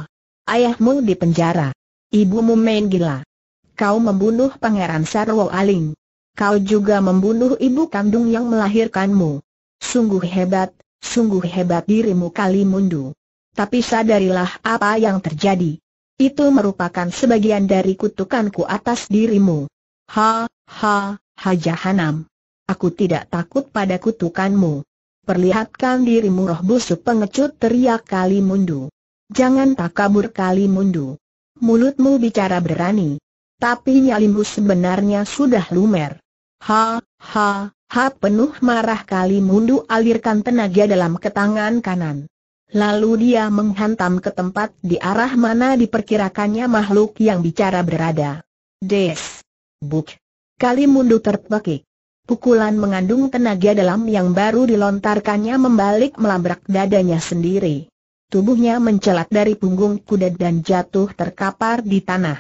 S1: Ayahmu di penjara. Ibumu main gila. Kau membunuh Pangeran Sarwo Aling. Kau juga membunuh ibu kandung yang melahirkanmu. Sungguh hebat, sungguh hebat dirimu kali mundu. Tapi sadarilah apa yang terjadi. Itu merupakan sebagian dari kutukanku atas dirimu. Ha, ha, ha jahanam. Aku tidak takut pada kutukanmu. Perlihatkan dirimu roh busuk pengecut teriak kali mundu. Jangan tak kabur kali mundu. Mulutmu bicara berani. Tapi nyalimu sebenarnya sudah lumer. Ha, ha, ha penuh marah kali mundu alirkan tenaga dalam ketangan kanan. Lalu dia menghantam ke tempat di arah mana diperkirakannya makhluk yang bicara berada. Des. Buk. Kali mundu terpekik. Pukulan mengandung tenaga dalam yang baru dilontarkannya membalik melabrak dadanya sendiri. Tubuhnya mencelat dari punggung kuda dan jatuh terkapar di tanah.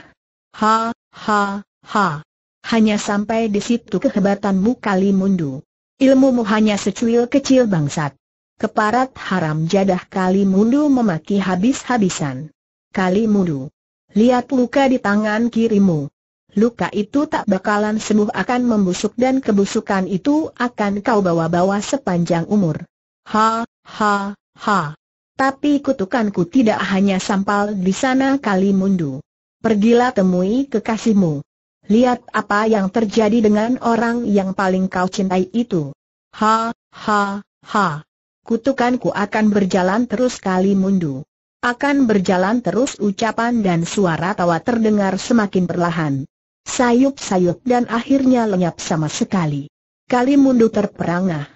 S1: Ha, ha, ha. Hanya sampai di situ kehebatanmu kali mundu. Ilmumu hanya secuil kecil bangsat. Keparat haram jadah kali mundu memaki habis-habisan. Kali mundu. Lihat luka di tangan kirimu luka itu tak bakalan sembuh akan membusuk dan kebusukan itu akan kau bawa-bawa sepanjang umur. Ha, ha, ha. Tapi kutukanku tidak hanya sampal di sana kali mundu. Pergilah temui kekasihmu. Lihat apa yang terjadi dengan orang yang paling kau cintai itu. Ha, ha, ha. Kutukanku akan berjalan terus kali mundu. Akan berjalan terus ucapan dan suara tawa terdengar semakin perlahan sayup-sayup dan akhirnya lenyap sama sekali. Kali mundu terperangah.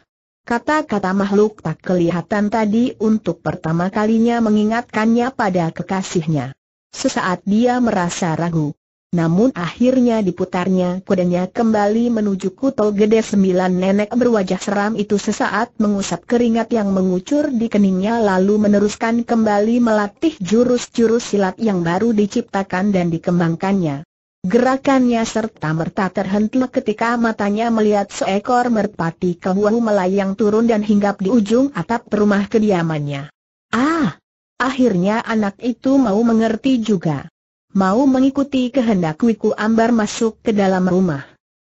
S1: Kata-kata makhluk tak kelihatan tadi untuk pertama kalinya mengingatkannya pada kekasihnya. Sesaat dia merasa ragu. Namun akhirnya diputarnya kudanya kembali menuju kuto gede sembilan nenek berwajah seram itu sesaat mengusap keringat yang mengucur di keningnya lalu meneruskan kembali melatih jurus-jurus silat yang baru diciptakan dan dikembangkannya. Gerakannya serta merta terhenti ketika matanya melihat seekor merpati kebuahu melayang turun dan hinggap di ujung atap rumah kediamannya. Ah! Akhirnya anak itu mau mengerti juga. Mau mengikuti kehendak Wiku Ambar masuk ke dalam rumah.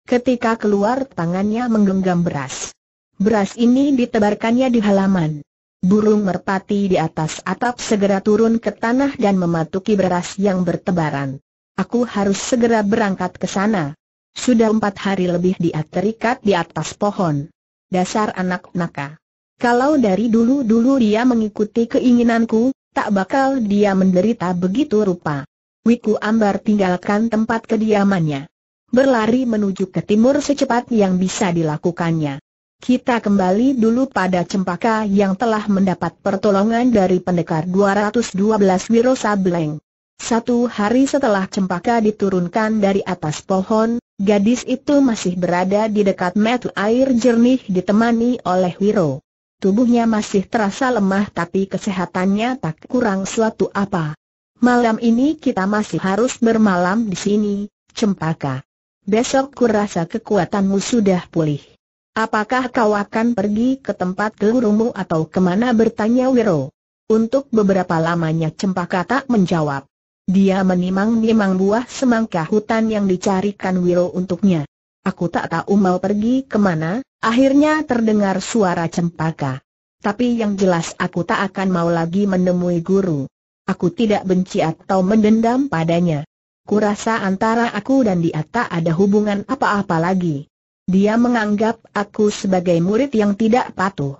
S1: Ketika keluar tangannya menggenggam beras. Beras ini ditebarkannya di halaman. Burung merpati di atas atap segera turun ke tanah dan mematuki beras yang bertebaran. Aku harus segera berangkat ke sana. Sudah empat hari lebih dia terikat di atas pohon. Dasar anak naka. Kalau dari dulu-dulu dia mengikuti keinginanku, tak bakal dia menderita begitu rupa. Wiku Ambar tinggalkan tempat kediamannya. Berlari menuju ke timur secepat yang bisa dilakukannya. Kita kembali dulu pada Cempaka yang telah mendapat pertolongan dari pendekar 212 Wiro Sableng. Satu hari setelah cempaka diturunkan dari atas pohon, gadis itu masih berada di dekat metu air jernih ditemani oleh Wiro. Tubuhnya masih terasa lemah tapi kesehatannya tak kurang suatu apa. Malam ini kita masih harus bermalam di sini, cempaka. Besok kurasa kekuatanmu sudah pulih. Apakah kau akan pergi ke tempat gelurumu atau ke mana bertanya Wiro? Untuk beberapa lamanya cempaka tak menjawab. Dia menimang-nimang buah semangka hutan yang dicarikan Wiro untuknya. Aku tak tahu mau pergi ke mana, akhirnya terdengar suara cempaka. Tapi yang jelas aku tak akan mau lagi menemui guru. Aku tidak benci atau mendendam padanya. Kurasa antara aku dan dia tak ada hubungan apa-apa lagi. Dia menganggap aku sebagai murid yang tidak patuh.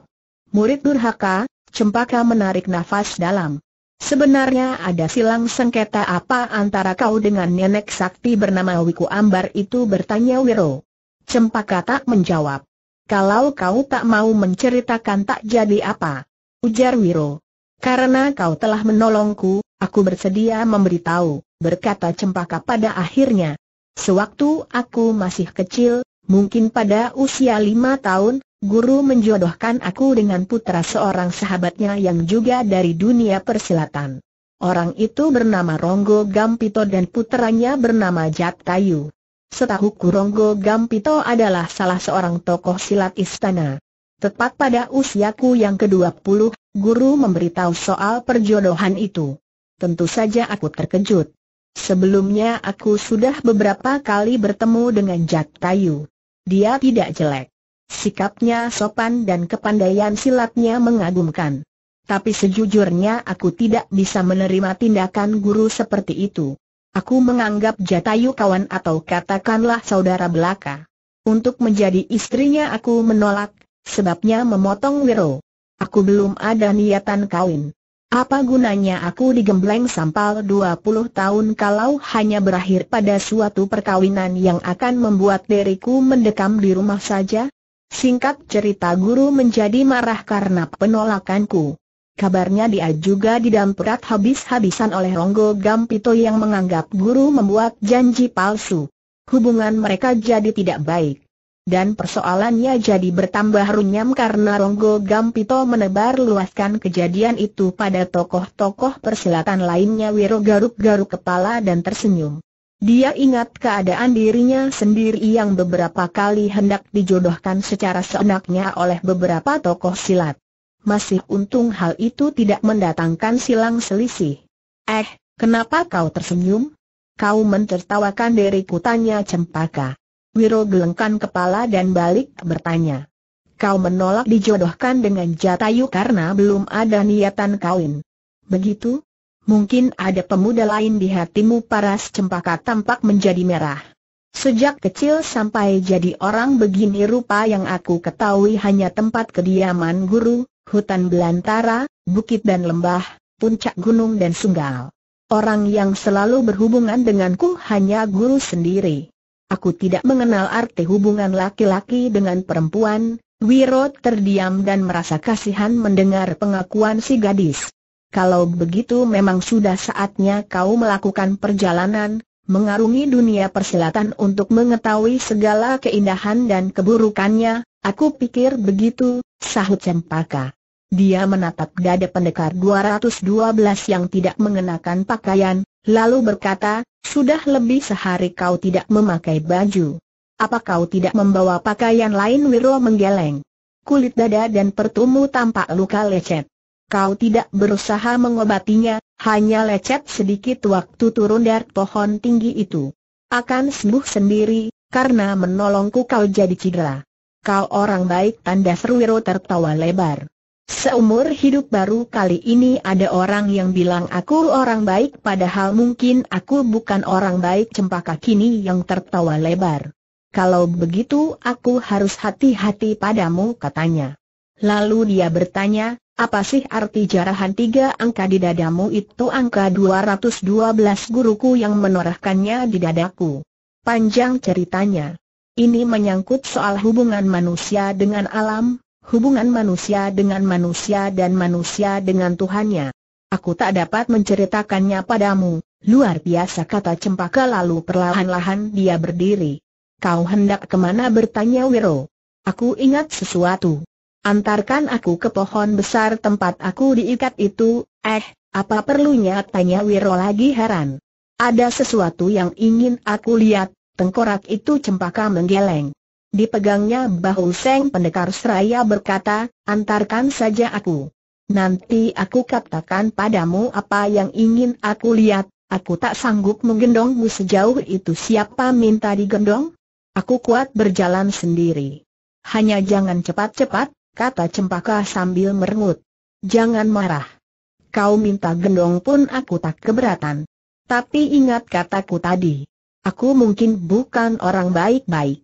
S1: Murid durhaka, Cempaka menarik nafas dalam. Sebenarnya ada silang sengketa apa antara kau dengan nenek sakti bernama Wiku Ambar itu bertanya Wiro. Cempaka tak menjawab. Kalau kau tak mau menceritakan tak jadi apa. Ujar Wiro. Karena kau telah menolongku, aku bersedia memberitahu, berkata Cempaka pada akhirnya. Sewaktu aku masih kecil, mungkin pada usia lima tahun, Guru menjodohkan aku dengan putra seorang sahabatnya yang juga dari dunia persilatan. Orang itu bernama Ronggo Gampito dan putranya bernama Jatayu. Setahuku Ronggo Gampito adalah salah seorang tokoh silat istana. Tepat pada usiaku yang ke-20, guru memberitahu soal perjodohan itu. Tentu saja aku terkejut. Sebelumnya aku sudah beberapa kali bertemu dengan Jatayu. Dia tidak jelek. Sikapnya sopan dan kepandaian silatnya mengagumkan. Tapi sejujurnya aku tidak bisa menerima tindakan guru seperti itu. Aku menganggap Jatayu kawan atau katakanlah saudara belaka. Untuk menjadi istrinya aku menolak, sebabnya memotong Wiro. Aku belum ada niatan kawin. Apa gunanya aku digembleng sampal 20 tahun kalau hanya berakhir pada suatu perkawinan yang akan membuat diriku mendekam di rumah saja? Singkat cerita guru menjadi marah karena penolakanku. Kabarnya dia juga didamperat habis-habisan oleh Ronggo Gampito yang menganggap guru membuat janji palsu. Hubungan mereka jadi tidak baik. Dan persoalannya jadi bertambah runyam karena Ronggo Gampito menebar luaskan kejadian itu pada tokoh-tokoh persilatan lainnya Wiro garuk-garuk kepala dan tersenyum. Dia ingat keadaan dirinya sendiri yang beberapa kali hendak dijodohkan secara seenaknya oleh beberapa tokoh silat. Masih untung hal itu tidak mendatangkan silang selisih. Eh, kenapa kau tersenyum? Kau mentertawakan diriku tanya Cempaka. Wiro gelengkan kepala dan balik bertanya. Kau menolak dijodohkan dengan Jatayu karena belum ada niatan kawin. Begitu? Mungkin ada pemuda lain di hatimu paras cempaka tampak menjadi merah. Sejak kecil sampai jadi orang begini rupa yang aku ketahui hanya tempat kediaman guru, hutan belantara, bukit dan lembah, puncak gunung dan sunggal. Orang yang selalu berhubungan denganku hanya guru sendiri. Aku tidak mengenal arti hubungan laki-laki dengan perempuan, Wiro terdiam dan merasa kasihan mendengar pengakuan si gadis. Kalau begitu memang sudah saatnya kau melakukan perjalanan, mengarungi dunia persilatan untuk mengetahui segala keindahan dan keburukannya, aku pikir begitu, sahut Cempaka. Dia menatap dada pendekar 212 yang tidak mengenakan pakaian, lalu berkata, sudah lebih sehari kau tidak memakai baju. Apa kau tidak membawa pakaian lain Wiro menggeleng? Kulit dada dan pertumu tampak luka lecet kau tidak berusaha mengobatinya, hanya lecet sedikit waktu turun dari pohon tinggi itu. Akan sembuh sendiri, karena menolongku kau jadi cedera. Kau orang baik tanda Serwiro tertawa lebar. Seumur hidup baru kali ini ada orang yang bilang aku orang baik padahal mungkin aku bukan orang baik cempaka kini yang tertawa lebar. Kalau begitu aku harus hati-hati padamu katanya. Lalu dia bertanya, apa sih arti jarahan tiga angka di dadamu itu angka 212 guruku yang menorehkannya di dadaku. Panjang ceritanya. Ini menyangkut soal hubungan manusia dengan alam, hubungan manusia dengan manusia dan manusia dengan Tuhannya. Aku tak dapat menceritakannya padamu, luar biasa kata Cempaka lalu perlahan-lahan dia berdiri. Kau hendak ke mana bertanya Wiro? Aku ingat sesuatu. Antarkan aku ke pohon besar tempat aku diikat itu, eh, apa perlunya tanya Wiro lagi heran. Ada sesuatu yang ingin aku lihat, tengkorak itu cempaka menggeleng. Dipegangnya bahu Seng pendekar seraya berkata, antarkan saja aku. Nanti aku katakan padamu apa yang ingin aku lihat, aku tak sanggup menggendongmu sejauh itu siapa minta digendong? Aku kuat berjalan sendiri. Hanya jangan cepat-cepat, kata Cempaka sambil merengut. Jangan marah. Kau minta gendong pun aku tak keberatan. Tapi ingat kataku tadi. Aku mungkin bukan orang baik-baik.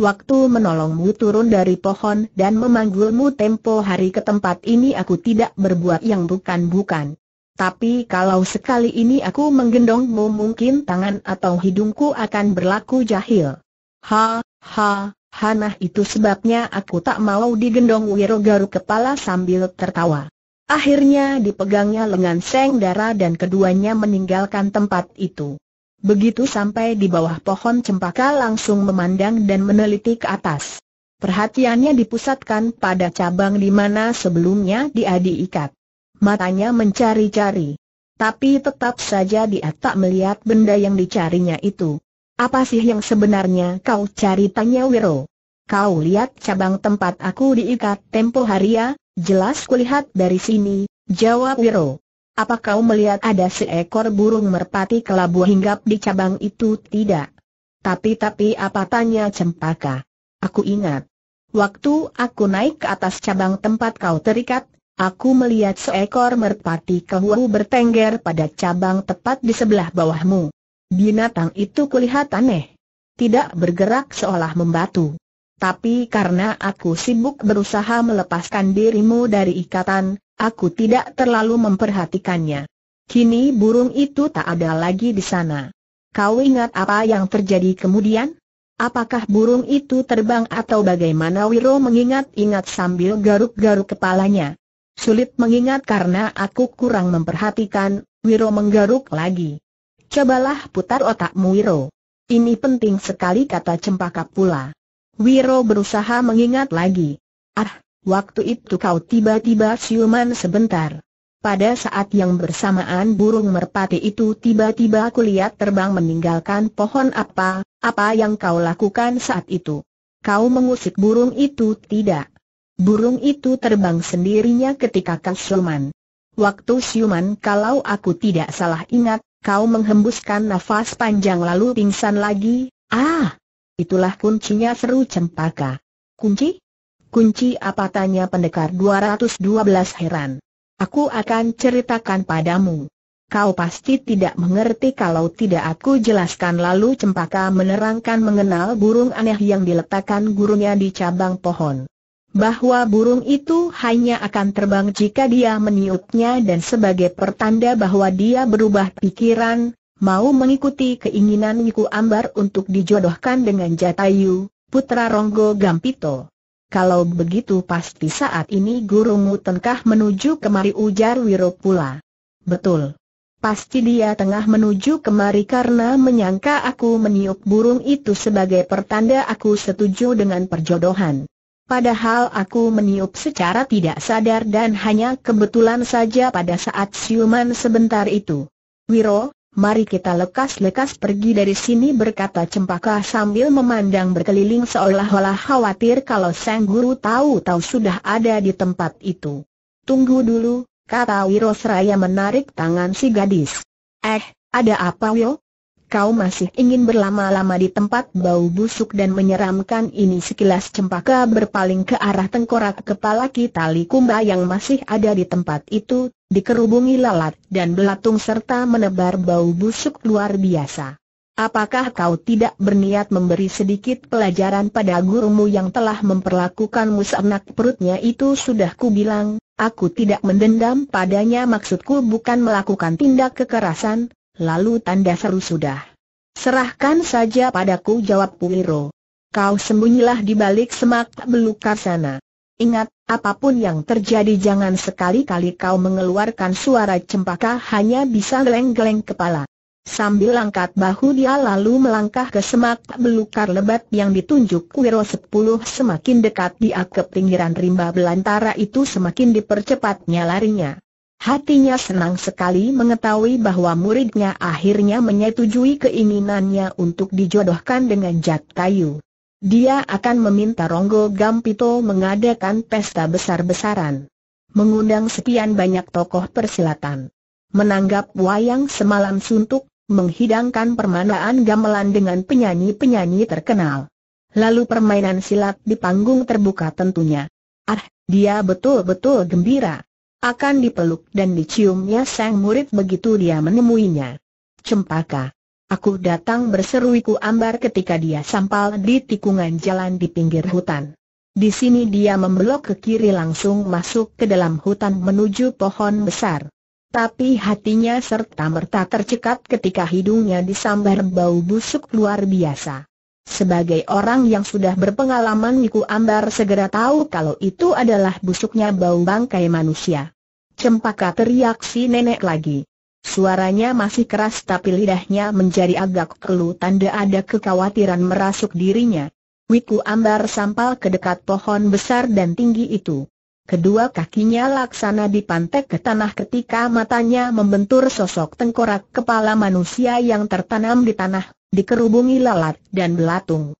S1: Waktu menolongmu turun dari pohon dan memanggulmu tempo hari ke tempat ini aku tidak berbuat yang bukan-bukan. Tapi kalau sekali ini aku menggendongmu mungkin tangan atau hidungku akan berlaku jahil. Ha, ha, Hanah itu sebabnya aku tak mau digendong Wiro garuk kepala sambil tertawa. Akhirnya dipegangnya lengan Seng Dara dan keduanya meninggalkan tempat itu. Begitu sampai di bawah pohon cempaka langsung memandang dan meneliti ke atas. Perhatiannya dipusatkan pada cabang di mana sebelumnya dia diikat. Matanya mencari-cari. Tapi tetap saja dia tak melihat benda yang dicarinya itu. Apa sih yang sebenarnya kau cari tanya Wiro? Kau lihat cabang tempat aku diikat tempo hari ya, jelas kulihat dari sini, jawab Wiro. Apa kau melihat ada seekor burung merpati kelabu hinggap di cabang itu? Tidak. Tapi-tapi apa tanya Cempaka? Aku ingat. Waktu aku naik ke atas cabang tempat kau terikat, aku melihat seekor merpati kehuhu bertengger pada cabang tepat di sebelah bawahmu. Binatang itu kulihat aneh. Tidak bergerak seolah membatu. Tapi karena aku sibuk berusaha melepaskan dirimu dari ikatan, aku tidak terlalu memperhatikannya. Kini burung itu tak ada lagi di sana. Kau ingat apa yang terjadi kemudian? Apakah burung itu terbang atau bagaimana Wiro mengingat-ingat sambil garuk-garuk kepalanya? Sulit mengingat karena aku kurang memperhatikan, Wiro menggaruk lagi. Cobalah putar otakmu Wiro. Ini penting sekali kata Cempaka pula. Wiro berusaha mengingat lagi. Ah, waktu itu kau tiba-tiba siuman sebentar. Pada saat yang bersamaan burung merpati itu tiba-tiba aku lihat terbang meninggalkan pohon apa, apa yang kau lakukan saat itu? Kau mengusik burung itu tidak? Burung itu terbang sendirinya ketika kau siuman. Waktu siuman kalau aku tidak salah ingat, Kau menghembuskan nafas panjang lalu pingsan lagi, ah! Itulah kuncinya seru cempaka. Kunci? Kunci apa tanya pendekar 212 heran. Aku akan ceritakan padamu. Kau pasti tidak mengerti kalau tidak aku jelaskan lalu cempaka menerangkan mengenal burung aneh yang diletakkan gurunya di cabang pohon bahwa burung itu hanya akan terbang jika dia meniupnya dan sebagai pertanda bahwa dia berubah pikiran, mau mengikuti keinginan Wiku Ambar untuk dijodohkan dengan Jatayu, putra Ronggo Gampito. Kalau begitu pasti saat ini gurumu tengah menuju kemari ujar Wiro pula. Betul. Pasti dia tengah menuju kemari karena menyangka aku meniup burung itu sebagai pertanda aku setuju dengan perjodohan. Padahal aku meniup secara tidak sadar dan hanya kebetulan saja pada saat siuman sebentar itu. Wiro, mari kita lekas-lekas pergi dari sini berkata Cempaka sambil memandang berkeliling seolah-olah khawatir kalau sang guru tahu-tahu sudah ada di tempat itu. Tunggu dulu, kata Wiro seraya menarik tangan si gadis. Eh, ada apa Wiro? Kau masih ingin berlama-lama di tempat bau busuk dan menyeramkan ini sekilas cempaka berpaling ke arah tengkorak kepala Kitali Kumba yang masih ada di tempat itu, dikerubungi lalat dan belatung serta menebar bau busuk luar biasa. Apakah kau tidak berniat memberi sedikit pelajaran pada gurumu yang telah memperlakukanmu seenak perutnya itu sudah kubilang, aku tidak mendendam padanya maksudku bukan melakukan tindak kekerasan, Lalu tanda seru sudah. Serahkan saja padaku jawab Wiro. Kau sembunyilah di balik semak belukar sana. Ingat, apa pun yang terjadi jangan sekali-kali kau mengeluarkan suara cempaka hanya bisa geleng-geleng kepala. Sambil angkat bahu dia lalu melangkah ke semak belukar lebat yang ditunjuk Wiro sepuluh semakin dekat dia ke pinggiran rimba belantara itu semakin dipercepatnya larinya. Hatinya senang sekali mengetahui bahwa muridnya akhirnya menyetujui keinginannya untuk dijodohkan dengan Jat Kayu. Dia akan meminta Ronggo Gampito mengadakan pesta besar-besaran. Mengundang sekian banyak tokoh persilatan. Menanggap wayang semalam suntuk, menghidangkan permanaan gamelan dengan penyanyi-penyanyi terkenal. Lalu permainan silat di panggung terbuka tentunya. Ah, dia betul-betul gembira. Akan dipeluk dan diciumnya sang murid begitu dia menemuinya. Cempaka. Aku datang berseru Wiku Ambar ketika dia sampal di tikungan jalan di pinggir hutan. Di sini dia membelok ke kiri langsung masuk ke dalam hutan menuju pohon besar. Tapi hatinya serta-merta tercekat ketika hidungnya disambar bau busuk luar biasa. Sebagai orang yang sudah berpengalaman Wiku Ambar segera tahu kalau itu adalah busuknya bau bangkai manusia. Cempaka teriak si nenek lagi. Suaranya masih keras tapi lidahnya menjadi agak keluh tanda ada kekhawatiran merasuk dirinya. Wiku Ambar sampal ke dekat pohon besar dan tinggi itu. Kedua kakinya laksana dipantek ke tanah ketika matanya membentur sosok tengkorak kepala manusia yang tertanam di tanah, dikerubungi lalat dan belatung.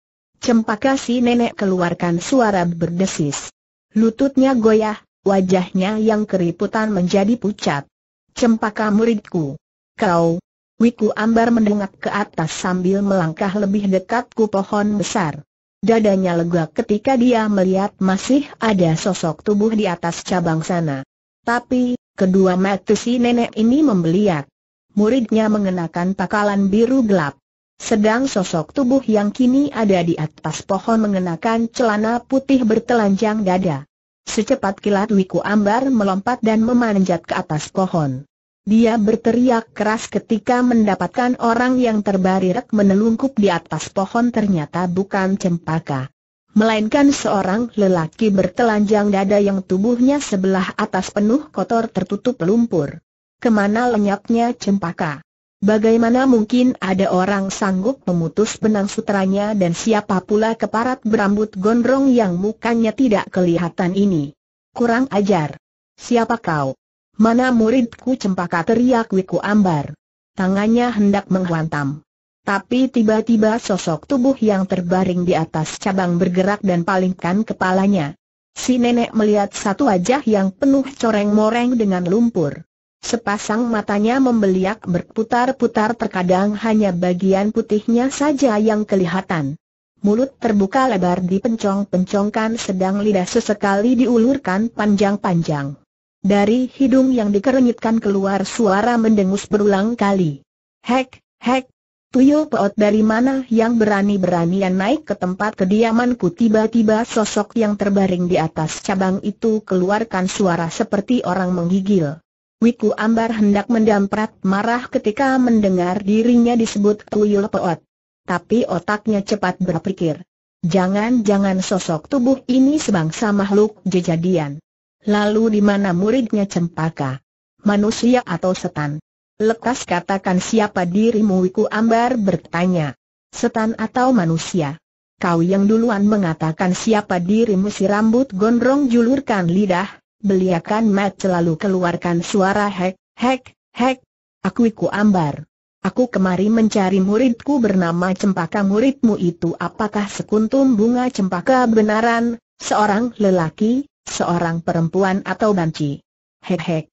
S1: Cempaka si nenek keluarkan suara berdesis. Lututnya goyah, wajahnya yang keriputan menjadi pucat. Cempaka muridku. Kau, Wiku Ambar mendengak ke atas sambil melangkah lebih dekat ku pohon besar. Dadanya lega ketika dia melihat masih ada sosok tubuh di atas cabang sana. Tapi, kedua mata si nenek ini membeliak. Muridnya mengenakan pakalan biru gelap. Sedang sosok tubuh yang kini ada di atas pohon mengenakan celana putih bertelanjang dada. Secepat kilat Wiku Ambar melompat dan memanjat ke atas pohon. Dia berteriak keras ketika mendapatkan orang yang terbaring menelungkup di atas pohon ternyata bukan cempaka. Melainkan seorang lelaki bertelanjang dada yang tubuhnya sebelah atas penuh kotor tertutup lumpur. Ke mana lenyapnya cempaka? Bagaimana mungkin ada orang sanggup memutus benang sutranya dan siapa pula keparat berambut gondrong yang mukanya tidak kelihatan ini? Kurang ajar. Siapa kau? Mana muridku cempaka teriak Wiku Ambar. Tangannya hendak menghantam. Tapi tiba-tiba sosok tubuh yang terbaring di atas cabang bergerak dan palingkan kepalanya. Si nenek melihat satu wajah yang penuh coreng-moreng dengan lumpur. Sepasang matanya membeliak berputar-putar terkadang hanya bagian putihnya saja yang kelihatan. Mulut terbuka lebar dipencong-pencongkan sedang lidah sesekali diulurkan panjang-panjang. Dari hidung yang dikerenyitkan keluar suara mendengus berulang kali. Hek, hek, tuyul peot dari mana yang berani-beranian naik ke tempat kediamanku tiba-tiba sosok yang terbaring di atas cabang itu keluarkan suara seperti orang menggigil. Wiku Ambar hendak mendamprat marah ketika mendengar dirinya disebut tuyul peot. Tapi otaknya cepat berpikir. Jangan-jangan sosok tubuh ini sebangsa makhluk jejadian. Lalu di mana muridnya Cempaka? Manusia atau setan? Lekas katakan siapa dirimu Wiku Ambar bertanya. Setan atau manusia? Kau yang duluan mengatakan siapa dirimu si rambut gondrong julurkan lidah, beliakan mat selalu keluarkan suara hek, hek, hek. Aku Wiku Ambar. Aku kemari mencari muridku bernama Cempaka muridmu itu apakah sekuntum bunga cempaka benaran, seorang lelaki, seorang perempuan atau banci. Hek hek.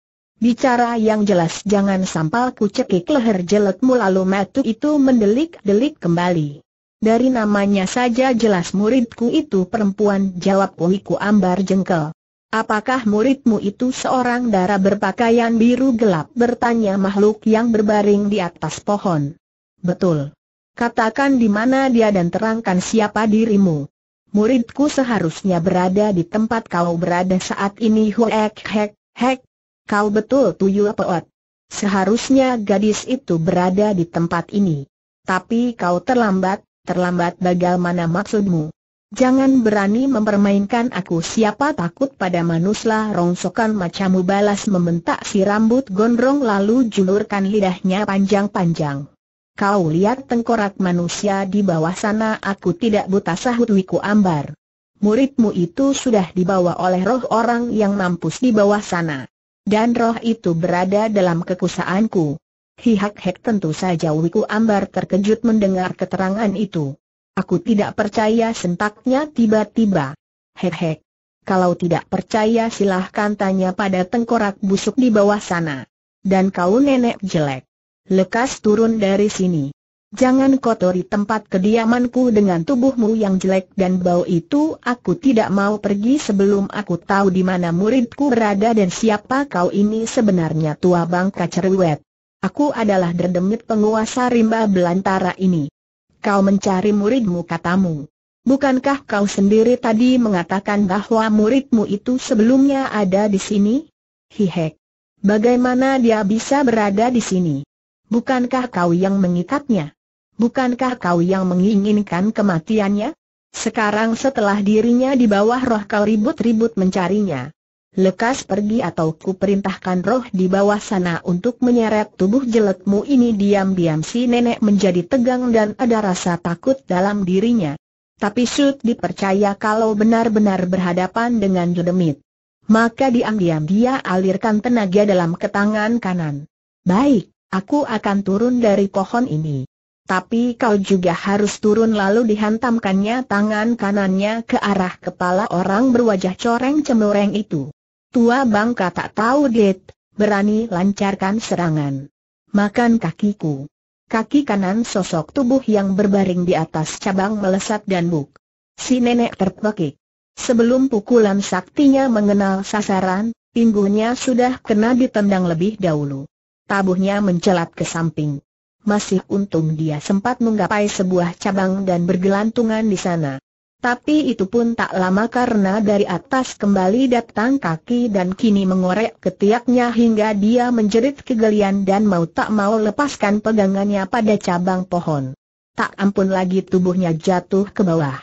S1: Bicara yang jelas jangan sampal ku cekik leher jeletmu lalu matu itu mendelik-delik kembali. Dari namanya saja jelas muridku itu perempuan jawab Wiku Ambar jengkel. Apakah muridmu itu seorang darah berpakaian biru gelap bertanya makhluk yang berbaring di atas pohon. Betul. Katakan di mana dia dan terangkan siapa dirimu. Muridku seharusnya berada di tempat kau berada saat ini Huek hek hek. Kau betul tuyul peot. Seharusnya gadis itu berada di tempat ini. Tapi kau terlambat, terlambat bagaimana maksudmu? Jangan berani mempermainkan aku siapa takut pada manusia rongsokan macammu balas membentak si rambut gondrong lalu julurkan lidahnya panjang-panjang. Kau lihat tengkorak manusia di bawah sana aku tidak buta sahut Wiku Ambar. Muridmu itu sudah dibawa oleh roh orang yang mampus di bawah sana. Dan roh itu berada dalam kekusaanku. Hihak hek tentu saja Wiku Ambar terkejut mendengar keterangan itu. Aku tidak percaya sentaknya tiba-tiba. Hek. Kalau tidak percaya silahkan tanya pada tengkorak busuk di bawah sana. Dan kau nenek jelek. Lekas turun dari sini. Jangan kotori tempat kediamanku dengan tubuhmu yang jelek dan bau itu aku tidak mau pergi sebelum aku tahu di mana muridku berada dan siapa kau ini sebenarnya tua bangka cerewet. Aku adalah derdemit penguasa rimba belantara ini. Kau mencari muridmu katamu. Bukankah kau sendiri tadi mengatakan bahwa muridmu itu sebelumnya ada di sini? Hihek. Bagaimana dia bisa berada di sini? Bukankah kau yang mengikatnya? Bukankah kau yang menginginkan kematiannya? Sekarang setelah dirinya di bawah roh kau ribut-ribut mencarinya. Lekas pergi atau ku perintahkan roh di bawah sana untuk menyeret tubuh jelekmu ini diam-diam si nenek menjadi tegang dan ada rasa takut dalam dirinya. Tapi Sud dipercaya kalau benar-benar berhadapan dengan Jodemit. Maka diam-diam dia alirkan tenaga dalam ketangan kanan. Baik, aku akan turun dari pohon ini. Tapi kau juga harus turun lalu dihantamkannya tangan kanannya ke arah kepala orang berwajah coreng cemureng itu. Tua bangka tak tahu det, berani lancarkan serangan. Makan kakiku. Kaki kanan sosok tubuh yang berbaring di atas cabang melesat dan buk. Si nenek terpekik. Sebelum pukulan saktinya mengenal sasaran, pinggulnya sudah kena ditendang lebih dahulu. Tabuhnya mencelat ke samping. Masih untung dia sempat menggapai sebuah cabang dan bergelantungan di sana. Tapi itu pun tak lama karena dari atas kembali datang kaki dan kini mengorek ketiaknya hingga dia menjerit kegelian dan mau tak mau lepaskan pegangannya pada cabang pohon. Tak ampun lagi tubuhnya jatuh ke bawah.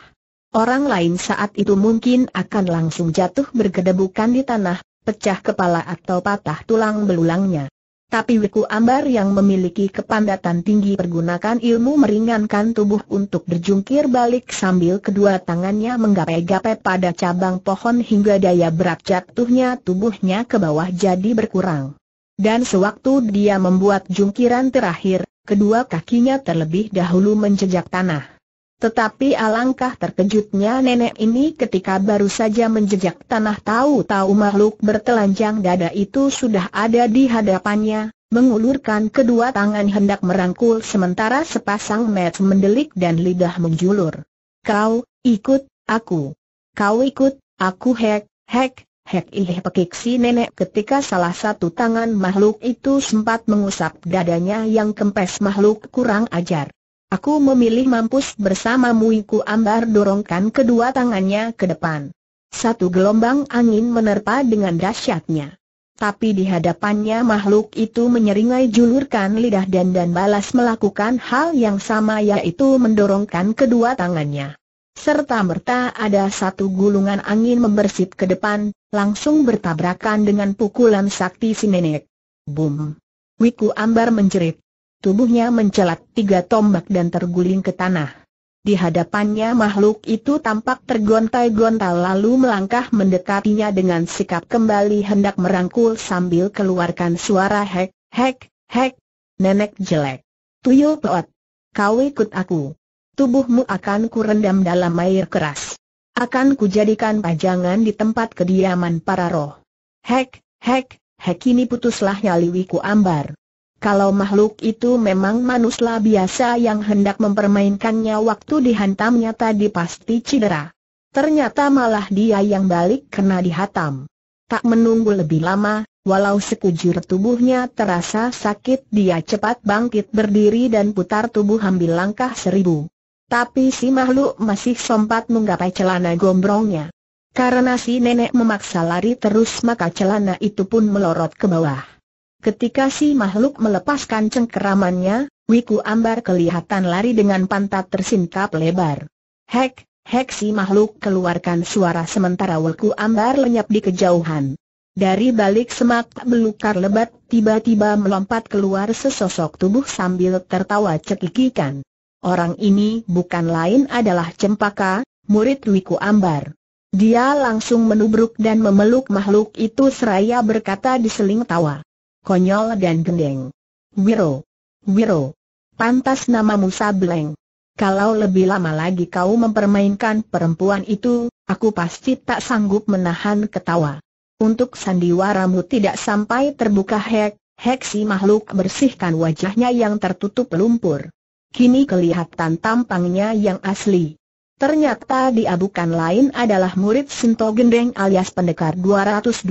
S1: Orang lain saat itu mungkin akan langsung jatuh bergedebukan di tanah, pecah kepala atau patah tulang belulangnya. Tapi Wiku Ambar yang memiliki kepandatan tinggi pergunakan ilmu meringankan tubuh untuk berjungkir balik sambil kedua tangannya menggapai-gapai pada cabang pohon hingga daya berat jatuhnya tubuhnya ke bawah jadi berkurang. Dan sewaktu dia membuat jungkiran terakhir, kedua kakinya terlebih dahulu menjejak tanah. Tetapi alangkah terkejutnya nenek ini ketika baru saja menjejak tanah tahu-tahu makhluk bertelanjang dada itu sudah ada di hadapannya, mengulurkan kedua tangan hendak merangkul sementara sepasang met mendelik dan lidah menjulur. Kau, ikut, aku. Kau ikut, aku hek, hek, hek ih pekik si nenek ketika salah satu tangan makhluk itu sempat mengusap dadanya yang kempes makhluk kurang ajar. Aku memilih mampus bersama Muiku Ambar dorongkan kedua tangannya ke depan. Satu gelombang angin menerpa dengan dahsyatnya. Tapi di hadapannya makhluk itu menyeringai julurkan lidah dan dan balas melakukan hal yang sama yaitu mendorongkan kedua tangannya. Serta merta ada satu gulungan angin membersih ke depan, langsung bertabrakan dengan pukulan sakti si nenek. Boom! Wiku Ambar menjerit tubuhnya mencelat tiga tombak dan terguling ke tanah. Di hadapannya makhluk itu tampak tergontai-gontal lalu melangkah mendekatinya dengan sikap kembali hendak merangkul sambil keluarkan suara hek, hek, hek. Nenek jelek. Tuyul peot. Kau ikut aku. Tubuhmu akan kurendam dalam air keras. Akan kujadikan pajangan di tempat kediaman para roh. Hek, hek, hek ini putuslah nyaliwiku ambar. Kalau makhluk itu memang manusia biasa yang hendak mempermainkannya waktu dihantamnya tadi pasti cedera. Ternyata malah dia yang balik kena dihatam. Tak menunggu lebih lama, walau sekujur tubuhnya terasa sakit dia cepat bangkit berdiri dan putar tubuh ambil langkah seribu. Tapi si makhluk masih sempat menggapai celana gombrongnya. Karena si nenek memaksa lari terus maka celana itu pun melorot ke bawah. Ketika si makhluk melepaskan cengkeramannya, Wiku Ambar kelihatan lari dengan pantat tersingkap lebar. Hek, hek si makhluk keluarkan suara sementara Wiku Ambar lenyap di kejauhan. Dari balik semak belukar lebat, tiba-tiba melompat keluar sesosok tubuh sambil tertawa cekikikan. Orang ini bukan lain adalah Cempaka, murid Wiku Ambar. Dia langsung menubruk dan memeluk makhluk itu seraya berkata diseling tawa konyol dan gendeng. Wiro. Wiro. Pantas namamu Sableng. Kalau lebih lama lagi kau mempermainkan perempuan itu, aku pasti tak sanggup menahan ketawa. Untuk sandiwaramu tidak sampai terbuka hek, hek si makhluk bersihkan wajahnya yang tertutup lumpur. kini kelihatan tampangnya yang asli. Ternyata dia bukan lain adalah murid Sinto Gendeng alias pendekar 212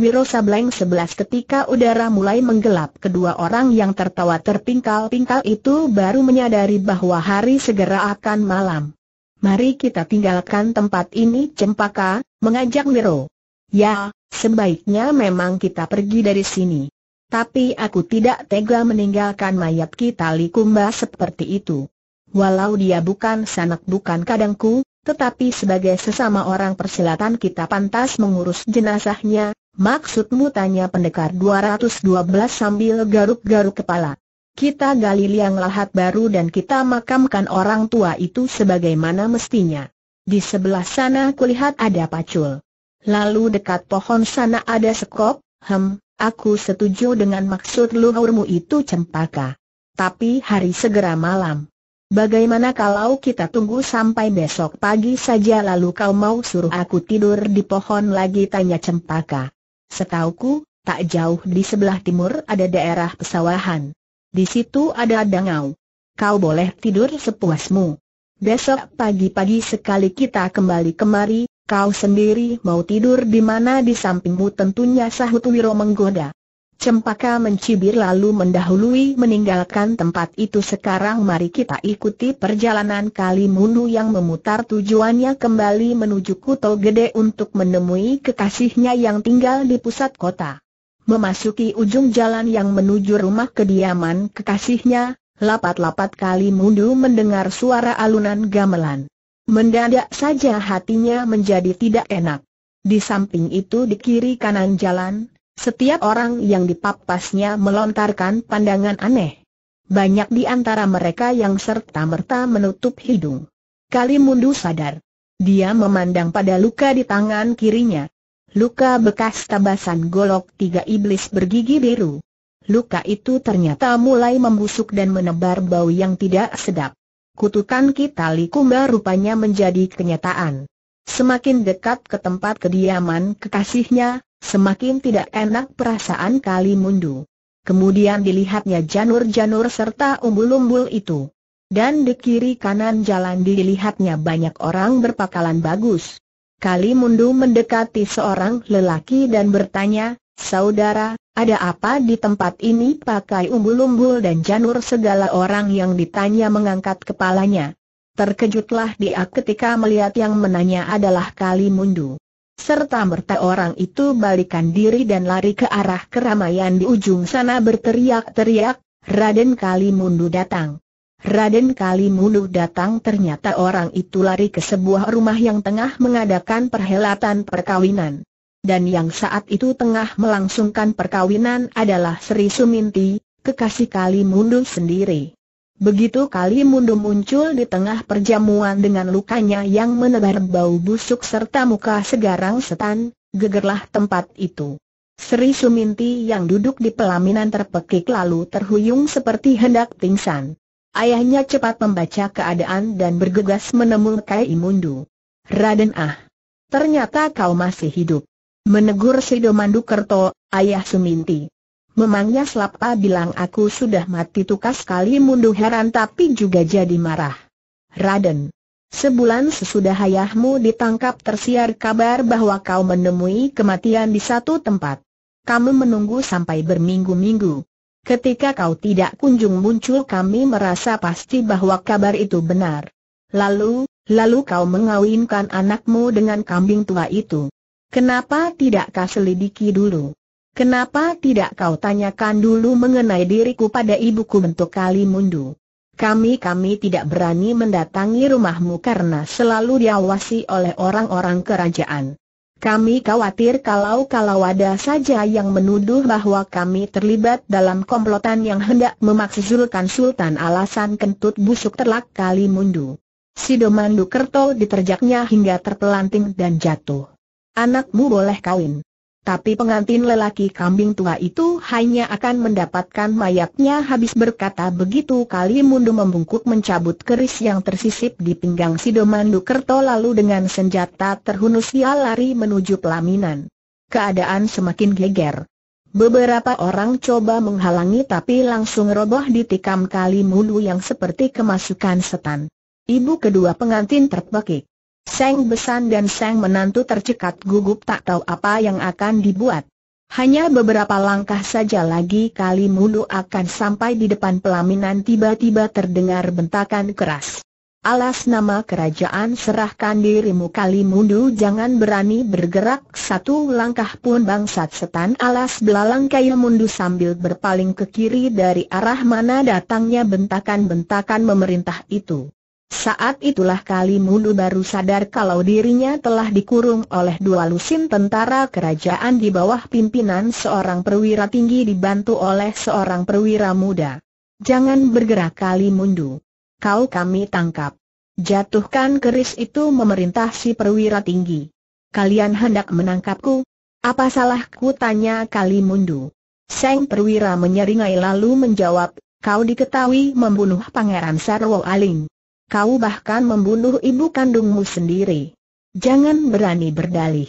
S1: Wiro Sableng 11 ketika udara mulai menggelap kedua orang yang tertawa terpingkal-pingkal itu baru menyadari bahwa hari segera akan malam. Mari kita tinggalkan tempat ini Cempaka, mengajak Wiro. Ya, sebaiknya memang kita pergi dari sini. Tapi aku tidak tega meninggalkan mayat kita Likumba seperti itu. Walau dia bukan sanak bukan kadangku, tetapi sebagai sesama orang persilatan kita pantas mengurus jenazahnya, maksudmu tanya pendekar 212 sambil garuk-garuk kepala. Kita gali liang lahat baru dan kita makamkan orang tua itu sebagaimana mestinya. Di sebelah sana kulihat ada pacul. Lalu dekat pohon sana ada sekop, hem, Aku setuju dengan maksud luhurmu itu cempaka. Tapi hari segera malam. Bagaimana kalau kita tunggu sampai besok pagi saja lalu kau mau suruh aku tidur di pohon lagi tanya cempaka. Setauku, tak jauh di sebelah timur ada daerah pesawahan. Di situ ada dangau. Kau boleh tidur sepuasmu. Besok pagi-pagi sekali kita kembali kemari, Kau sendiri mau tidur di mana di sampingmu tentunya sahut Wiro menggoda. Cempaka mencibir lalu mendahului meninggalkan tempat itu sekarang mari kita ikuti perjalanan kali Mundu yang memutar tujuannya kembali menuju Kuto Gede untuk menemui kekasihnya yang tinggal di pusat kota. Memasuki ujung jalan yang menuju rumah kediaman kekasihnya, lapat-lapat kali Mundu mendengar suara alunan gamelan. Mendadak saja hatinya menjadi tidak enak. Di samping itu di kiri kanan jalan, setiap orang yang dipapasnya melontarkan pandangan aneh. Banyak di antara mereka yang serta-merta menutup hidung. Kali mundu sadar. Dia memandang pada luka di tangan kirinya. Luka bekas tabasan golok tiga iblis bergigi biru. Luka itu ternyata mulai membusuk dan menebar bau yang tidak sedap kutukan kita Likumba rupanya menjadi kenyataan. Semakin dekat ke tempat kediaman kekasihnya, semakin tidak enak perasaan Kali Mundu. Kemudian dilihatnya janur-janur serta umbul-umbul itu. Dan di kiri kanan jalan dilihatnya banyak orang berpakalan bagus. Kali Mundu mendekati seorang lelaki dan bertanya, Saudara, ada apa di tempat ini pakai umbul-umbul dan janur segala orang yang ditanya mengangkat kepalanya. Terkejutlah dia ketika melihat yang menanya adalah Kali Mundu. Serta merta orang itu balikan diri dan lari ke arah keramaian di ujung sana berteriak-teriak, Raden Kali Mundu datang. Raden Kali Mundu datang ternyata orang itu lari ke sebuah rumah yang tengah mengadakan perhelatan perkawinan dan yang saat itu tengah melangsungkan perkawinan adalah Sri Suminti, kekasih Kali Mundu sendiri. Begitu Kali Mundu muncul di tengah perjamuan dengan lukanya yang menebar bau busuk serta muka segarang setan, gegerlah tempat itu. Sri Suminti yang duduk di pelaminan terpekik lalu terhuyung seperti hendak pingsan. Ayahnya cepat membaca keadaan dan bergegas menemui Kai Mundu. Raden ah! Ternyata kau masih hidup. Menegur Sidomandu Kerto, ayah Suminti. Memangnya selapa bilang aku sudah mati tukas kali mundu heran tapi juga jadi marah. Raden. Sebulan sesudah ayahmu ditangkap tersiar kabar bahwa kau menemui kematian di satu tempat. Kamu menunggu sampai berminggu-minggu. Ketika kau tidak kunjung muncul kami merasa pasti bahwa kabar itu benar. Lalu, lalu kau mengawinkan anakmu dengan kambing tua itu. Kenapa tidak kau selidiki dulu? Kenapa tidak kau tanyakan dulu mengenai diriku pada ibuku bentuk kali mundu? Kami-kami tidak berani mendatangi rumahmu karena selalu diawasi oleh orang-orang kerajaan. Kami khawatir kalau-kalau ada saja yang menuduh bahwa kami terlibat dalam komplotan yang hendak memaksudkan Sultan alasan kentut busuk terlak kali mundu. Sidomandu Kerto diterjaknya hingga terpelanting dan jatuh anakmu boleh kawin. Tapi pengantin lelaki kambing tua itu hanya akan mendapatkan mayatnya habis berkata begitu kali mundu membungkuk mencabut keris yang tersisip di pinggang Sidomandu Kerto lalu dengan senjata terhunus ia lari menuju pelaminan. Keadaan semakin geger. Beberapa orang coba menghalangi tapi langsung roboh ditikam kali mulu yang seperti kemasukan setan. Ibu kedua pengantin terpekik. Seng Besan dan Seng Menantu tercekat gugup tak tahu apa yang akan dibuat. Hanya beberapa langkah saja lagi kali mulu akan sampai di depan pelaminan tiba-tiba terdengar bentakan keras. Alas nama kerajaan serahkan dirimu kali mundu jangan berani bergerak satu langkah pun bangsat setan alas belalang kaya mundu sambil berpaling ke kiri dari arah mana datangnya bentakan-bentakan memerintah itu. Saat itulah kali mundu baru sadar kalau dirinya telah dikurung oleh dua lusin tentara kerajaan di bawah pimpinan seorang perwira tinggi dibantu oleh seorang perwira muda. Jangan bergerak kali mundu kau kami tangkap. Jatuhkan keris itu memerintah si perwira tinggi. Kalian hendak menangkapku? Apa salahku tanya kali mundu. Seng perwira menyeringai lalu menjawab, kau diketahui membunuh Pangeran Sarwo Aling. Kau bahkan membunuh ibu kandungmu sendiri. Jangan berani berdalih.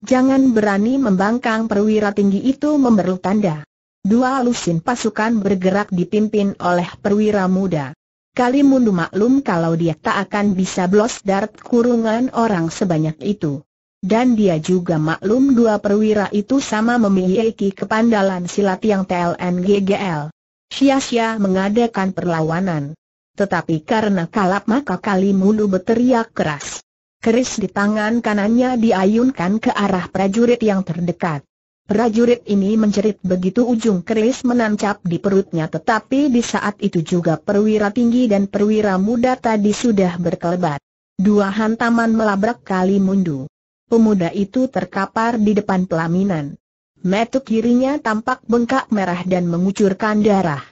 S1: Jangan berani membangkang perwira tinggi itu memberlu tanda. Dua lusin pasukan bergerak dipimpin oleh perwira muda. Kali mundu maklum kalau dia tak akan bisa blos darat kurungan orang sebanyak itu. Dan dia juga maklum dua perwira itu sama memiliki kepandalan silat yang TLNGGL. Sia-sia mengadakan perlawanan. Tetapi karena kalap maka kali mundu berteriak keras. Keris di tangan kanannya diayunkan ke arah prajurit yang terdekat. Prajurit ini menjerit begitu ujung keris menancap di perutnya tetapi di saat itu juga perwira tinggi dan perwira muda tadi sudah berkelebat. Dua hantaman melabrak kali mundu. Pemuda itu terkapar di depan pelaminan. Metu kirinya tampak bengkak merah dan mengucurkan darah.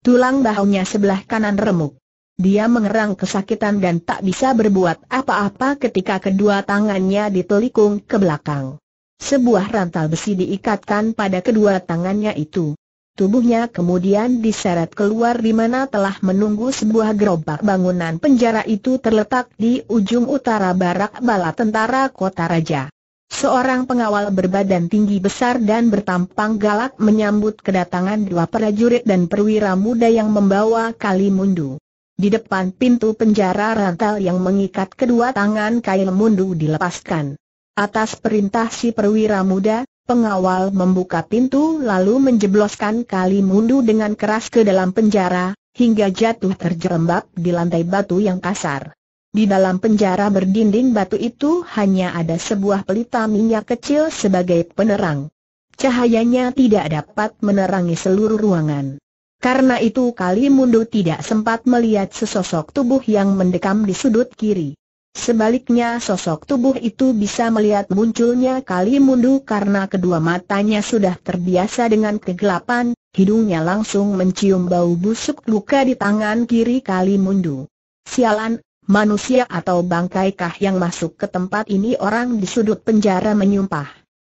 S1: Tulang bahunya sebelah kanan remuk. Dia mengerang kesakitan dan tak bisa berbuat apa-apa ketika kedua tangannya ditelikung ke belakang. Sebuah rantal besi diikatkan pada kedua tangannya itu. Tubuhnya kemudian diseret keluar di mana telah menunggu sebuah gerobak bangunan penjara itu terletak di ujung utara barak bala tentara kota raja. Seorang pengawal berbadan tinggi besar dan bertampang galak menyambut kedatangan dua prajurit dan perwira muda yang membawa kali mundu. Di depan pintu penjara rantal yang mengikat kedua tangan kail mundu dilepaskan. Atas perintah si perwira muda, pengawal membuka pintu lalu menjebloskan kali mundu dengan keras ke dalam penjara, hingga jatuh terjerembab di lantai batu yang kasar. Di dalam penjara berdinding batu itu hanya ada sebuah pelita minyak kecil sebagai penerang. Cahayanya tidak dapat menerangi seluruh ruangan. Karena itu kali mundu tidak sempat melihat sesosok tubuh yang mendekam di sudut kiri. Sebaliknya sosok tubuh itu bisa melihat munculnya kali mundu karena kedua matanya sudah terbiasa dengan kegelapan, hidungnya langsung mencium bau busuk luka di tangan kiri kali mundu. Sialan, manusia atau bangkaikah yang masuk ke tempat ini orang di sudut penjara menyumpah.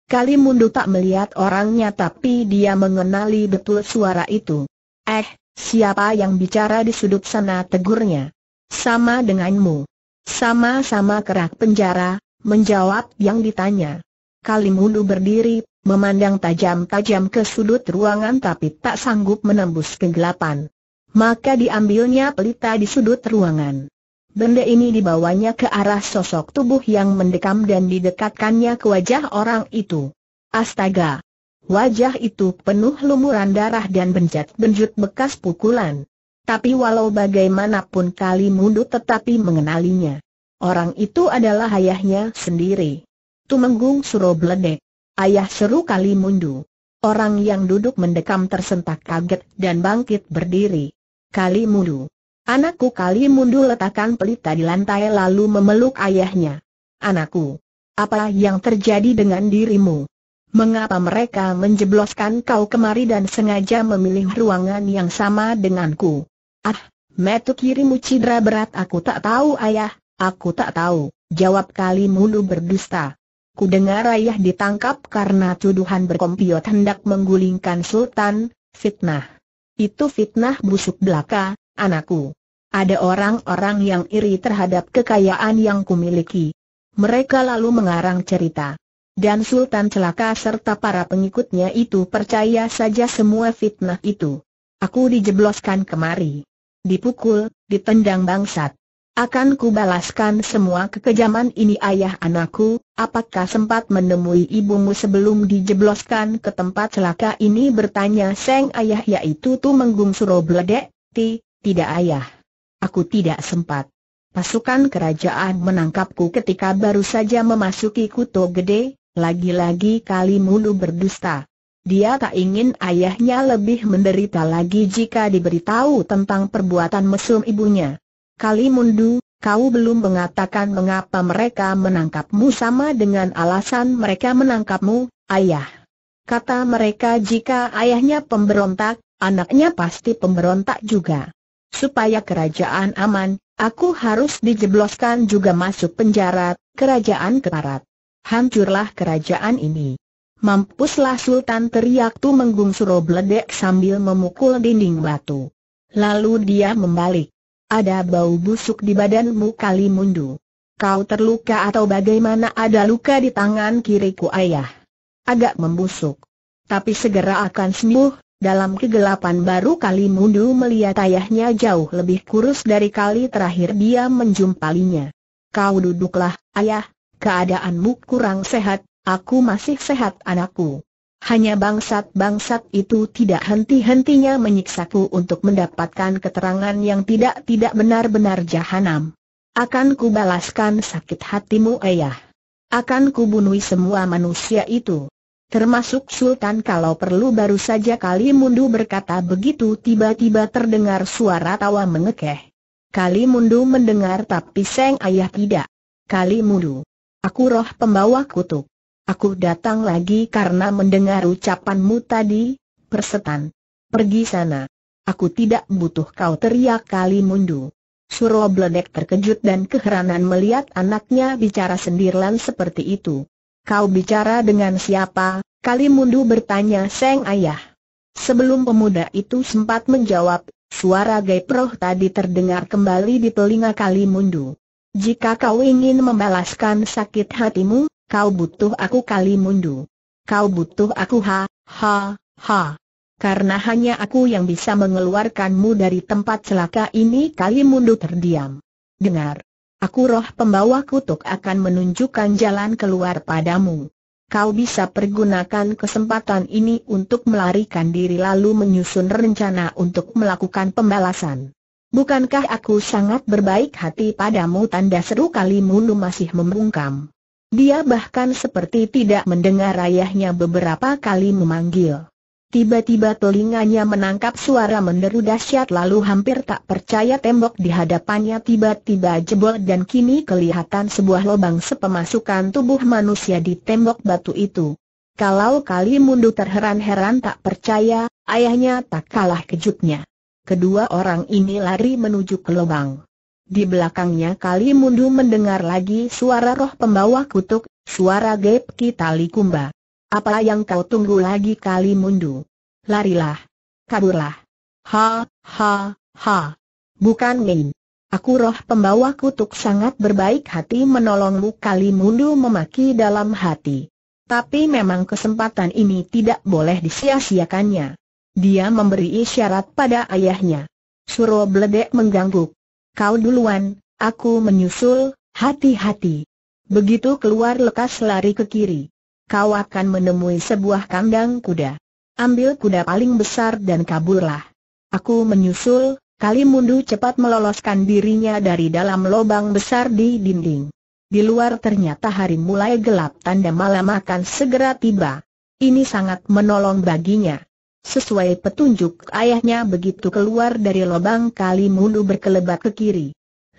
S1: Kali mundu tak melihat orangnya tapi dia mengenali betul suara itu. Eh, siapa yang bicara di sudut sana tegurnya? Sama denganmu. Sama-sama kerak penjara, menjawab yang ditanya. Kalimundu berdiri, memandang tajam-tajam ke sudut ruangan tapi tak sanggup menembus kegelapan. Maka diambilnya pelita di sudut ruangan. Benda ini dibawanya ke arah sosok tubuh yang mendekam dan didekatkannya ke wajah orang itu. Astaga! Wajah itu penuh lumuran darah dan benjat-benjut bekas pukulan. Tapi walau bagaimanapun Kali Mundu tetapi mengenalinya. Orang itu adalah ayahnya sendiri. Tumenggung Suro Bledek. Ayah seru Kali Mundu. Orang yang duduk mendekam tersentak kaget dan bangkit berdiri. Kali Mundu. Anakku Kali Mundu letakkan pelita di lantai lalu memeluk ayahnya. Anakku. Apa yang terjadi dengan dirimu? Mengapa mereka menjebloskan kau kemari dan sengaja memilih ruangan yang sama denganku? Ah, metu kirimu cidra berat aku tak tahu ayah, aku tak tahu, jawab kali mulu berdusta. Ku dengar ayah ditangkap karena tuduhan berkompiot hendak menggulingkan sultan, fitnah. Itu fitnah busuk belaka, anakku. Ada orang-orang yang iri terhadap kekayaan yang kumiliki. Mereka lalu mengarang cerita. Dan Sultan celaka serta para pengikutnya itu percaya saja semua fitnah itu. Aku dijebloskan kemari. Dipukul, ditendang bangsat. Akan kubalaskan semua kekejaman ini ayah anakku, apakah sempat menemui ibumu sebelum dijebloskan ke tempat celaka ini bertanya Seng ayah yaitu Tumenggung Surobledek, ti, tidak ayah. Aku tidak sempat. Pasukan kerajaan menangkapku ketika baru saja memasuki Kuto Gede, lagi-lagi kali mulu berdusta. Dia tak ingin ayahnya lebih menderita lagi jika diberitahu tentang perbuatan mesum ibunya. Kali mundu, kau belum mengatakan mengapa mereka menangkapmu sama dengan alasan mereka menangkapmu, ayah. Kata mereka jika ayahnya pemberontak, anaknya pasti pemberontak juga. Supaya kerajaan aman, aku harus dijebloskan juga masuk penjara, kerajaan keparat. Hancurlah kerajaan ini. Mampuslah Sultan teriak tu menggung Surobledek sambil memukul dinding batu. Lalu dia membalik. Ada bau busuk di badanmu kali mundu. Kau terluka atau bagaimana ada luka di tangan kiriku ayah. Agak membusuk. Tapi segera akan sembuh, dalam kegelapan baru kali mundu melihat ayahnya jauh lebih kurus dari kali terakhir dia menjumpalinya. Kau duduklah, ayah, keadaanmu kurang sehat, aku masih sehat anakku. Hanya bangsat-bangsat itu tidak henti-hentinya menyiksaku untuk mendapatkan keterangan yang tidak-tidak benar-benar jahanam. Akan kubalaskan sakit hatimu ayah. Akan kubunuh semua manusia itu. Termasuk Sultan kalau perlu baru saja kali mundu berkata begitu tiba-tiba terdengar suara tawa mengekeh. Kali mundu mendengar tapi Seng ayah tidak. Kali mundu. Aku roh pembawa kutuk. Aku datang lagi karena mendengar ucapanmu tadi, persetan. Pergi sana. Aku tidak butuh kau teriak kali mundu. Suro Bledek terkejut dan keheranan melihat anaknya bicara sendirian seperti itu. Kau bicara dengan siapa? Kali mundu bertanya Seng Ayah. Sebelum pemuda itu sempat menjawab, suara Gaiproh tadi terdengar kembali di telinga Kali mundu. Jika kau ingin membalaskan sakit hatimu, Kau butuh aku kali mundu. Kau butuh aku ha, ha, ha. Karena hanya aku yang bisa mengeluarkanmu dari tempat celaka ini kali mundu terdiam. Dengar. Aku roh pembawa kutuk akan menunjukkan jalan keluar padamu. Kau bisa pergunakan kesempatan ini untuk melarikan diri lalu menyusun rencana untuk melakukan pembalasan. Bukankah aku sangat berbaik hati padamu tanda seru kali mundu masih membungkam. Dia bahkan seperti tidak mendengar ayahnya beberapa kali memanggil. Tiba-tiba telinganya menangkap suara menderu dahsyat lalu hampir tak percaya tembok di hadapannya tiba-tiba jebol dan kini kelihatan sebuah lubang sepemasukan tubuh manusia di tembok batu itu. Kalau kali mundu terheran-heran tak percaya, ayahnya tak kalah kejutnya. Kedua orang ini lari menuju ke lubang. Di belakangnya Kali Mundu mendengar lagi suara roh pembawa kutuk, suara Gep Kitali Kumba. Apa yang kau tunggu lagi Kali Mundu? Larilah. Kaburlah. Ha, ha, ha. Bukan main. Aku roh pembawa kutuk sangat berbaik hati menolongmu Kali Mundu memaki dalam hati. Tapi memang kesempatan ini tidak boleh disia-siakannya. Dia memberi isyarat pada ayahnya. Suro Bledek mengganggu. Kau duluan, aku menyusul, hati-hati. Begitu keluar lekas lari ke kiri. Kau akan menemui sebuah kandang kuda. Ambil kuda paling besar dan kaburlah. Aku menyusul, kali mundu cepat meloloskan dirinya dari dalam lubang besar di dinding. Di luar ternyata hari mulai gelap tanda malam akan segera tiba. Ini sangat menolong baginya. Sesuai petunjuk ayahnya begitu keluar dari lubang kali mundu berkelebat ke kiri.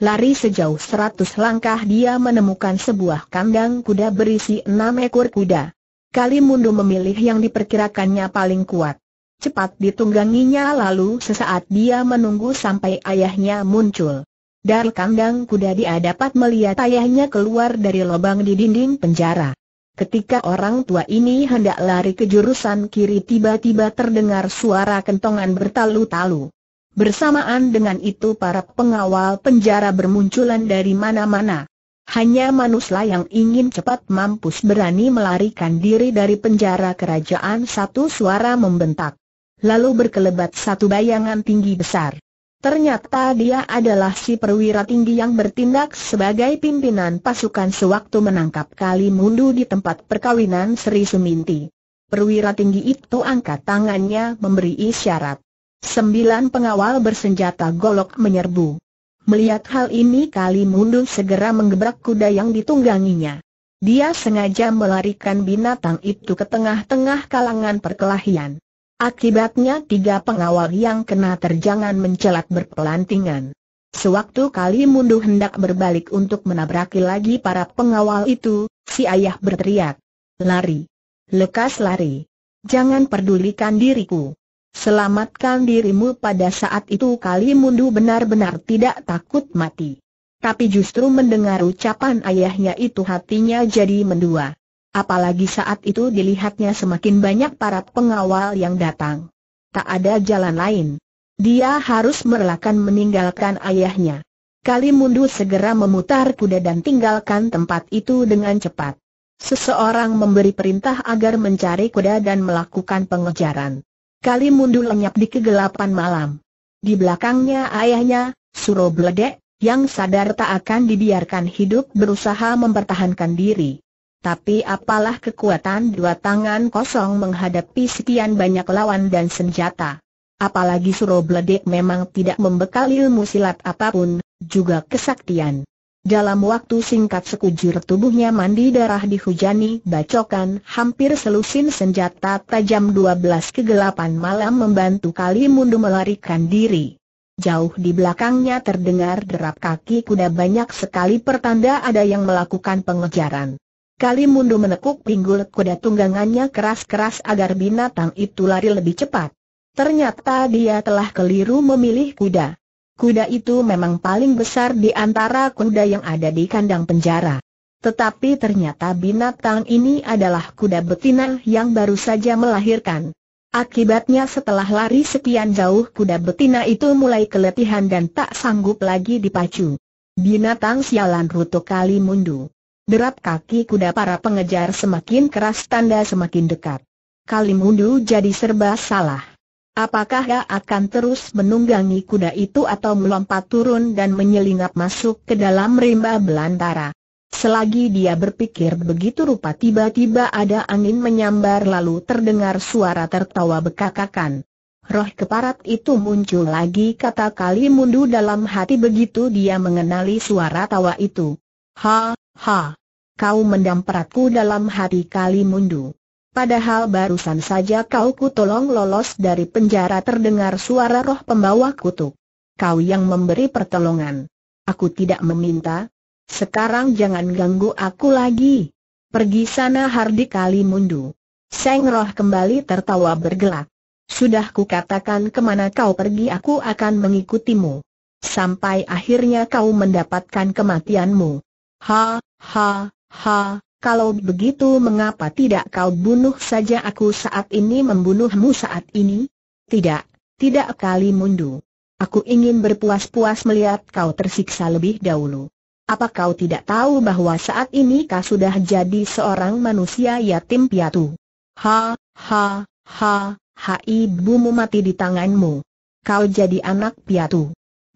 S1: Lari sejauh seratus langkah dia menemukan sebuah kandang kuda berisi enam ekor kuda. Kali mundu memilih yang diperkirakannya paling kuat. Cepat ditungganginya lalu sesaat dia menunggu sampai ayahnya muncul. Dari kandang kuda dia dapat melihat ayahnya keluar dari lubang di dinding penjara. Ketika orang tua ini hendak lari ke jurusan kiri tiba-tiba terdengar suara kentongan bertalu-talu. Bersamaan dengan itu para pengawal penjara bermunculan dari mana-mana. Hanya manusia yang ingin cepat mampus berani melarikan diri dari penjara kerajaan satu suara membentak. Lalu berkelebat satu bayangan tinggi besar. Ternyata dia adalah si perwira tinggi yang bertindak sebagai pimpinan pasukan sewaktu menangkap Kali Mundu di tempat perkawinan Sri Suminti. Perwira tinggi itu angkat tangannya memberi isyarat. Sembilan pengawal bersenjata golok menyerbu. Melihat hal ini Kali Mundu segera menggebrak kuda yang ditungganginya. Dia sengaja melarikan binatang itu ke tengah-tengah kalangan perkelahian. Akibatnya tiga pengawal yang kena terjangan mencelat berpelantingan. Sewaktu Kali Mundu hendak berbalik untuk menabraki lagi para pengawal itu, si ayah berteriak. Lari! Lekas lari! Jangan pedulikan diriku! Selamatkan dirimu pada saat itu kali mundu benar-benar tidak takut mati. Tapi justru mendengar ucapan ayahnya itu hatinya jadi mendua. Apalagi saat itu dilihatnya semakin banyak para pengawal yang datang. Tak ada jalan lain. Dia harus merelakan meninggalkan ayahnya. Kali mundu segera memutar kuda dan tinggalkan tempat itu dengan cepat. Seseorang memberi perintah agar mencari kuda dan melakukan pengejaran. Kali mundu lenyap di kegelapan malam. Di belakangnya ayahnya, Suro Bledek, yang sadar tak akan dibiarkan hidup berusaha mempertahankan diri. Tapi apalah kekuatan dua tangan kosong menghadapi sekian banyak lawan dan senjata. Apalagi Suro Bledek memang tidak membekal ilmu silat apa pun, juga kesaktian. Dalam waktu singkat sekujur tubuhnya mandi darah dihujani bacokan hampir selusin senjata tajam 12 kegelapan malam membantu Kali Mundu melarikan diri. Jauh di belakangnya terdengar derap kaki kuda banyak sekali pertanda ada yang melakukan pengejaran. Kali Mundu menekuk pinggul kuda tunggangannya keras-keras agar binatang itu lari lebih cepat. Ternyata dia telah keliru memilih kuda. Kuda itu memang paling besar di antara kuda yang ada di kandang penjara. Tetapi ternyata binatang ini adalah kuda betina yang baru saja melahirkan. Akibatnya setelah lari sekian jauh kuda betina itu mulai keletihan dan tak sanggup lagi dipacu. Binatang sialan rutu kali mundu. Derap kaki kuda para pengejar semakin keras tanda semakin dekat. Kali mundu jadi serba salah. Apakah dia akan terus menunggangi kuda itu atau melompat turun dan menyelinap masuk ke dalam rimba belantara? Selagi dia berpikir begitu rupa tiba-tiba ada angin menyambar lalu terdengar suara tertawa bekakakan. Roh keparat itu muncul lagi kata kali mundu dalam hati begitu dia mengenali suara tawa itu. Ha, ha, kau mendamperatku dalam hati kali mundu. Padahal barusan saja kau kutolong lolos dari penjara terdengar suara roh pembawa kutuk. Kau yang memberi pertolongan. Aku tidak meminta. Sekarang jangan ganggu aku lagi. Pergi sana Hardi kali mundu. Seng roh kembali tertawa bergelak. Sudah kukatakan ke mana kau pergi aku akan mengikutimu. Sampai akhirnya kau mendapatkan kematianmu. Ha, ha, ha, kalau begitu mengapa tidak kau bunuh saja aku saat ini membunuhmu saat ini? Tidak, tidak kali mundu. Aku ingin berpuas-puas melihat kau tersiksa lebih dahulu. Apa kau tidak tahu bahwa saat ini kau sudah jadi seorang manusia yatim piatu? Ha, ha, ha, ha ibumu mati di tanganmu. Kau jadi anak piatu.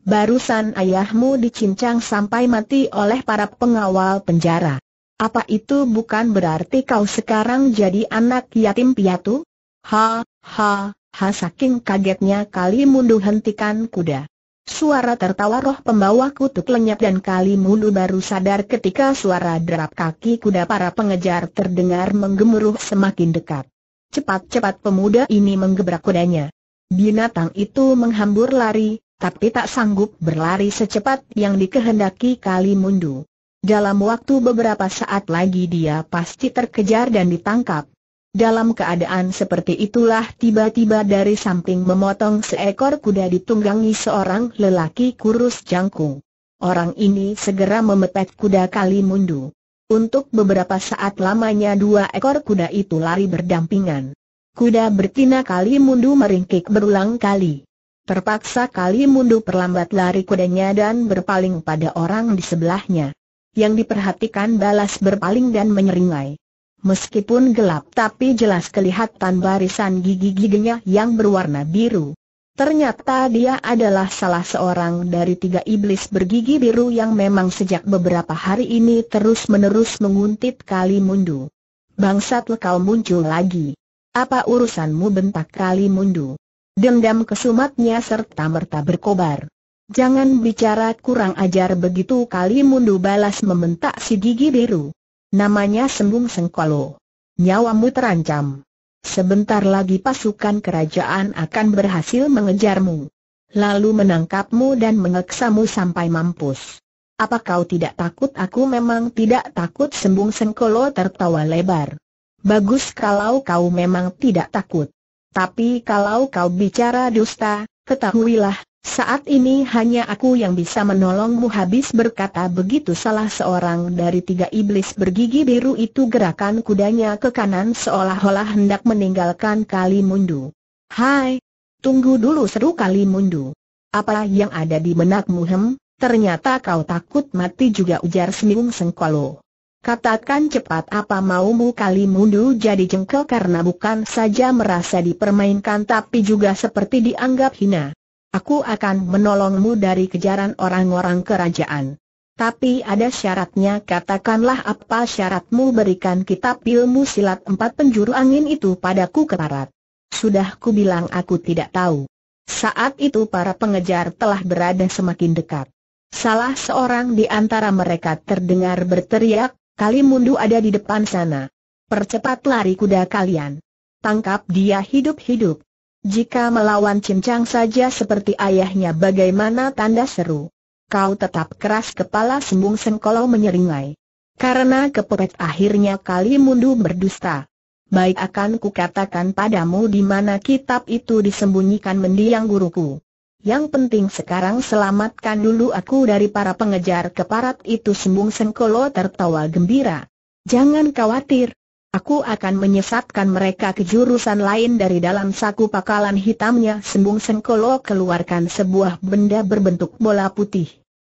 S1: Barusan ayahmu dicincang sampai mati oleh para pengawal penjara. Apa itu bukan berarti kau sekarang jadi anak yatim piatu? Ha, ha, ha saking kagetnya kali mundu hentikan kuda. Suara tertawa roh pembawa kutuk lenyap dan kali mundu baru sadar ketika suara derap kaki kuda para pengejar terdengar menggemuruh semakin dekat. Cepat-cepat pemuda ini menggebrak kudanya. Binatang itu menghambur lari, tapi tak sanggup berlari secepat yang dikehendaki kali mundu. Dalam waktu beberapa saat lagi dia pasti terkejar dan ditangkap. Dalam keadaan seperti itulah tiba-tiba dari samping memotong seekor kuda ditunggangi seorang lelaki kurus jangkung. Orang ini segera memepet kuda kali mundu. Untuk beberapa saat lamanya dua ekor kuda itu lari berdampingan. Kuda bertina kali mundu meringkik berulang kali. Terpaksa kali mundu perlambat lari kudanya dan berpaling pada orang di sebelahnya. yang diperhatikan balas berpaling dan menyeringai. Meskipun gelap tapi jelas kelihatan barisan gigi-giginya yang berwarna biru. Ternyata dia adalah salah seorang dari tiga iblis bergigi biru yang memang sejak beberapa hari ini terus-menerus menguntit Kali Mundu. Bangsat kau muncul lagi. Apa urusanmu bentak Kali Mundu? Dendam kesumatnya serta merta berkobar. Jangan bicara kurang ajar begitu Kali Mundu balas membentak si gigi biru. Namanya Sembung Sengkolo. Nyawamu terancam. Sebentar lagi pasukan kerajaan akan berhasil mengejarmu. Lalu menangkapmu dan mengeksamu sampai mampus. Apa kau tidak takut? Aku memang tidak takut sembung sengkolo tertawa lebar. Bagus kalau kau memang tidak takut. Tapi kalau kau bicara dusta, ketahuilah, saat ini hanya aku yang bisa menolongmu habis berkata begitu salah seorang dari tiga iblis bergigi biru itu gerakan kudanya ke kanan seolah-olah hendak meninggalkan Kali Mundu. Hai! Tunggu dulu seru Kali Mundu. Apa yang ada di benakmu hem? Ternyata kau takut mati juga ujar Semiung Sengkolo. Katakan cepat apa maumu Kali Mundu jadi jengkel karena bukan saja merasa dipermainkan tapi juga seperti dianggap hina. Aku akan menolongmu dari kejaran orang-orang kerajaan. Tapi ada syaratnya katakanlah apa syaratmu berikan kitab ilmu silat empat penjuru angin itu padaku keparat. Sudah ku bilang aku tidak tahu. Saat itu para pengejar telah berada semakin dekat. Salah seorang di antara mereka terdengar berteriak, kali mundu ada di depan sana. Percepat lari kuda kalian. Tangkap dia hidup-hidup. Jika melawan cincang saja seperti ayahnya bagaimana tanda seru? Kau tetap keras kepala sembung sengkolo menyeringai. Karena kepepet akhirnya kali mundu berdusta. Baik akan kukatakan padamu di mana kitab itu disembunyikan mendiang guruku. Yang penting sekarang selamatkan dulu aku dari para pengejar keparat itu sembung sengkolo tertawa gembira. Jangan khawatir, Aku akan menyesatkan mereka ke jurusan lain dari dalam saku pakalan hitamnya sembung sengkolo keluarkan sebuah benda berbentuk bola putih.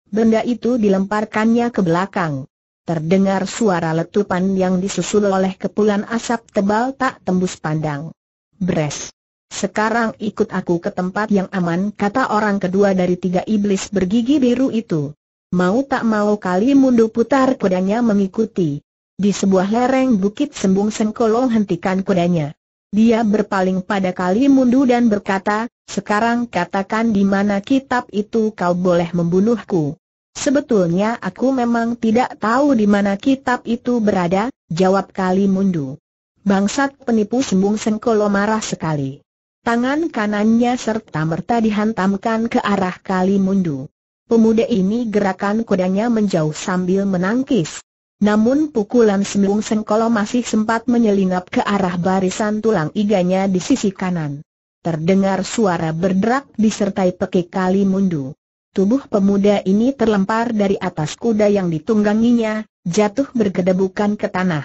S1: Benda itu dilemparkannya ke belakang. Terdengar suara letupan yang disusul oleh kepulan asap tebal tak tembus pandang. Bres. Sekarang ikut aku ke tempat yang aman kata orang kedua dari tiga iblis bergigi biru itu. Mau tak mau kali mundur putar kudanya mengikuti. Di sebuah lereng bukit sembung sengkolong hentikan kudanya. Dia berpaling pada kali mundu dan berkata, sekarang katakan di mana kitab itu kau boleh membunuhku. Sebetulnya aku memang tidak tahu di mana kitab itu berada, jawab kali mundu. Bangsat penipu sembung sengkolo marah sekali. Tangan kanannya serta merta dihantamkan ke arah kali mundu. Pemuda ini gerakan kudanya menjauh sambil menangkis. Namun pukulan sembung sengkolo masih sempat menyelinap ke arah barisan tulang iganya di sisi kanan. Terdengar suara berderak disertai pekik kali mundu. Tubuh pemuda ini terlempar dari atas kuda yang ditungganginya, jatuh bergedebukan ke tanah.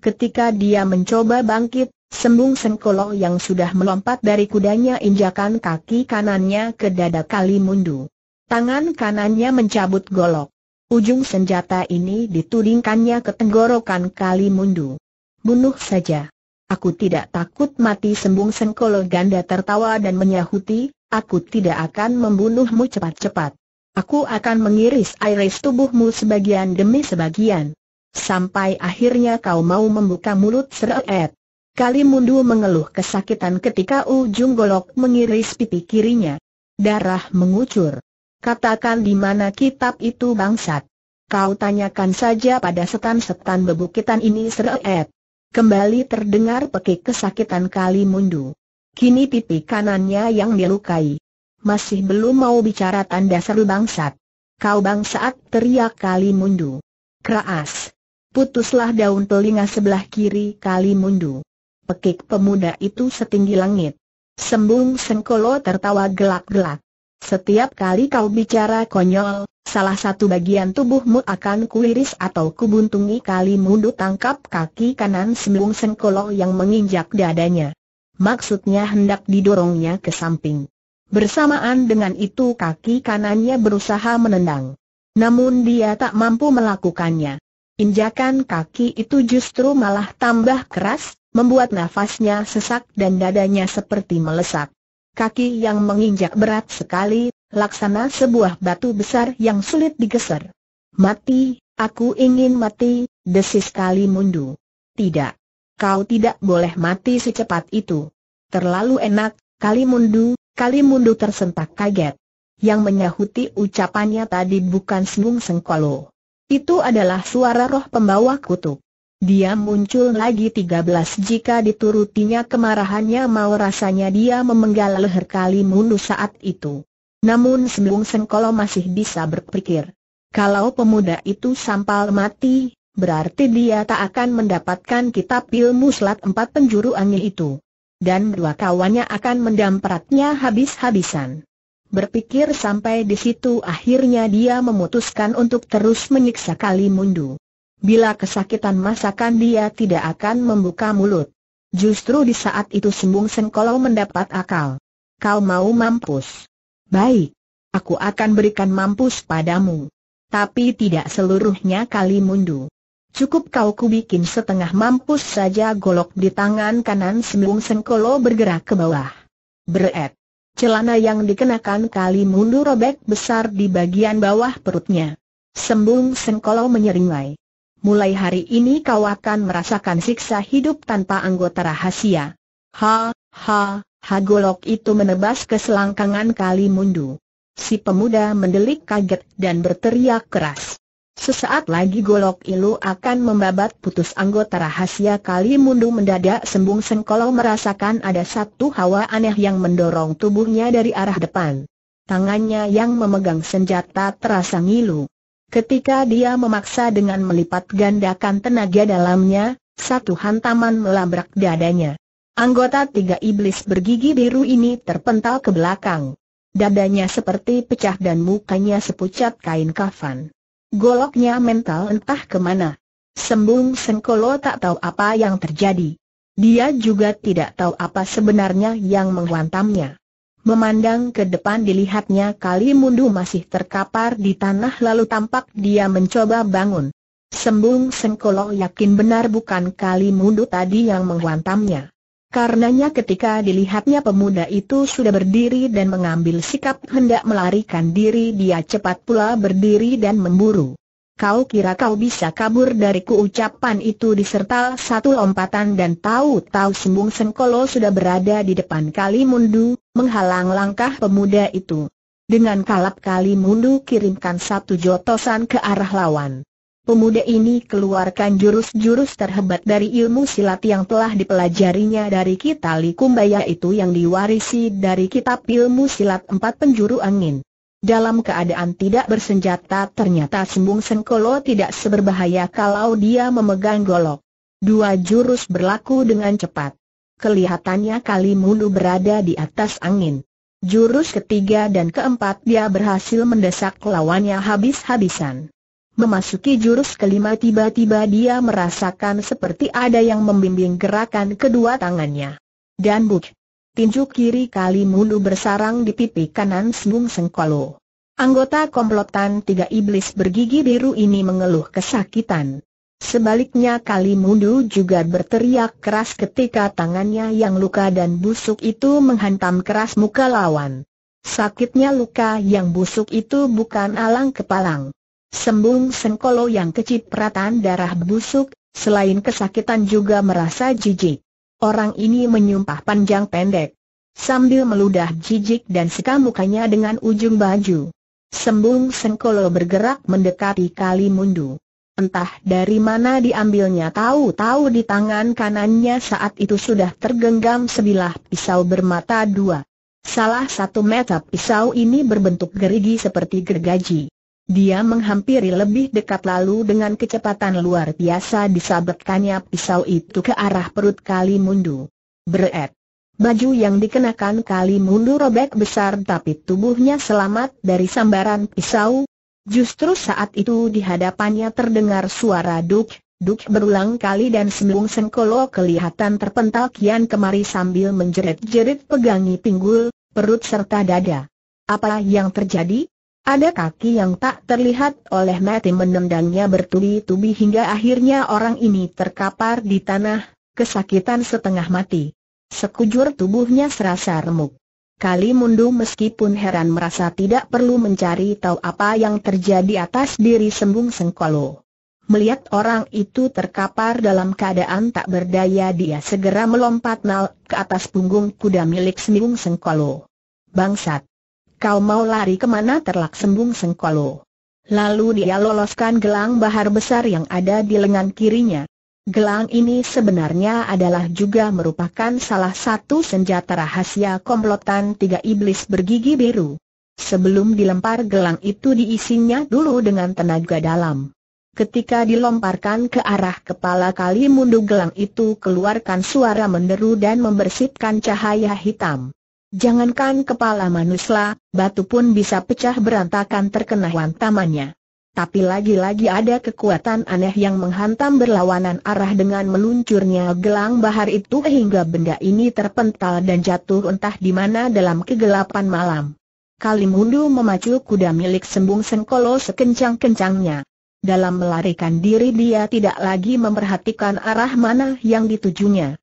S1: Ketika dia mencoba bangkit, sembung sengkolo yang sudah melompat dari kudanya injakan kaki kanannya ke dada kali mundu. Tangan kanannya mencabut golok. Ujung senjata ini ditudingkannya ke tenggorokan Kali Mundu. Bunuh saja. Aku tidak takut mati sembung sengkolo ganda tertawa dan menyahuti, aku tidak akan membunuhmu cepat-cepat. Aku akan mengiris iris tubuhmu sebagian demi sebagian. Sampai akhirnya kau mau membuka mulut seret. Kali mundu mengeluh kesakitan ketika ujung golok mengiris pipi kirinya. Darah mengucur. Katakan di mana kitab itu bangsat. Kau tanyakan saja pada setan-setan bebukitan ini seret. Kembali terdengar pekik kesakitan kali mundu. Kini pipi kanannya yang dilukai. Masih belum mau bicara tanda seru bangsat. Kau bangsat teriak kali mundu. Keras. Putuslah daun telinga sebelah kiri kali mundu. Pekik pemuda itu setinggi langit. Sembung sengkolo tertawa gelak-gelak. Setiap kali kau bicara konyol, salah satu bagian tubuhmu akan kuiris atau kubuntungi kali mundu tangkap kaki kanan sembung sengkolo yang menginjak dadanya. Maksudnya hendak didorongnya ke samping. Bersamaan dengan itu kaki kanannya berusaha menendang. Namun dia tak mampu melakukannya. Injakan kaki itu justru malah tambah keras, membuat nafasnya sesak dan dadanya seperti melesak. Kaki yang menginjak berat sekali, laksana sebuah batu besar yang sulit digeser. Mati, aku ingin mati, desis kali mundu. Tidak. Kau tidak boleh mati secepat itu. Terlalu enak, kali mundu, kali mundu tersentak kaget. Yang menyahuti ucapannya tadi bukan Sengung Sengkolo. Itu adalah suara roh pembawa kutuk. Dia muncul lagi 13 jika diturutinya kemarahannya mau rasanya dia memenggal leher kali mundu saat itu. Namun Sembung Sengkolo masih bisa berpikir. Kalau pemuda itu sampal mati, berarti dia tak akan mendapatkan kitab ilmu selat empat penjuru angin itu. Dan dua kawannya akan mendampratnya habis-habisan. Berpikir sampai di situ akhirnya dia memutuskan untuk terus menyiksa Kali Mundu. Bila kesakitan masakan dia tidak akan membuka mulut. Justru di saat itu Sembung Sengkolo mendapat akal. Kau mau mampus? Baik. Aku akan berikan mampus padamu. Tapi tidak seluruhnya Kali Mundu. Cukup kau kubikin setengah mampus saja golok di tangan kanan Sembung Sengkolo bergerak ke bawah. Beret. Celana yang dikenakan kali mundur robek besar di bagian bawah perutnya. Sembung Sengkolo menyeringai. Mulai hari ini kau akan merasakan siksa hidup tanpa anggota rahasia. Ha, ha, ha golok itu menebas ke selangkangan kali mundu. Si pemuda mendelik kaget dan berteriak keras. Sesaat lagi golok ilu akan membabat putus anggota rahasia kali mundu mendadak sembung sengkolo merasakan ada satu hawa aneh yang mendorong tubuhnya dari arah depan. Tangannya yang memegang senjata terasa ngilu. Ketika dia memaksa dengan melipat gandakan tenaga dalamnya, satu hantaman melabrak dadanya. Anggota tiga iblis bergigi biru ini terpental ke belakang. Dadanya seperti pecah dan mukanya sepucat kain kafan. Goloknya mental entah ke mana. Sembung Sengkolo tak tahu apa yang terjadi. Dia juga tidak tahu apa sebenarnya yang menghantamnya. Memandang ke depan dilihatnya kali mundu masih terkapar di tanah lalu tampak dia mencoba bangun. Sembung Sengkolo yakin benar bukan kali mundu tadi yang menghantamnya. Karenanya ketika dilihatnya pemuda itu sudah berdiri dan mengambil sikap hendak melarikan diri dia cepat pula berdiri dan memburu. Kau kira kau bisa kabur dariku ucapan itu disertai satu lompatan dan tahu-tahu sembung sengkolo sudah berada di depan Kali Mundu, menghalang langkah pemuda itu. Dengan kalap Kali Mundu kirimkan satu jotosan ke arah lawan pemuda ini keluarkan jurus-jurus terhebat dari ilmu silat yang telah dipelajarinya dari Kitali Kumbaya itu yang diwarisi dari kitab ilmu silat empat penjuru angin. Dalam keadaan tidak bersenjata ternyata Sembung Sengkolo tidak seberbahaya kalau dia memegang golok. Dua jurus berlaku dengan cepat. Kelihatannya Kali Mulu berada di atas angin. Jurus ketiga dan keempat dia berhasil mendesak lawannya habis-habisan. Memasuki jurus kelima tiba-tiba dia merasakan seperti ada yang membimbing gerakan kedua tangannya. Dan buk. Tinju kiri kali mulu bersarang di pipi kanan Sembung Sengkolo. Anggota komplotan tiga iblis bergigi biru ini mengeluh kesakitan. Sebaliknya kali mundu juga berteriak keras ketika tangannya yang luka dan busuk itu menghantam keras muka lawan. Sakitnya luka yang busuk itu bukan alang kepalang. Sembung Sengkolo yang kecipratan darah busuk, selain kesakitan juga merasa jijik. Orang ini menyumpah panjang pendek. Sambil meludah jijik dan seka mukanya dengan ujung baju. Sembung Sengkolo bergerak mendekati Kali Mundu. Entah dari mana diambilnya tahu-tahu di tangan kanannya saat itu sudah tergenggam sebilah pisau bermata dua. Salah satu mata pisau ini berbentuk gerigi seperti gergaji. Dia menghampiri lebih dekat lalu dengan kecepatan luar biasa disabetkannya pisau itu ke arah perut Kali Mundu. Beret. Baju yang dikenakan Kali Mundu robek besar tapi tubuhnya selamat dari sambaran pisau. Justru saat itu di hadapannya terdengar suara duk, duk berulang kali dan sembung sengkolo kelihatan terpental kian kemari sambil menjerit-jerit pegangi pinggul, perut serta dada. Apa yang terjadi? Ada kaki yang tak terlihat oleh mati menendangnya bertubi-tubi hingga akhirnya orang ini terkapar di tanah, kesakitan setengah mati. Sekujur tubuhnya serasa remuk. Kali Mundu meskipun heran merasa tidak perlu mencari tahu apa yang terjadi atas diri Sembung Sengkolo. Melihat orang itu terkapar dalam keadaan tak berdaya dia segera melompat nal ke atas punggung kuda milik Sembung Sengkolo. Bangsat! Kau mau lari ke mana terlak sembung sengkolo? Lalu dia loloskan gelang bahar besar yang ada di lengan kirinya. Gelang ini sebenarnya adalah juga merupakan salah satu senjata rahasia komplotan tiga iblis bergigi biru. Sebelum dilempar gelang itu diisinya dulu dengan tenaga dalam. Ketika dilomparkan ke arah kepala kali mundu gelang itu keluarkan suara menderu dan membersihkan cahaya hitam. Jangankan kepala manusia, batu pun bisa pecah berantakan terkena hantamannya. Tapi lagi-lagi ada kekuatan aneh yang menghantam berlawanan arah dengan meluncurnya gelang bahar itu hingga benda ini terpental dan jatuh entah di mana dalam kegelapan malam. Kalimundu memacu kuda milik sembung sengkolo sekencang-kencangnya. Dalam melarikan diri dia tidak lagi memperhatikan arah mana yang ditujunya.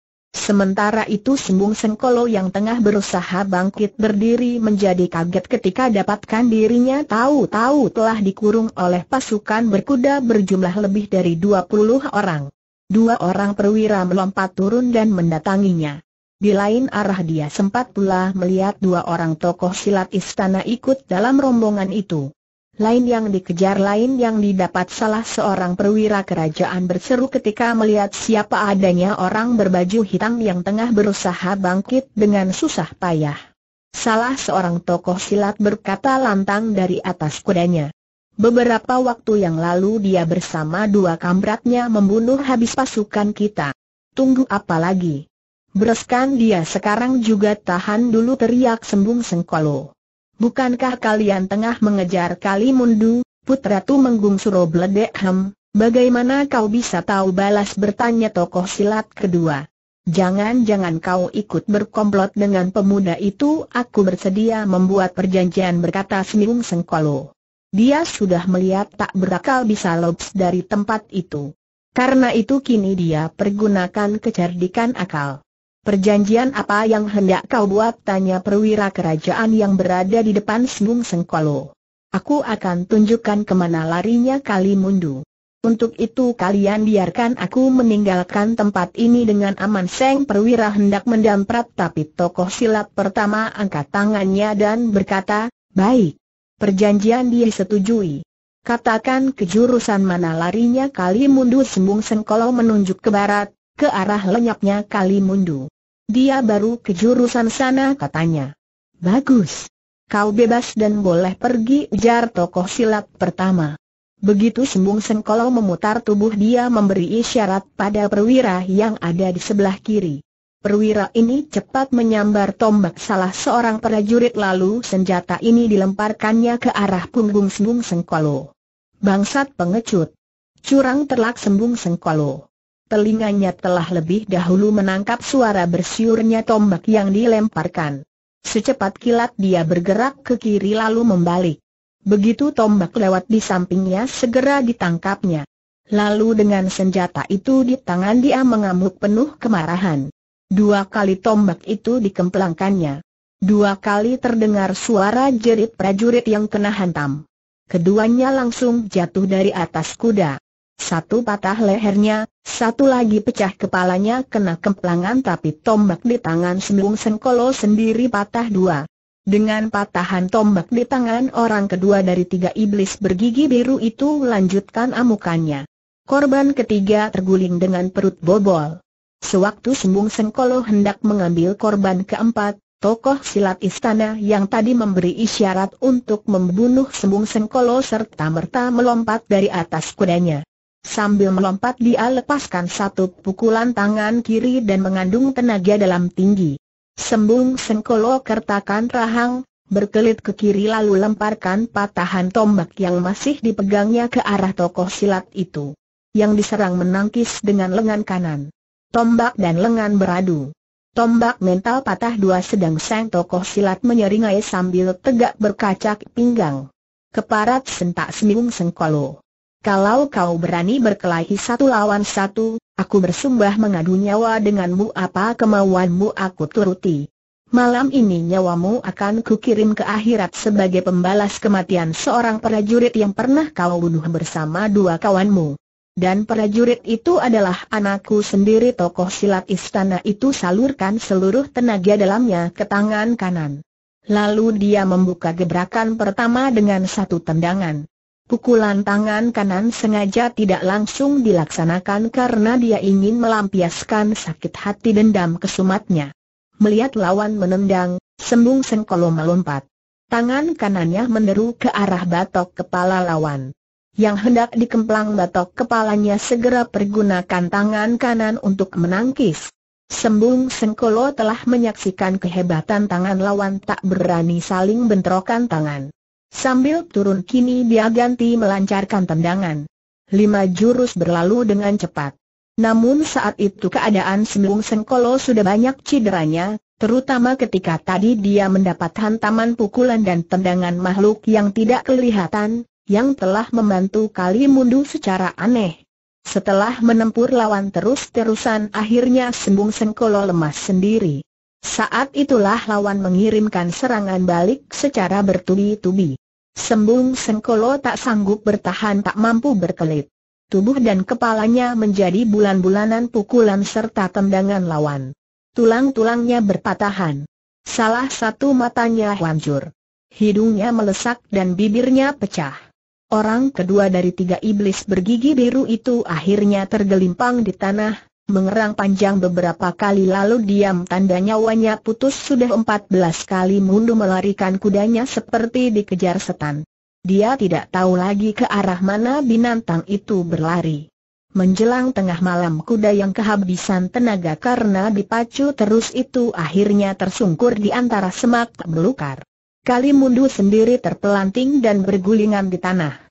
S1: Sementara itu Sembung Sengkolo yang tengah berusaha bangkit berdiri menjadi kaget ketika dapatkan dirinya tahu-tahu telah dikurung oleh pasukan berkuda berjumlah lebih dari 20 orang. Dua orang perwira melompat turun dan mendatanginya. Di lain arah dia sempat pula melihat dua orang tokoh silat istana ikut dalam rombongan itu. Lain yang dikejar lain yang didapat salah seorang perwira kerajaan berseru ketika melihat siapa adanya orang berbaju hitam yang tengah berusaha bangkit dengan susah payah. Salah seorang tokoh silat berkata lantang dari atas kudanya. Beberapa waktu yang lalu dia bersama dua kamratnya membunuh habis pasukan kita. Tunggu apa lagi? Bereskan dia sekarang juga tahan dulu teriak sembung sengkolo. Bukankah kalian tengah mengejar Kali Mundu, putra Tumenggung Suro Bledekhem? Bagaimana kau bisa tahu? Balas bertanya tokoh silat kedua? Jangan-jangan kau ikut berkomplot dengan pemuda itu. Aku bersedia membuat perjanjian berkata Semiung Sengkolo. Dia sudah melihat tak berakal bisa lops dari tempat itu. Karena itu kini dia pergunakan kecerdikan akal Perjanjian apa yang hendak kau buat? Tanya perwira kerajaan yang berada di depan Sembung Sengkolo. Aku akan tunjukkan ke mana larinya Kali Mundu. Untuk itu kalian biarkan aku meninggalkan tempat ini dengan aman Seng perwira hendak mendamprat tapi tokoh silat pertama angkat tangannya dan berkata, baik. Perjanjian disetujui. Katakan kejurusan mana larinya Kali Mundu Sembung Sengkolo menunjuk ke barat, ke arah lenyapnya Kali Mundu. Dia baru ke jurusan sana katanya. Bagus. Kau bebas dan boleh pergi ujar tokoh silat pertama. Begitu sembung sengkolo memutar tubuh dia memberi isyarat pada perwira yang ada di sebelah kiri. Perwira ini cepat menyambar tombak salah seorang prajurit lalu senjata ini dilemparkannya ke arah punggung sembung sengkolo. Bangsat pengecut. Curang terlak sembung sengkolo telinganya telah lebih dahulu menangkap suara bersiurnya tombak yang dilemparkan. Secepat kilat dia bergerak ke kiri lalu membalik. Begitu tombak lewat di sampingnya segera ditangkapnya. Lalu dengan senjata itu di tangan dia mengamuk penuh kemarahan. Dua kali tombak itu dikemplangkannya. Dua kali terdengar suara jerit prajurit yang kena hantam. Keduanya langsung jatuh dari atas kuda. Satu patah lehernya, satu lagi pecah kepalanya kena kemplangan tapi tombak di tangan Sembung Sengkolo sendiri patah dua. Dengan patahan tombak di tangan orang kedua dari tiga iblis bergigi biru itu lanjutkan amukannya. Korban ketiga terguling dengan perut bobol. Sewaktu Sembung Sengkolo hendak mengambil korban keempat, tokoh silat istana yang tadi memberi isyarat untuk membunuh Sembung Sengkolo serta merta melompat dari atas kudanya. Sambil melompat dia lepaskan satu pukulan tangan kiri dan mengandung tenaga dalam tinggi. Sembung sengkolo kertakan rahang, berkelit ke kiri lalu lemparkan patahan tombak yang masih dipegangnya ke arah tokoh silat itu. Yang diserang menangkis dengan lengan kanan. Tombak dan lengan beradu. Tombak mental patah dua sedang sang tokoh silat menyeringai sambil tegak berkacak pinggang. Keparat sentak Sembung Sengkolo. Kalau kau berani berkelahi satu lawan satu, aku bersumpah mengadu nyawa denganmu apa kemauanmu aku turuti. Malam ini nyawamu akan kukirim ke akhirat sebagai pembalas kematian seorang prajurit yang pernah kau bunuh bersama dua kawanmu. Dan prajurit itu adalah anakku sendiri tokoh silat istana itu salurkan seluruh tenaga dalamnya ke tangan kanan. Lalu dia membuka gebrakan pertama dengan satu tendangan. Pukulan tangan kanan sengaja tidak langsung dilaksanakan karena dia ingin melampiaskan sakit hati dendam kesumatnya. Melihat lawan menendang, sembung sengkolo melompat. Tangan kanannya menderu ke arah batok kepala lawan. Yang hendak dikemplang batok kepalanya segera pergunakan tangan kanan untuk menangkis. Sembung Sengkolo telah menyaksikan kehebatan tangan lawan tak berani saling bentrokan tangan. Sambil turun kini dia ganti melancarkan tendangan. Lima jurus berlalu dengan cepat. Namun saat itu keadaan Sembung Sengkolo sudah banyak cederanya, terutama ketika tadi dia mendapat hantaman pukulan dan tendangan makhluk yang tidak kelihatan, yang telah membantu Kali Mundu secara aneh. Setelah menempur lawan terus-terusan akhirnya Sembung Sengkolo lemas sendiri. Saat itulah lawan mengirimkan serangan balik secara bertubi-tubi. Sembung Sengkolo tak sanggup bertahan tak mampu berkelit tubuh dan kepalanya menjadi bulan-bulanan pukulan serta tendangan lawan. Tulang-tulangnya berpatahan. Salah satu matanya hancur. Hidungnya melesak dan bibirnya pecah. Orang kedua dari tiga iblis bergigi biru itu akhirnya tergelimpang di tanah, mengerang panjang beberapa kali lalu diam tanda nyawanya putus sudah empat belas kali mundur melarikan kudanya seperti dikejar setan. Dia tidak tahu lagi ke arah mana binatang itu berlari. Menjelang tengah malam kuda yang kehabisan tenaga karena dipacu terus itu akhirnya tersungkur di antara semak belukar. Kali mundu sendiri terpelanting dan bergulingan di tanah.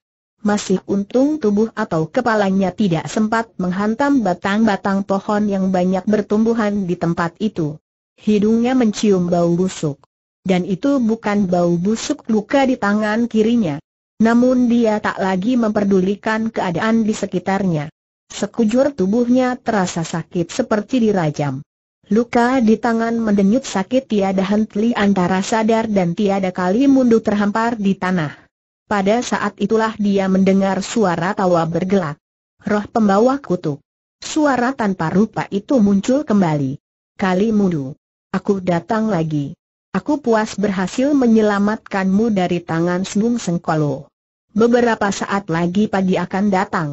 S1: Masih untung tubuh atau kepalanya tidak sempat menghantam batang-batang pohon yang banyak bertumbuhan di tempat itu. Hidungnya mencium bau busuk. Dan itu bukan bau busuk luka di tangan kirinya. Namun dia tak lagi memperdulikan keadaan di sekitarnya. Sekujur tubuhnya terasa sakit seperti dirajam. Luka di tangan mendenyut sakit tiada henti antara sadar dan tiada kali mundur terhampar di tanah. Pada saat itulah dia mendengar suara tawa bergelak. Roh pembawa kutuk. Suara tanpa rupa itu muncul kembali. Kali mundu. Aku datang lagi. Aku puas berhasil menyelamatkanmu dari tangan Sung Sengkolo. Beberapa saat lagi pagi akan datang.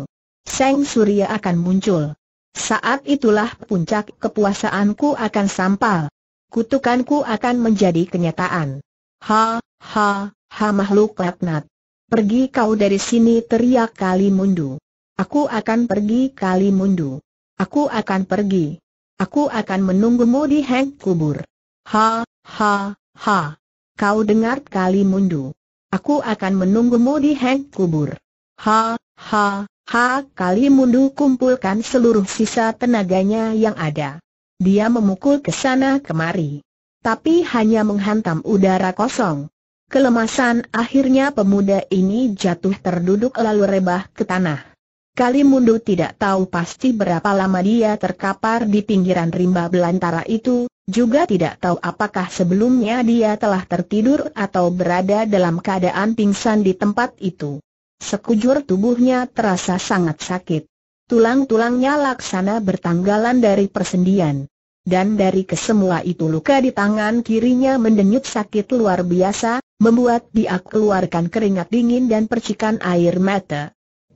S1: Seng Surya akan muncul. Saat itulah puncak kepuasaanku akan sampal. Kutukanku akan menjadi kenyataan. Ha, ha, ha makhluk laknat. Pergi kau dari sini teriak kali mundu. Aku akan pergi kali mundu. Aku akan pergi. Aku akan menunggumu di hang kubur. Ha, ha, ha. Kau dengar kali mundu. Aku akan menunggumu di hang kubur. Ha, ha, ha, kali mundu kumpulkan seluruh sisa tenaganya yang ada. Dia memukul ke sana kemari. Tapi hanya menghantam udara kosong. Kelemasan akhirnya pemuda ini jatuh terduduk lalu rebah ke tanah. Kali mundu tidak tahu pasti berapa lama dia terkapar di pinggiran rimba belantara itu, juga tidak tahu apakah sebelumnya dia telah tertidur atau berada dalam keadaan pingsan di tempat itu. Sekujur tubuhnya terasa sangat sakit. Tulang-tulangnya laksana bertanggalan dari persendian. Dan dari kesemua itu luka di tangan kirinya mendenyut sakit luar biasa, membuat dia keluarkan keringat dingin dan percikan air mata.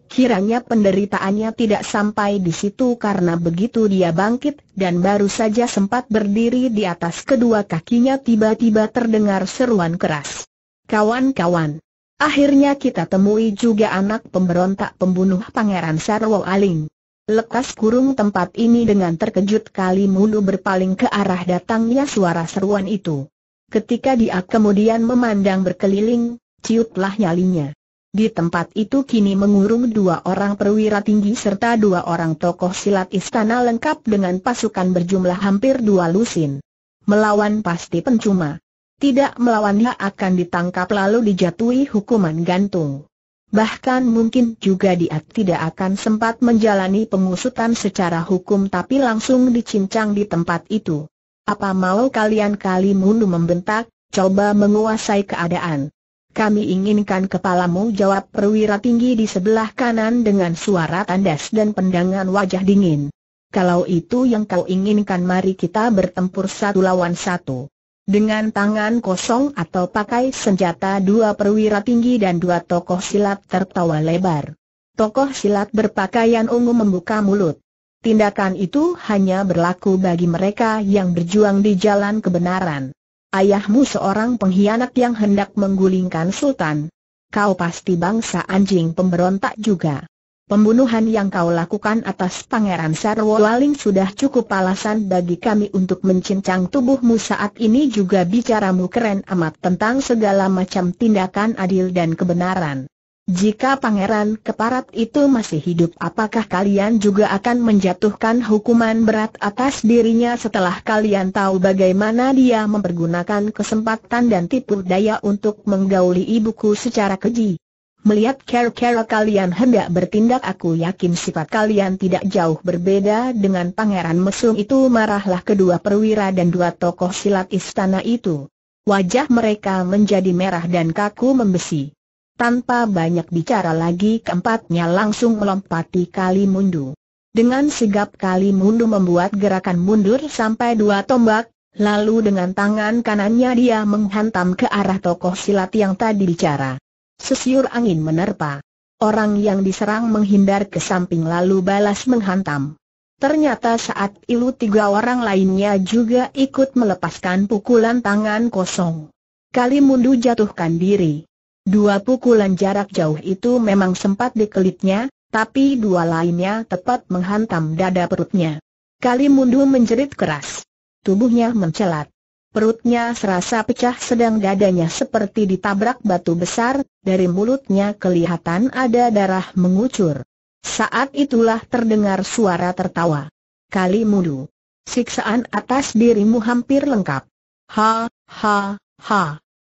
S1: Kiranya penderitaannya tidak sampai di situ karena begitu dia bangkit dan baru saja sempat berdiri di atas kedua kakinya tiba-tiba terdengar seruan keras. Kawan-kawan, akhirnya kita temui juga anak pemberontak pembunuh Pangeran Sarwo Aling. Lekas kurung tempat ini dengan terkejut kali mulu berpaling ke arah datangnya suara seruan itu. Ketika dia kemudian memandang berkeliling, ciutlah nyalinya. Di tempat itu kini mengurung dua orang perwira tinggi serta dua orang tokoh silat istana lengkap dengan pasukan berjumlah hampir dua lusin. Melawan pasti pencuma. Tidak melawannya akan ditangkap lalu dijatuhi hukuman gantung. Bahkan mungkin juga dia tidak akan sempat menjalani pengusutan secara hukum tapi langsung dicincang di tempat itu. Apa mau kalian kali mundu membentak, coba menguasai keadaan. Kami inginkan kepalamu jawab perwira tinggi di sebelah kanan dengan suara tandas dan pendangan wajah dingin. Kalau itu yang kau inginkan mari kita bertempur satu lawan satu. Dengan tangan kosong atau pakai senjata dua perwira tinggi dan dua tokoh silat tertawa lebar. Tokoh silat berpakaian ungu membuka mulut. Tindakan itu hanya berlaku bagi mereka yang berjuang di jalan kebenaran. Ayahmu seorang pengkhianat yang hendak menggulingkan sultan. Kau pasti bangsa anjing pemberontak juga. Pembunuhan yang kau lakukan atas Pangeran Sarwowaling sudah cukup alasan bagi kami untuk mencincang tubuhmu saat ini juga bicaramu keren amat tentang segala macam tindakan adil dan kebenaran. Jika Pangeran Keparat itu masih hidup apakah kalian juga akan menjatuhkan hukuman berat atas dirinya setelah kalian tahu bagaimana dia mempergunakan kesempatan dan tipu daya untuk menggauli ibuku secara keji? Melihat cara-cara kalian hendak bertindak aku yakin sifat kalian tidak jauh berbeda dengan Pangeran Mesum itu marahlah kedua perwira dan dua tokoh silat istana itu. Wajah mereka menjadi merah dan kaku membesi. Tanpa banyak bicara lagi keempatnya langsung melompati Kali Mundu. Dengan sigap Kali Mundu membuat gerakan mundur sampai dua tombak, lalu dengan tangan kanannya dia menghantam ke arah tokoh silat yang tadi bicara. Sesiur angin menerpa. Orang yang diserang menghindar ke samping lalu balas menghantam. Ternyata saat ilu tiga orang lainnya juga ikut melepaskan pukulan tangan kosong. Kali mundu jatuhkan diri. Dua pukulan jarak jauh itu memang sempat dikelitnya, tapi dua lainnya tepat menghantam dada perutnya. Kali mundu menjerit keras. Tubuhnya mencelat. Perutnya serasa pecah sedang dadanya seperti ditabrak batu besar, dari mulutnya kelihatan ada darah mengucur. Saat itulah terdengar suara tertawa. Kali mudu. Siksaan atas dirimu hampir lengkap. Ha, ha, ha.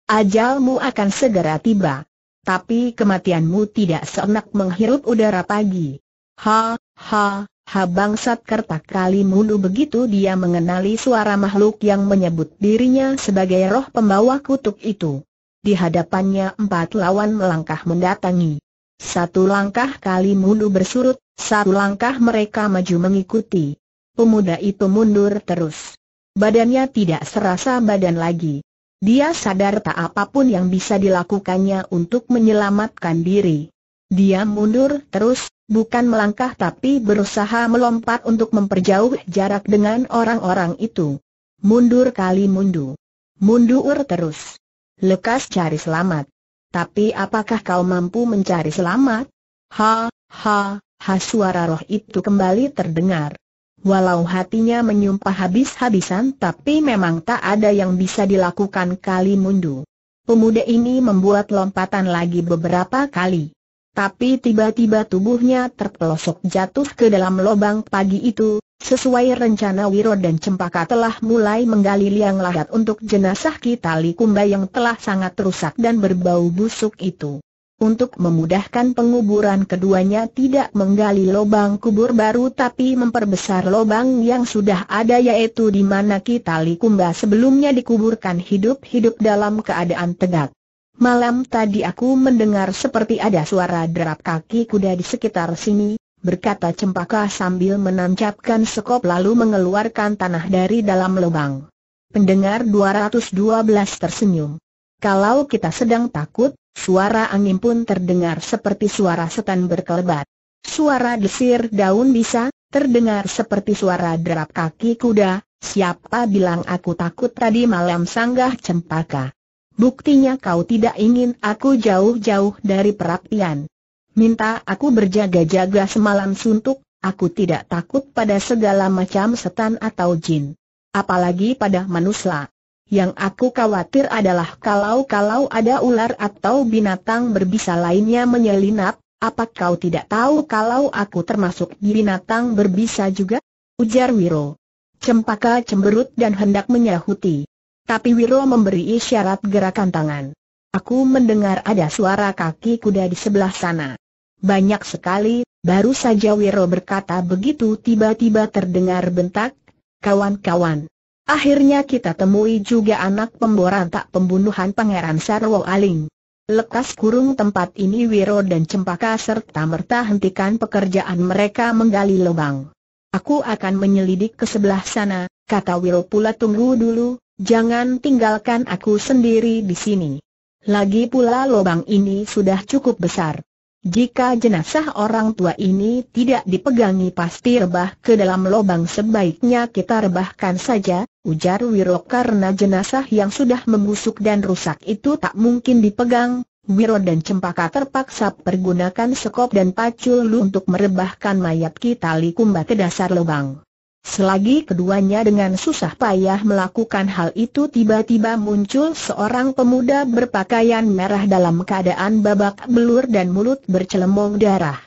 S1: Ajalmu akan segera tiba. Tapi kematianmu tidak seenak menghirup udara pagi. Ha, ha, Ha bangsat kertak kali mulu begitu dia mengenali suara makhluk yang menyebut dirinya sebagai roh pembawa kutuk itu. Di hadapannya empat lawan melangkah mendatangi. Satu langkah kali mulu bersurut, satu langkah mereka maju mengikuti. Pemuda itu mundur terus. Badannya tidak serasa badan lagi. Dia sadar tak apa pun yang bisa dilakukannya untuk menyelamatkan diri. Dia mundur terus, bukan melangkah tapi berusaha melompat untuk memperjauh jarak dengan orang-orang itu. Mundur kali mundur. Mundur terus. Lekas cari selamat. Tapi apakah kau mampu mencari selamat? Ha, ha, ha suara roh itu kembali terdengar. Walau hatinya menyumpah habis-habisan tapi memang tak ada yang bisa dilakukan kali mundur. Pemuda ini membuat lompatan lagi beberapa kali. Tapi tiba-tiba tubuhnya terpelosok jatuh ke dalam lubang pagi itu, sesuai rencana Wiro dan Cempaka telah mulai menggali liang lahat untuk jenazah Kitali Kumba yang telah sangat rusak dan berbau busuk itu. Untuk memudahkan penguburan keduanya tidak menggali lubang kubur baru tapi memperbesar lubang yang sudah ada yaitu di mana Kitali Kumba sebelumnya dikuburkan hidup-hidup dalam keadaan tegak. Malam tadi aku mendengar seperti ada suara derap kaki kuda di sekitar sini, berkata Cempaka sambil menancapkan sekop lalu mengeluarkan tanah dari dalam lubang. Pendengar 212 tersenyum. Kalau kita sedang takut, suara angin pun terdengar seperti suara setan berkelebat. Suara desir daun bisa, terdengar seperti suara derap kaki kuda, siapa bilang aku takut tadi malam sanggah Cempaka. Buktinya kau tidak ingin aku jauh-jauh dari perapian. Minta aku berjaga-jaga semalam suntuk, aku tidak takut pada segala macam setan atau jin. Apalagi pada manusia. Yang aku khawatir adalah kalau-kalau ada ular atau binatang berbisa lainnya menyelinap, apa kau tidak tahu kalau aku termasuk binatang berbisa juga? Ujar Wiro. Cempaka cemberut dan hendak menyahuti. Tapi Wiro memberi isyarat gerakan tangan. Aku mendengar ada suara kaki kuda di sebelah sana. Banyak sekali, baru saja Wiro berkata begitu tiba-tiba terdengar bentak, kawan-kawan. Akhirnya kita temui juga anak pemberontak pembunuhan Pangeran Sarwo Aling. Lekas kurung tempat ini Wiro dan Cempaka serta merta hentikan pekerjaan mereka menggali lubang. Aku akan menyelidik ke sebelah sana, kata Wiro pula tunggu dulu, jangan tinggalkan aku sendiri di sini. Lagi pula lubang ini sudah cukup besar. Jika jenazah orang tua ini tidak dipegangi pasti rebah ke dalam lubang sebaiknya kita rebahkan saja, ujar Wiro karena jenazah yang sudah membusuk dan rusak itu tak mungkin dipegang. Wiro dan Cempaka terpaksa pergunakan sekop dan pacul untuk merebahkan mayat kita likumba ke dasar lubang. Selagi keduanya dengan susah payah melakukan hal itu tiba-tiba muncul seorang pemuda berpakaian merah dalam keadaan babak belur dan mulut bercelemong darah.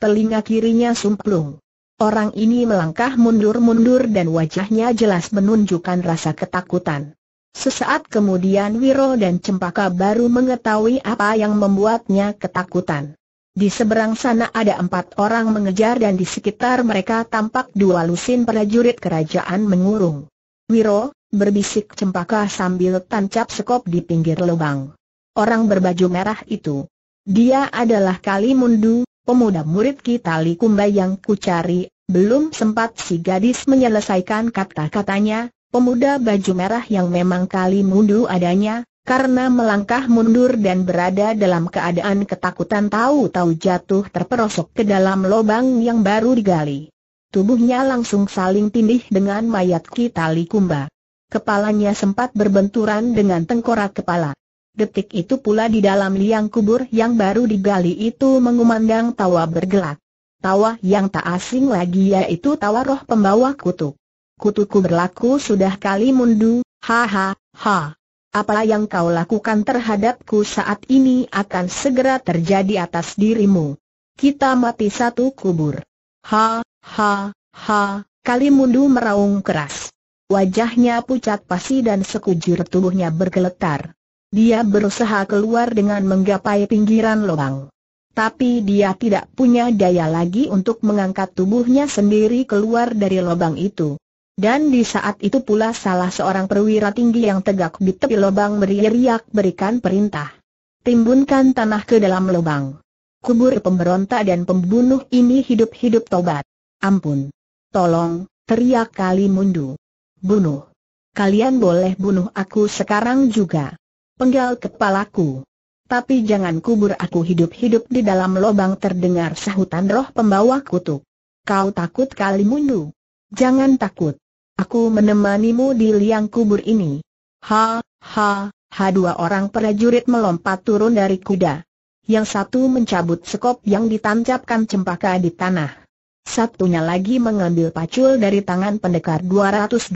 S1: Telinga kirinya sumplung. Orang ini melangkah mundur-mundur dan wajahnya jelas menunjukkan rasa ketakutan. Sesaat kemudian Wiro dan Cempaka baru mengetahui apa yang membuatnya ketakutan. Di seberang sana ada empat orang mengejar dan di sekitar mereka tampak dua lusin prajurit kerajaan mengurung. Wiro, berbisik cempaka sambil tancap sekop di pinggir lubang. Orang berbaju merah itu. Dia adalah Kalimundu, pemuda murid kita Likumba yang kucari, belum sempat si gadis menyelesaikan kata-katanya, pemuda baju merah yang memang Kalimundu adanya, karena melangkah mundur dan berada dalam keadaan ketakutan tahu-tahu jatuh terperosok ke dalam lubang yang baru digali. Tubuhnya langsung saling tindih dengan mayat kita Likumba. Kepalanya sempat berbenturan dengan tengkorak kepala. Detik itu pula di dalam liang kubur yang baru digali itu mengumandang tawa bergelak. Tawa yang tak asing lagi yaitu tawa roh pembawa kutuk. Kutuku berlaku sudah kali mundu, ha ha, ha. Apa yang kau lakukan terhadapku saat ini akan segera terjadi atas dirimu. Kita mati satu kubur. Ha, ha, ha, Kalimundu meraung keras. Wajahnya pucat pasi dan sekujur tubuhnya bergeletar. Dia berusaha keluar dengan menggapai pinggiran lubang. Tapi dia tidak punya daya lagi untuk mengangkat tubuhnya sendiri keluar dari lubang itu. Dan di saat itu pula salah seorang perwira tinggi yang tegak di tepi lubang beriak berikan perintah. Timbunkan tanah ke dalam lubang. Kubur pemberontak dan pembunuh ini hidup-hidup tobat. Ampun. Tolong, teriak kali mundu. Bunuh. Kalian boleh bunuh aku sekarang juga. Penggal kepalaku. Tapi jangan kubur aku hidup-hidup di dalam lubang terdengar sahutan roh pembawa kutuk. Kau takut kali mundu? Jangan takut. Aku menemanimu di liang kubur ini. Ha, ha, ha dua orang prajurit melompat turun dari kuda. Yang satu mencabut sekop yang ditancapkan cempaka di tanah. Satunya lagi mengambil pacul dari tangan pendekar 212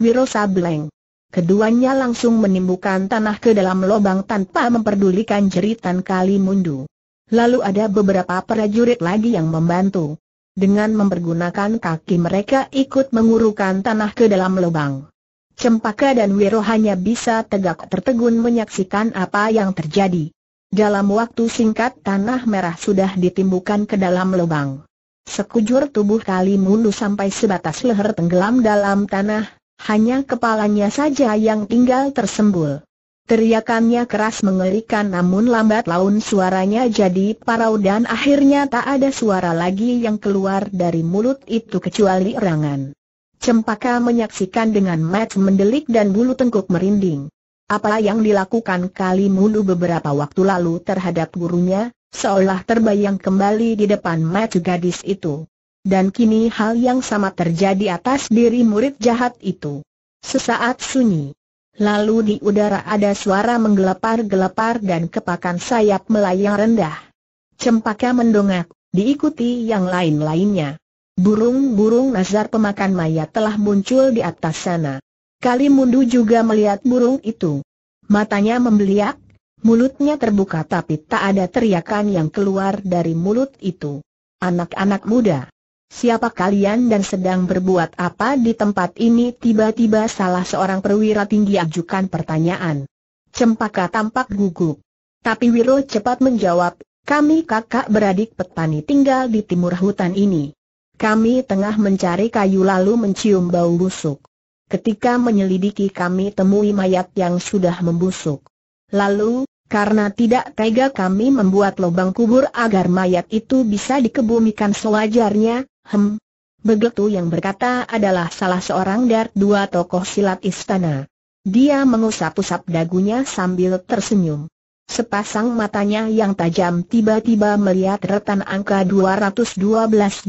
S1: Wiro Sableng. Keduanya langsung menimbulkan tanah ke dalam lubang tanpa memperdulikan jeritan kali mundu. Lalu ada beberapa prajurit lagi yang membantu dengan mempergunakan kaki mereka ikut mengurukan tanah ke dalam lubang. Cempaka dan Wiro hanya bisa tegak tertegun menyaksikan apa yang terjadi. Dalam waktu singkat tanah merah sudah ditimbulkan ke dalam lubang. Sekujur tubuh Kali Mundu sampai sebatas leher tenggelam dalam tanah, hanya kepalanya saja yang tinggal tersembul. Teriakannya keras mengerikan namun lambat laun suaranya jadi parau dan akhirnya tak ada suara lagi yang keluar dari mulut itu kecuali erangan. Cempaka menyaksikan dengan mata mendelik dan bulu tengkuk merinding. Apa yang dilakukan Kali Mulu beberapa waktu lalu terhadap gurunya, seolah terbayang kembali di depan mata gadis itu. Dan kini hal yang sama terjadi atas diri murid jahat itu. Sesaat sunyi. Lalu di udara ada suara menggelepar-gelepar dan kepakan sayap melayang rendah. Cempaka mendongak, diikuti yang lain-lainnya. Burung-burung nazar pemakan mayat telah muncul di atas sana. Kalimundu juga melihat burung itu. Matanya membeliak, mulutnya terbuka tapi tak ada teriakan yang keluar dari mulut itu. Anak-anak muda. Siapa kalian dan sedang berbuat apa di tempat ini? Tiba-tiba salah seorang perwira tinggi ajukan pertanyaan. Cempaka tampak gugup. Tapi Wiro cepat menjawab, kami kakak beradik petani tinggal di timur hutan ini. Kami tengah mencari kayu lalu mencium bau busuk. Ketika menyelidiki kami temui mayat yang sudah membusuk. Lalu, karena tidak tega kami membuat lubang kubur agar mayat itu bisa dikebumikan sewajarnya, hem. Begitu yang berkata adalah salah seorang dari dua tokoh silat istana. Dia mengusap-usap dagunya sambil tersenyum. Sepasang matanya yang tajam tiba-tiba melihat retan angka 212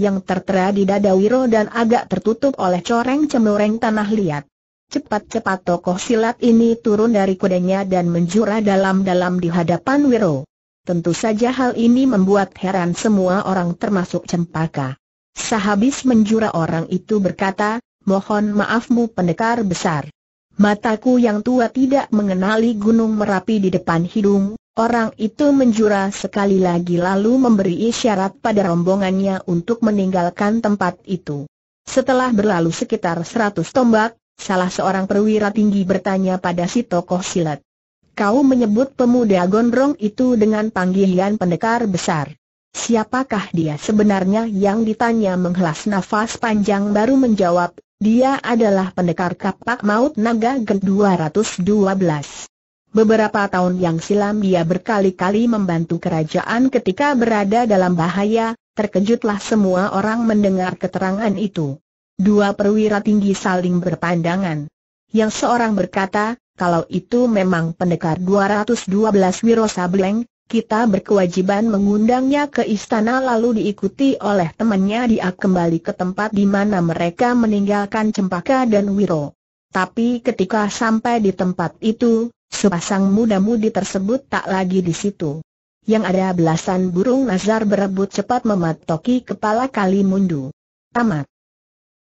S1: yang tertera di dada Wiro dan agak tertutup oleh coreng cemureng tanah liat. Cepat-cepat tokoh silat ini turun dari kudanya dan menjura dalam-dalam di hadapan Wiro. Tentu saja hal ini membuat heran semua orang termasuk Cempaka. Sehabis menjura orang itu berkata, mohon maafmu pendekar besar. Mataku yang tua tidak mengenali gunung Merapi di depan hidung, orang itu menjura sekali lagi lalu memberi isyarat pada rombongannya untuk meninggalkan tempat itu. Setelah berlalu sekitar seratus tombak, salah seorang perwira tinggi bertanya pada si tokoh silat. Kau menyebut pemuda gondrong itu dengan panggilan pendekar besar. Siapakah dia sebenarnya yang ditanya menghelas nafas panjang baru menjawab, dia adalah pendekar kapak maut naga gen 212. Beberapa tahun yang silam dia berkali-kali membantu kerajaan ketika berada dalam bahaya, terkejutlah semua orang mendengar keterangan itu. Dua perwira tinggi saling berpandangan. Yang seorang berkata, kalau itu memang pendekar 212 Wiro Sableng, kita berkewajiban mengundangnya ke istana lalu diikuti oleh temannya dia kembali ke tempat di mana mereka meninggalkan Cempaka dan Wiro. Tapi ketika sampai di tempat itu, sepasang muda-mudi tersebut tak lagi di situ. Yang ada belasan burung nazar berebut cepat mematoki kepala Kalimundu. Tamat.